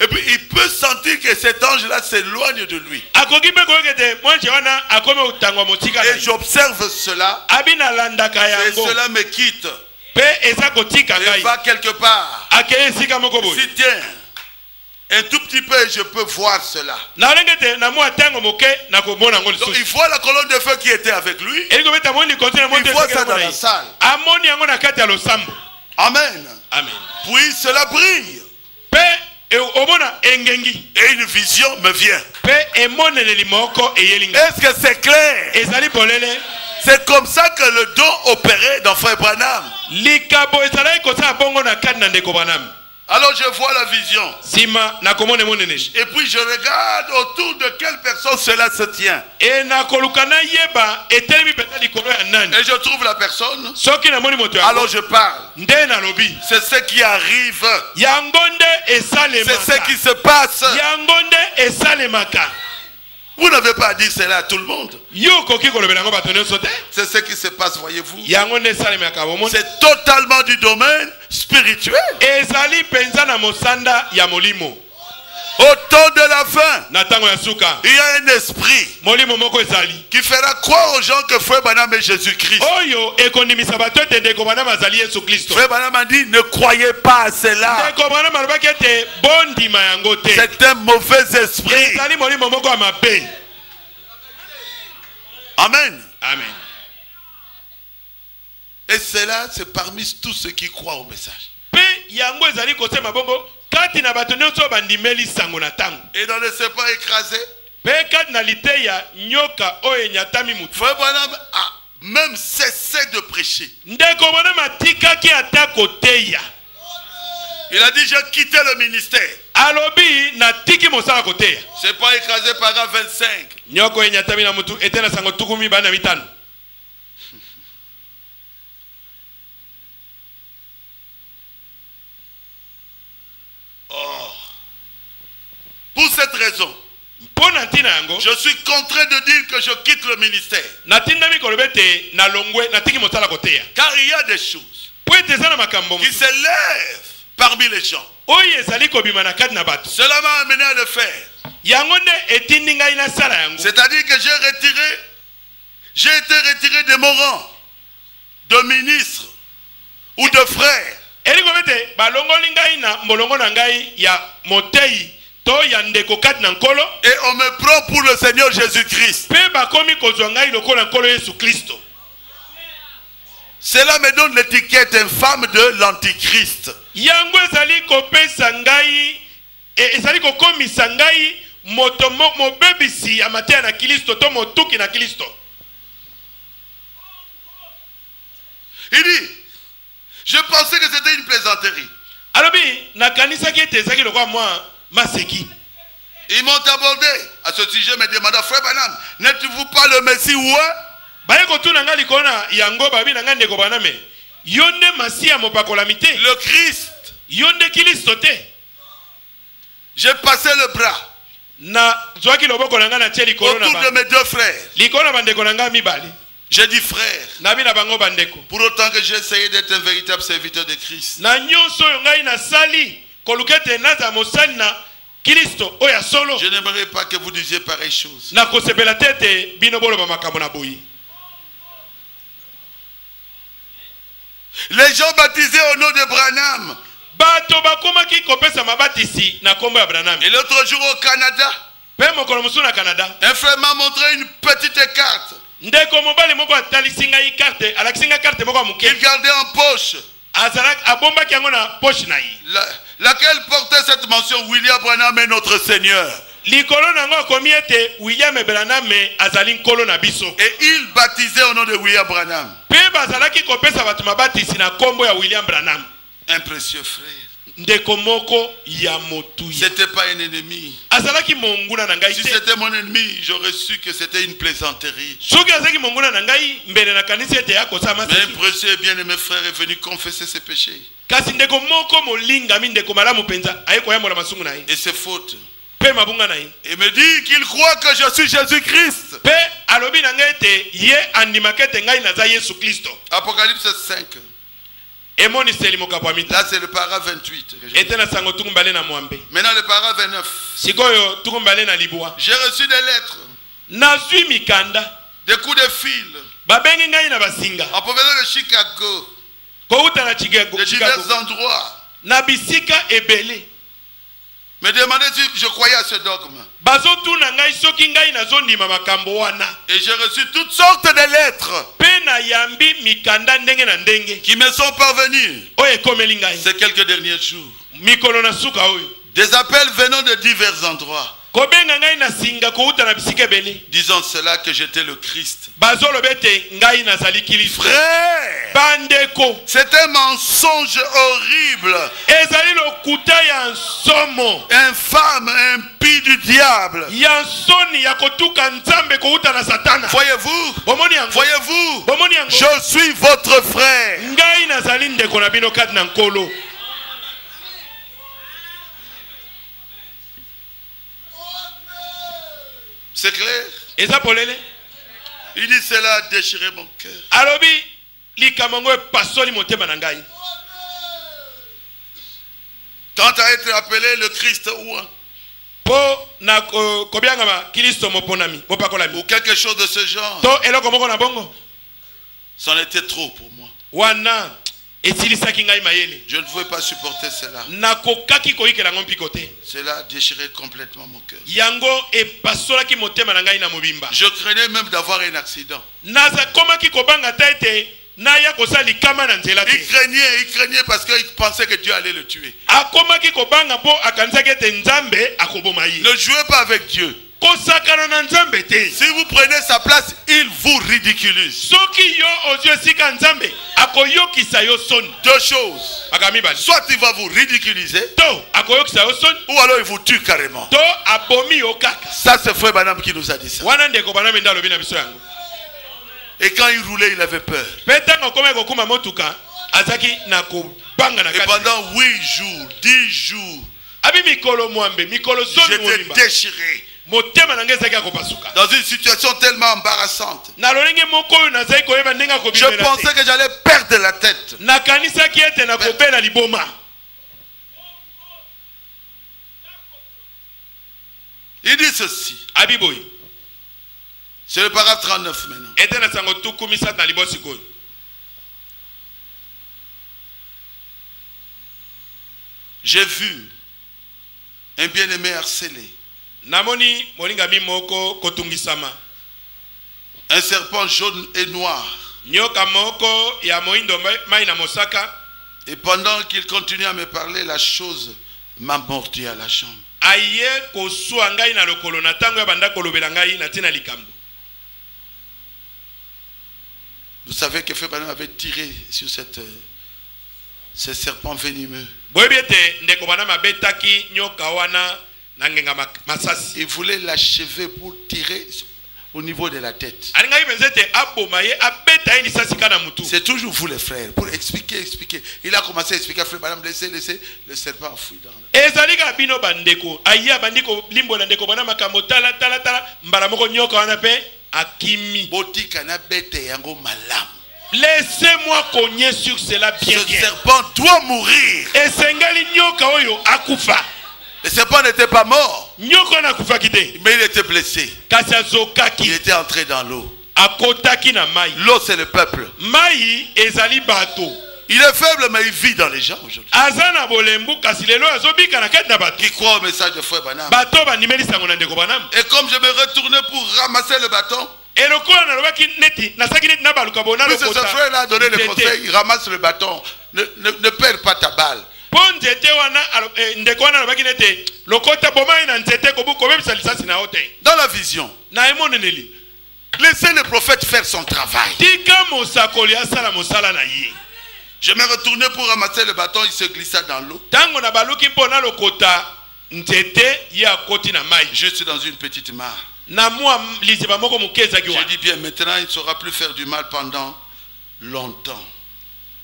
Speaker 1: Et puis, il peut sentir que cet ange-là s'éloigne de lui. Et j'observe cela. Et cela me quitte.
Speaker 2: ngai
Speaker 1: va quelque part. Si tiens, un tout petit peu, je peux voir cela. Donc, il voit la colonne de feu qui était avec lui. Il voit ça dans la salle. Amen.
Speaker 2: amen
Speaker 1: Puis cela brille.
Speaker 2: E-
Speaker 1: Et une vision me vient. Est-ce que c'est clair? C'est comme ça que le don opérait dans Frère Branham. Alors je vois la vision. Et puis je regarde autour de quelle personne cela se tient. Et je trouve la personne. Alors je parle. C'est ce qui arrive. C'est ce qui se passe. Vous n'avez pas dit cela à tout le monde. C'est ce qui se passe, voyez-vous. C'est totalement du domaine spirituel. Au temps de la fin, il y a un esprit qui fera croire aux gens que Frère Banam est Jésus-Christ. Frère Banam a dit, ne croyez pas à cela. C'est un mauvais esprit. Amen.
Speaker 2: amen
Speaker 1: Et cela, c'est parmi tous ceux qui croient au message. Et dans le serpent écrasé,
Speaker 2: mpe kati na liteya nyoka oyo enyatami motu
Speaker 1: Frère Branham a même cessé de prêcher.
Speaker 2: ndeko banama atikaki ata koteya
Speaker 1: Il a dit, j'ai quitté le ministère.
Speaker 2: alobi natiki mosala koteya
Speaker 1: C'est pas écrasé par 25.
Speaker 2: nyoko oyo enyatami na motu ete na sango tuku mibale na mitano
Speaker 1: Pour cette raison, je suis contraint de dire que je quitte le ministère. Car il y a des choses qui s'élèvent parmi les gens. Cela m'a amené à le faire. C'est-à-dire que j'ai retiré, j'ai été retiré de mon rang de ministre ou de frère. Et on me prend pour le Seigneur Jésus-Christ. Cela me donne l'étiquette infâme de l'antichrist.
Speaker 2: e-
Speaker 1: Il dit, je pensais que c'était une plaisanterie.
Speaker 2: alobi maseki
Speaker 1: Ils m'ont abordé à ce sujet, me demandant, frère Banam, n'êtes-vous pas le Messie
Speaker 2: mopakolami te
Speaker 1: Le Christ. J'ai passé le bras
Speaker 2: nazwaki loboko na ngai natie likolo na
Speaker 1: autour de mes deux frères.
Speaker 2: likolo na bandeko na ngai mibale
Speaker 1: J'ai dit frère.
Speaker 2: nabi na bango bandeko
Speaker 1: Pour autant que j'ai essayé d'être un véritable serviteur de Christ.
Speaker 2: na nyonso oyo ngai nasali solo.
Speaker 1: Je n'aimerais pas que vous disiez pareille chose. Les gens baptisés au nom de Branham. Et l'autre jour au Canada, un frère m'a montré une petite carte.
Speaker 2: Moke.
Speaker 1: Gardait en poche, la- laquelle portait cette mention? William Branham est notre Seigneur. Et il baptisait au nom de William Branham. Un précieux frère. C'était pas un ennemi. Si c'était mon ennemi, j'aurais su que c'était une plaisanterie. Mais un précieux et bien-aimé frère est venu confesser ses péchés et ses fautes. Et me dit qu'il croit que je suis Jésus-Christ. Apocalypse 5.
Speaker 2: emoniseli mokapo ya mita
Speaker 1: Là, c'est le paragraphe 28. que je-
Speaker 2: ete na sango tuku mbale na mwambe.
Speaker 1: Maintenant, le paragraphe 29.
Speaker 2: sikoyo tuku mbale na libwa.
Speaker 1: J'ai reçu des lettres, des coups de fil. En provenance de Chicago, de divers endroits.
Speaker 2: na bisika ebele
Speaker 1: Me demandaient si je croyais à ce dogme? Et j'ai reçu toutes sortes de lettres. Qui me sont parvenues. Ces quelques derniers jours. Des appels venant de divers endroits, disant cela que j'étais le Christ. Frère,
Speaker 2: bandeko.
Speaker 1: C'est un mensonge horrible, infâme, impie du diable. Voyez-vous, voyez-vous, je suis votre frère.
Speaker 2: ngai nazali ndeko na bino kati na nkolo
Speaker 1: C'est clair?
Speaker 2: Eza polele
Speaker 1: Il dit cela a déchiré mon cœur.
Speaker 2: alobi likambo yango epasoli motema na ngai.
Speaker 1: Quant à être appelé le Christ ou,
Speaker 2: mpo na ko- kobiangama kristo moponami mopakolami.
Speaker 1: Ou quelque chose de ce genre,
Speaker 2: to eloko moko na bongo.
Speaker 1: C'en était trop pour moi.
Speaker 2: wana
Speaker 1: Je ne pouvais pas supporter cela. Cela a déchiré complètement mon cœur. Je craignais même d'avoir un accident. Il craignait, il craignait parce qu'il pensait que Dieu allait le tuer. Ne jouez pas avec Dieu. Si vous prenez sa place, il vous ridiculise. Deux choses. Soit il va vous ridiculiser, ou alors il vous tue carrément. Ça, c'est Frère Banam qui nous a dit ça. Et quand il roulait, il avait peur. Et pendant huit jours, dix jours, J'étais déchiré. Dans une situation tellement embarrassante. Je pensais que j'allais perdre la tête. Il dit ceci. C'est le paragraphe 39 maintenant. J'ai vu un bien-aimé harcelé,
Speaker 2: namoni molingami moko kotungisama
Speaker 1: un serpent jaune et noir.
Speaker 2: nyoka moko ya moindo mai- na mosaka
Speaker 1: Et pendant qu'il continue à me parler, la chose m'a mordu à la jambe.
Speaker 2: aye koswa ngai na lokolo na ntango ya banda kolobela ngai na ntina likambo
Speaker 1: Vous savez que Branham avait tiré sur cette, euh, ce serpent venimeux.
Speaker 2: boyebi ete ndeko bana mabetaki nyoka wana
Speaker 1: Il voulait l'achever pour tirer au niveau de la tête. C'est toujours vous les frères, pour expliquer, expliquer. Il a commencé à expliquer à Frère Branham, laissez, laissez, le serpent enfui dans le...
Speaker 2: laissez-moi cogner sur cela bien
Speaker 1: Ce
Speaker 2: bien
Speaker 1: serpent doit mourir. Le serpent n'était pas mort, mais il était blessé. Il était entré dans l'eau. L'eau, c'est le peuple.
Speaker 2: mai ezali bato
Speaker 1: Il est faible, mais il vit dans les gens aujourd'hui. Qui croit au message de Frère
Speaker 2: banamu
Speaker 1: Et comme je me retournais pour ramasser le bâton, puisque ce frère-là a donné le conseil, il ramasse le bâton. Ne, ne, ne perds pas ta balle.
Speaker 2: Mpo nzete wana eh, ndeko wana alobaki nete lokota bomai na nzete kobebisa lisasi na yo te
Speaker 1: Dans la vision,
Speaker 2: na emoneneli
Speaker 1: laissez le prophète faire son travail.
Speaker 2: tika mosakoli asala mosala na ye
Speaker 1: Je me retournais pour ramasser le bâton, il se glissa dans l'eau.
Speaker 2: ntango na baluki mpo nalokota nzete ye akoti na mai
Speaker 1: Juste dans une petite mare.
Speaker 2: na mwa liziba moko moke ezalaki
Speaker 1: Je
Speaker 2: wana
Speaker 1: dis bien, maintenant, il ne saura plus faire du mal pendant longtemps.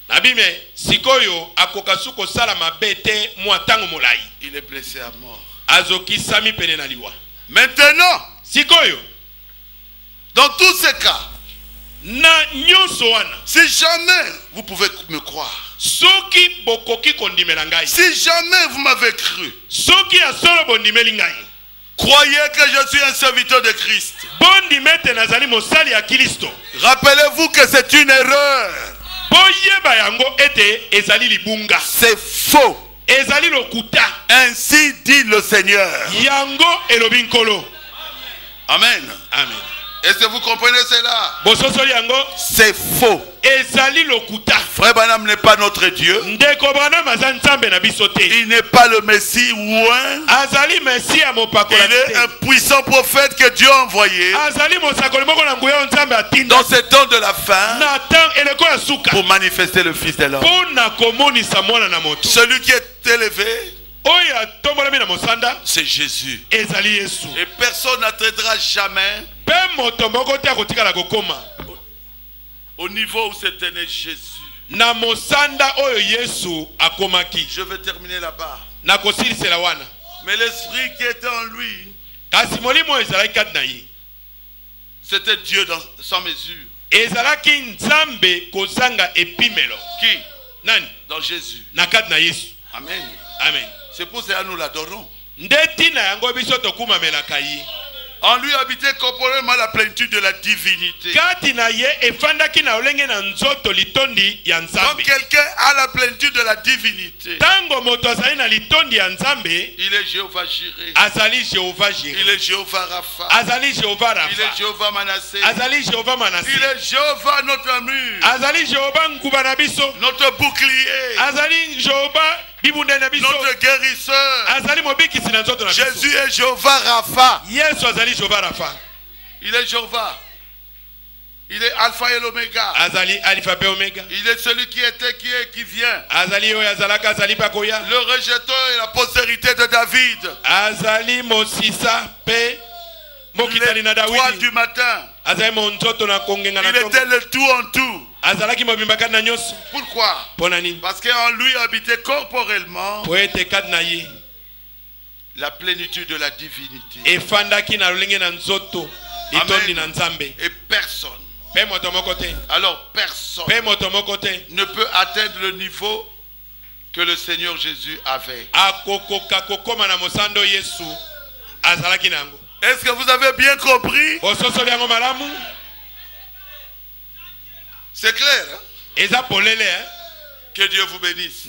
Speaker 2: Nabi me sikoyo akoka su kosala mabe te mwa ntango molai.
Speaker 1: Il est blessé à mort.
Speaker 2: azokisami pene na liwa.
Speaker 1: Maintenant,
Speaker 2: sikoyo.
Speaker 1: dans tous ces cas,
Speaker 2: na nyonso wana.
Speaker 1: si jamais vous pouvez me croire,
Speaker 2: soki bokoki kondimela ngai.
Speaker 1: si jamais vous m'avez cru,
Speaker 2: soki ya solo bondimeli ngai.
Speaker 1: croyez que je suis un serviteur de Christ.
Speaker 2: bondima ete nazali mosali ya kristo
Speaker 1: Rappelez-vous que c'est une erreur. C'est faux. Ainsi dit le Seigneur. Amen.
Speaker 2: amen
Speaker 1: Est-ce que vous comprenez cela? C'est faux. Frère Branham n'est pas notre Dieu. Il n'est pas le Messie
Speaker 2: ya
Speaker 1: Il est un puissant prophète que Dieu a envoyé. Dans ce temps de la fin pour manifester le Fils de l'homme. Celui qui est élevé, c'est Jésus. Et personne n'atteindra jamais au niveau où s'était né Jésus. Je vais terminer là-bas. Mais l'esprit qui était en lui, c'était Dieu dans, sans mesure.
Speaker 2: ezalaki nzambe kozanga epimelo
Speaker 1: Qui?
Speaker 2: Nani?
Speaker 1: Dans Jésus.
Speaker 2: na kati na yesu
Speaker 1: Amen.
Speaker 2: amen
Speaker 1: C'est pour cela que nous l'adorons.
Speaker 2: nde ntina yango biso tokumamelaka ye
Speaker 1: En lui habitait corporellement la plénitude de la divinité. Quand quelqu'un a la plénitude de la divinité,
Speaker 2: azali
Speaker 1: il est Jéhovah Jireh.
Speaker 2: azali jehova
Speaker 1: Il
Speaker 2: jire
Speaker 1: est Jéhovah Rapha.
Speaker 2: azali jehova
Speaker 1: Il est Jéhovah Manassé.
Speaker 2: azali jehova
Speaker 1: Il
Speaker 2: manase
Speaker 1: est Jéhovah notre mur,
Speaker 2: azali jehova nguba na biso
Speaker 1: notre bouclier, notre guérisseur. Jésus est Jéhovah Rapha. Il est Jéhovah. Il est Alpha et l'Oméga.
Speaker 2: azali alifa mpe omega
Speaker 1: Il est celui qui était, qui est, qui vient.
Speaker 2: azali azalaka azali mpe akoya
Speaker 1: Le rejeteur et la postérité de David.
Speaker 2: azali mosisa mpe mokitani na
Speaker 1: L'étoile
Speaker 2: dawidi
Speaker 1: du matin. Il était le tout en tout. Pourquoi? Parce qu'en lui habitait corporellement
Speaker 5: la plénitude de la divinité. Et personne, alors personne ne peut atteindre le niveau que le Seigneur Jésus avait. Est-ce que vous avez bien compris?
Speaker 2: Malamu
Speaker 5: C'est clair. hein?
Speaker 2: eh?
Speaker 5: Que Dieu vous bénisse.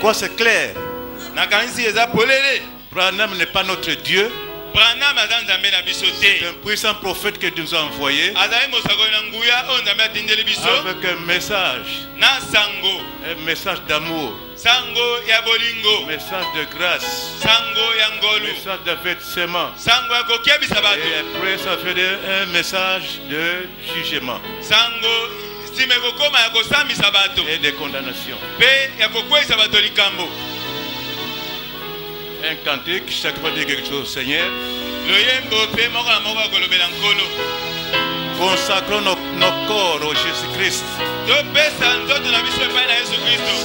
Speaker 5: Que c'est clair? Branham n'est pas notre Dieu. C'est un puissant prophète que Dieu nous a envoyé. Avec un message, un message d'amour, un message de grâce, un message
Speaker 6: kokebisa bato.
Speaker 5: Et après, ça fait de- un message de jugement et de condamnation.
Speaker 6: mpe ya kokweyisa bato likambo
Speaker 5: Un cantique, chaque fois dire quelque chose, Seigneur.
Speaker 6: akolobela nkolo
Speaker 5: Consacrons nos, nos corps au Jésus-Christ.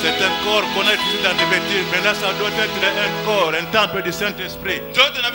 Speaker 5: C'est un corps qu'on a toujours dans les vêtements. Maintenant, ça doit être un corps, un temple du Saint-Esprit.
Speaker 6: nzoto na